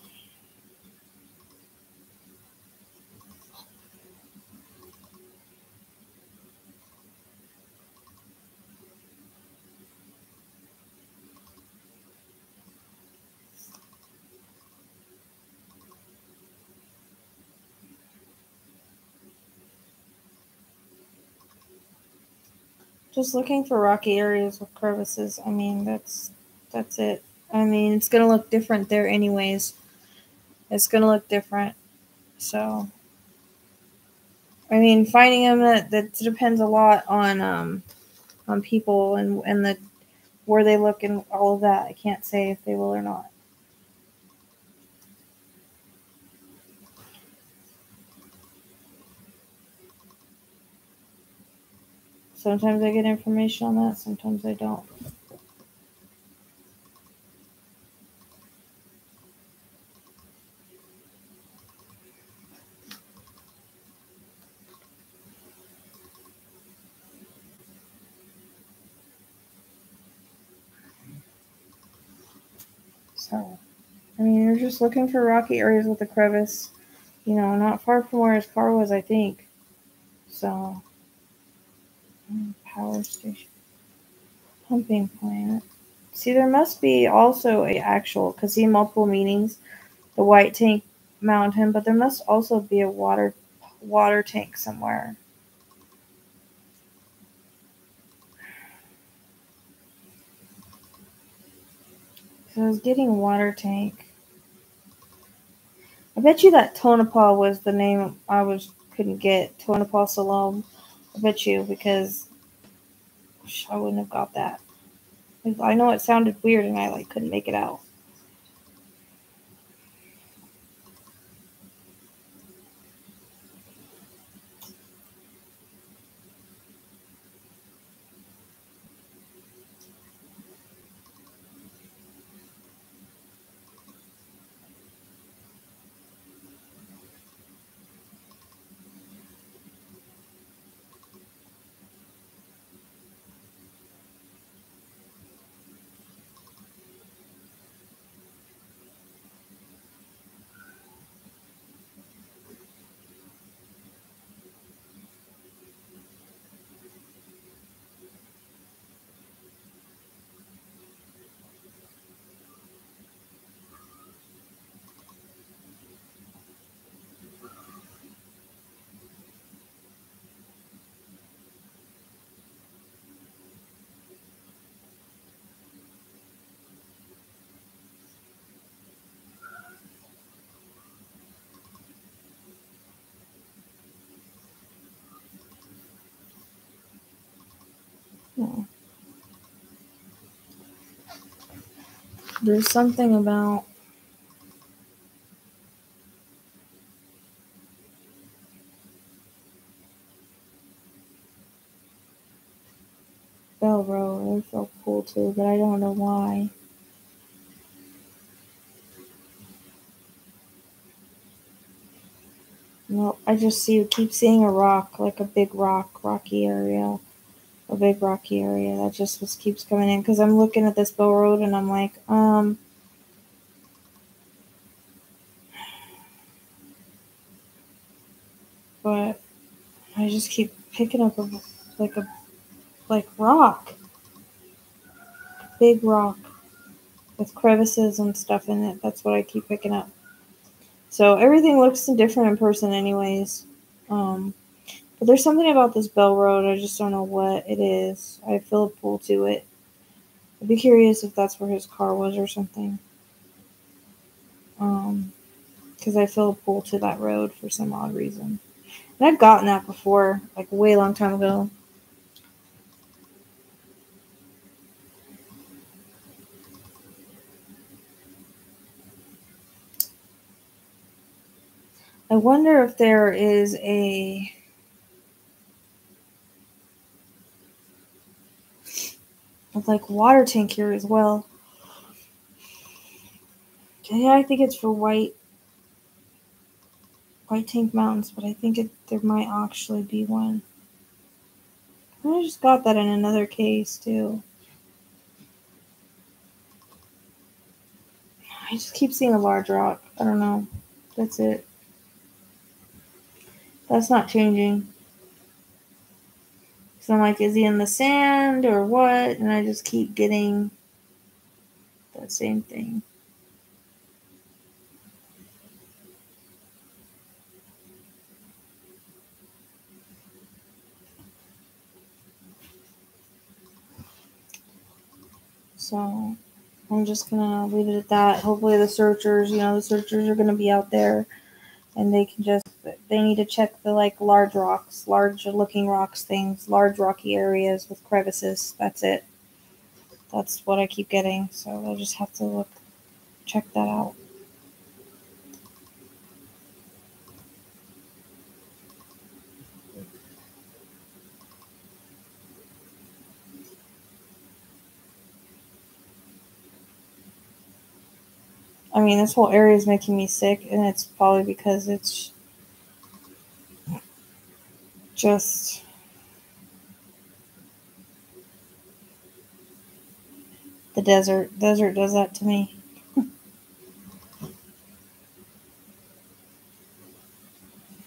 Just looking for rocky areas with crevices. I mean, that's that's it. I mean, it's gonna look different there anyways. It's gonna look different. So, I mean, finding them that that depends a lot on um on people and and the where they look and all of that. I can't say if they will or not. Sometimes I get information on that, sometimes I don't. So, I mean, you're just looking for rocky areas with a crevice, you know, not far from where his car was, I think. So, power station, pumping plant. See, there must be also a actual, because see multiple meanings, the white tank mountain, but there must also be a water water tank somewhere. So I was getting water tank. I bet you that Tonopah was the name I was couldn't get. Tonopah Salome. Bet you because I wouldn't have got that. I know it sounded weird and I like couldn't make it out. No. There's something about Bell Road. I felt cool too, but I don't know why. No, I just see you keep seeing a rock, like a big rock, rocky area a big rocky area that just was, keeps coming in because I'm looking at this bow road and I'm like, um, but I just keep picking up a like a like rock, big rock with crevices and stuff in it. That's what I keep picking up. So everything looks different in person, anyways. Um, but there's something about this Bell Road, I just don't know what it is. I feel a pull to it. I'd be curious if that's where his car was or something. Um, because I feel a pull to that road for some odd reason. And I've gotten that before, like way long time ago. I wonder if there is a like water tank here as well. Yeah, I think it's for white white tank mountains, but I think it there might actually be one. I just got that in another case too. I just keep seeing a large rock. I don't know. That's it. That's not changing. So I'm like, is he in the sand or what? And I just keep getting that same thing. So I'm just gonna leave it at that. Hopefully the searchers, you know, the searchers are gonna be out there and they can just they need to check the like large rocks, large looking rocks things, large rocky areas with crevices. That's it. That's what I keep getting. So I'll just have to look check that out. I mean, this whole area is making me sick, and it's probably because it's just the desert. Desert does that to me.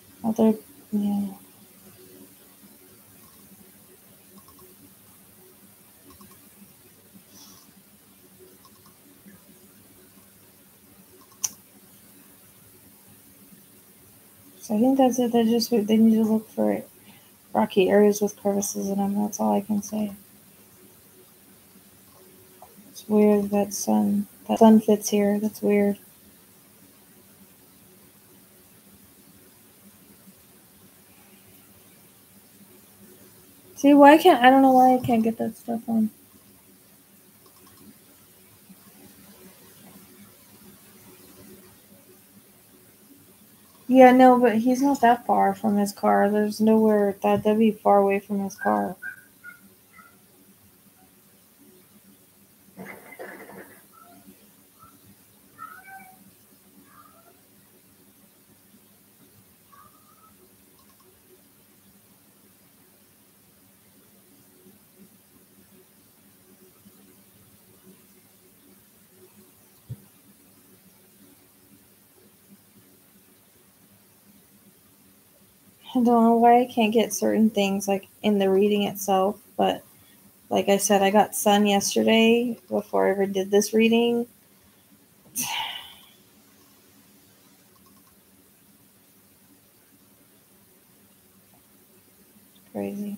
Other, yeah. So I think that's it. They just they need to look for rocky areas with crevices in them. That's all I can say. It's weird that sun that sun fits here. That's weird. See why can't I don't know why I can't get that stuff on. Yeah, no, but he's not that far from his car. There's nowhere that that'd be far away from his car. I don't know why I can't get certain things like in the reading itself, but like I said, I got sun yesterday before I ever did this reading. Crazy.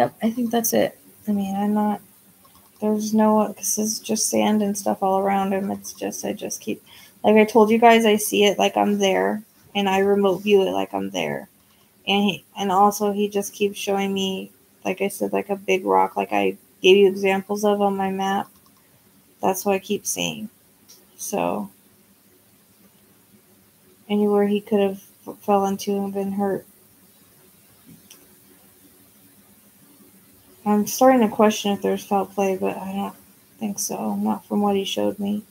Yep, I think that's it. I mean, I'm not. There's no because it's just sand and stuff all around him. It's just I just keep like I told you guys. I see it like I'm there, and I remote view it like I'm there, and he and also he just keeps showing me like I said like a big rock like I gave you examples of on my map. That's what I keep seeing. So anywhere he could have fell into and been hurt. I'm starting to question if there's foul play, but I don't think so. Not from what he showed me.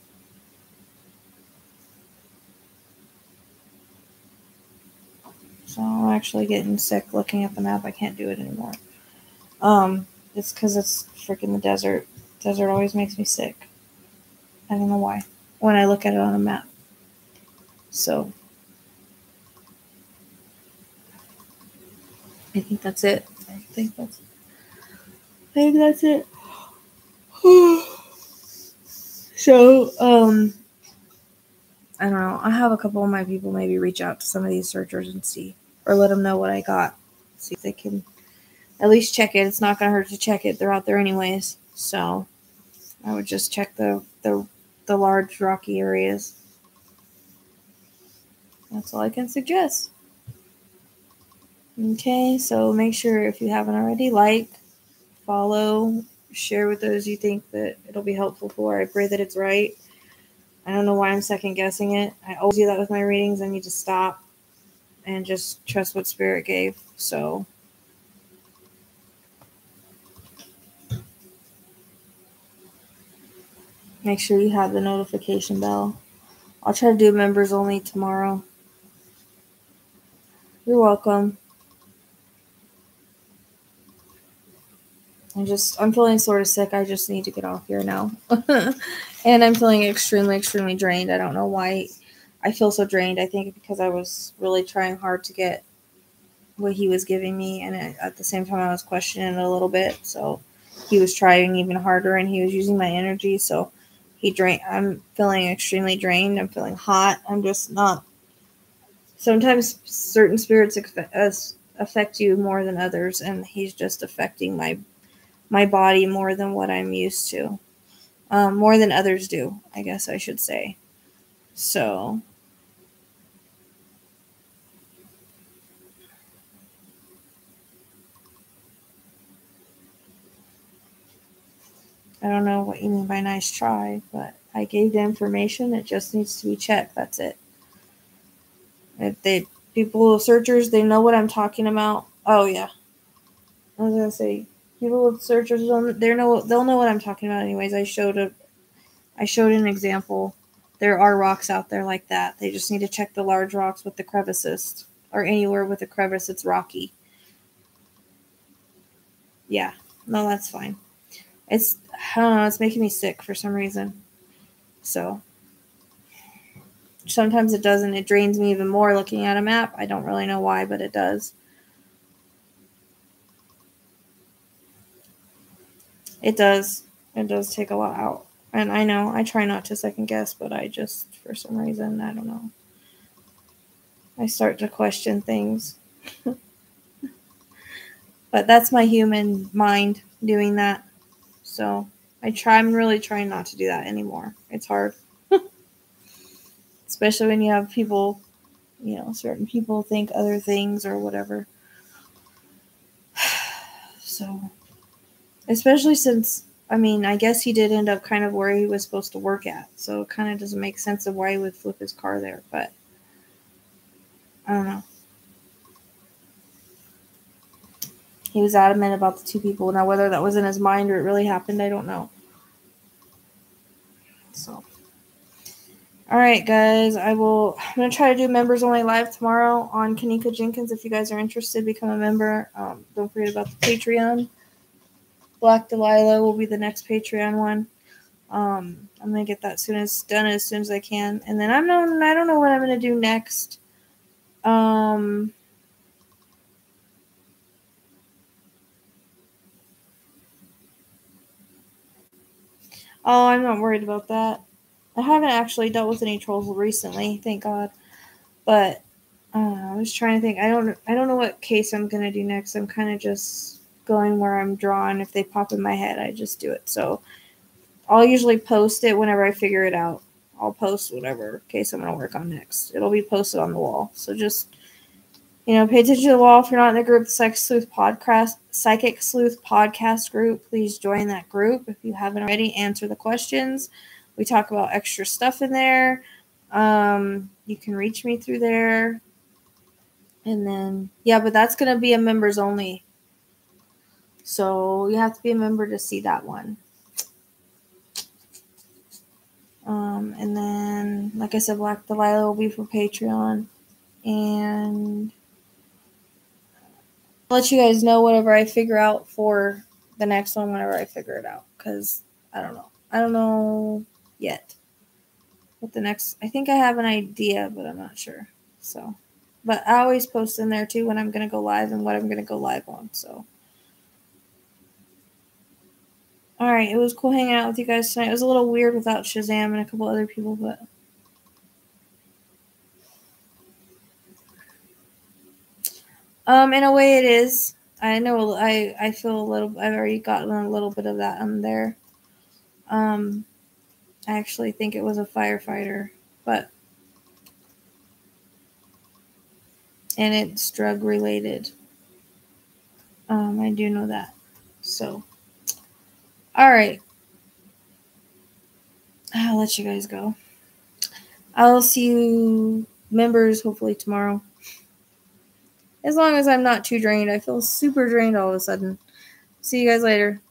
So I'm actually getting sick looking at the map. I can't do it anymore. Um, it's because it's freaking the desert. Desert always makes me sick. I don't know why. When I look at it on a map. So I think that's it. I think that's I think that's it. so, um I don't know. I have a couple of my people maybe reach out to some of these searchers and see or let them know what I got. See if they can at least check it. It's not gonna hurt to check it. They're out there anyways. So I would just check the the the large rocky areas. That's all I can suggest. Okay, so make sure if you haven't already, like, follow, share with those you think that it'll be helpful for. I pray that it's right. I don't know why I'm second guessing it. I always do that with my readings. I need to stop and just trust what spirit gave. So make sure you have the notification bell. I'll try to do members only tomorrow. You're welcome. I'm just I'm feeling sort of sick. I just need to get off here now. and I'm feeling extremely, extremely drained. I don't know why I feel so drained. I think because I was really trying hard to get what he was giving me, and at the same time I was questioning it a little bit. So he was trying even harder, and he was using my energy. So he drained. I'm feeling extremely drained. I'm feeling hot. I'm just not. Sometimes certain spirits affect you more than others, and he's just affecting my my body more than what I'm used to, um, more than others do. I guess I should say. So. I don't know what you mean by nice try, but I gave the information. It just needs to be checked. That's it. If they people searchers, they know what I'm talking about. Oh yeah, I was gonna say people with searchers, they know they'll know what I'm talking about. Anyways, I showed a, I showed an example. There are rocks out there like that. They just need to check the large rocks with the crevices, or anywhere with a crevice. It's rocky. Yeah, no, that's fine. It's I don't know, it's making me sick for some reason. So sometimes it doesn't. It drains me even more looking at a map. I don't really know why, but it does. It does. It does take a lot out. And I know I try not to second guess, but I just, for some reason, I don't know. I start to question things. but that's my human mind doing that. So I try, I'm really trying not to do that anymore. It's hard. Especially when you have people, you know, certain people think other things or whatever. So, especially since, I mean, I guess he did end up kind of where he was supposed to work at. So it kind of doesn't make sense of why he would flip his car there. But I don't know. he was adamant about the two people. Now, whether that was in his mind or it really happened, I don't know. So, all right, guys, I will. I'm gonna try to do members only live tomorrow on Kenneka Jenkins. If you guys are interested, become a member. Um, don't forget about the Patreon. Black Dahlia will be the next Patreon one. Um, I'm gonna get that soon as done as soon as I can, and then I'm not. I don't know what I'm gonna do next. Um, Oh, I'm not worried about that. I haven't actually dealt with any trolls recently, thank God. But uh, I was trying to think. I don't. I don't know what case I'm gonna do next. I'm kind of just going where I'm drawn. If they pop in my head, I just do it. So I'll usually post it whenever I figure it out. I'll post whatever case I'm gonna work on next. It'll be posted on the wall. So just you know, pay attention to the wall. If you're not in the group, the Psychic Sleuth podcast, Psychic Sleuth podcast group, please join that group. If you haven't already, answer the questions. We talk about extra stuff in there. Um, you can reach me through there. And then, yeah, but that's going to be a members only. So you have to be a member to see that one. Um, and then, like I said, Black Dahlia will be for Patreon. And I'll let you guys know whatever I figure out for the next one whenever I figure it out. Because I don't know. I don't know yet. What the next I think I have an idea, but I'm not sure. So but I always post in there too when I'm gonna go live and what I'm gonna go live on. So All right, it was cool hanging out with you guys tonight. It was a little weird without Shazam and a couple other people, but um, in a way, it is. I know. I I feel a little. I've already gotten a little bit of that on there. Um, I actually think it was a firefighter, but and it's drug related. Um, I do know that. So, all right. I'll let you guys go. I'll see you members hopefully tomorrow. As long as I'm not too drained. I feel super drained all of a sudden. See you guys later.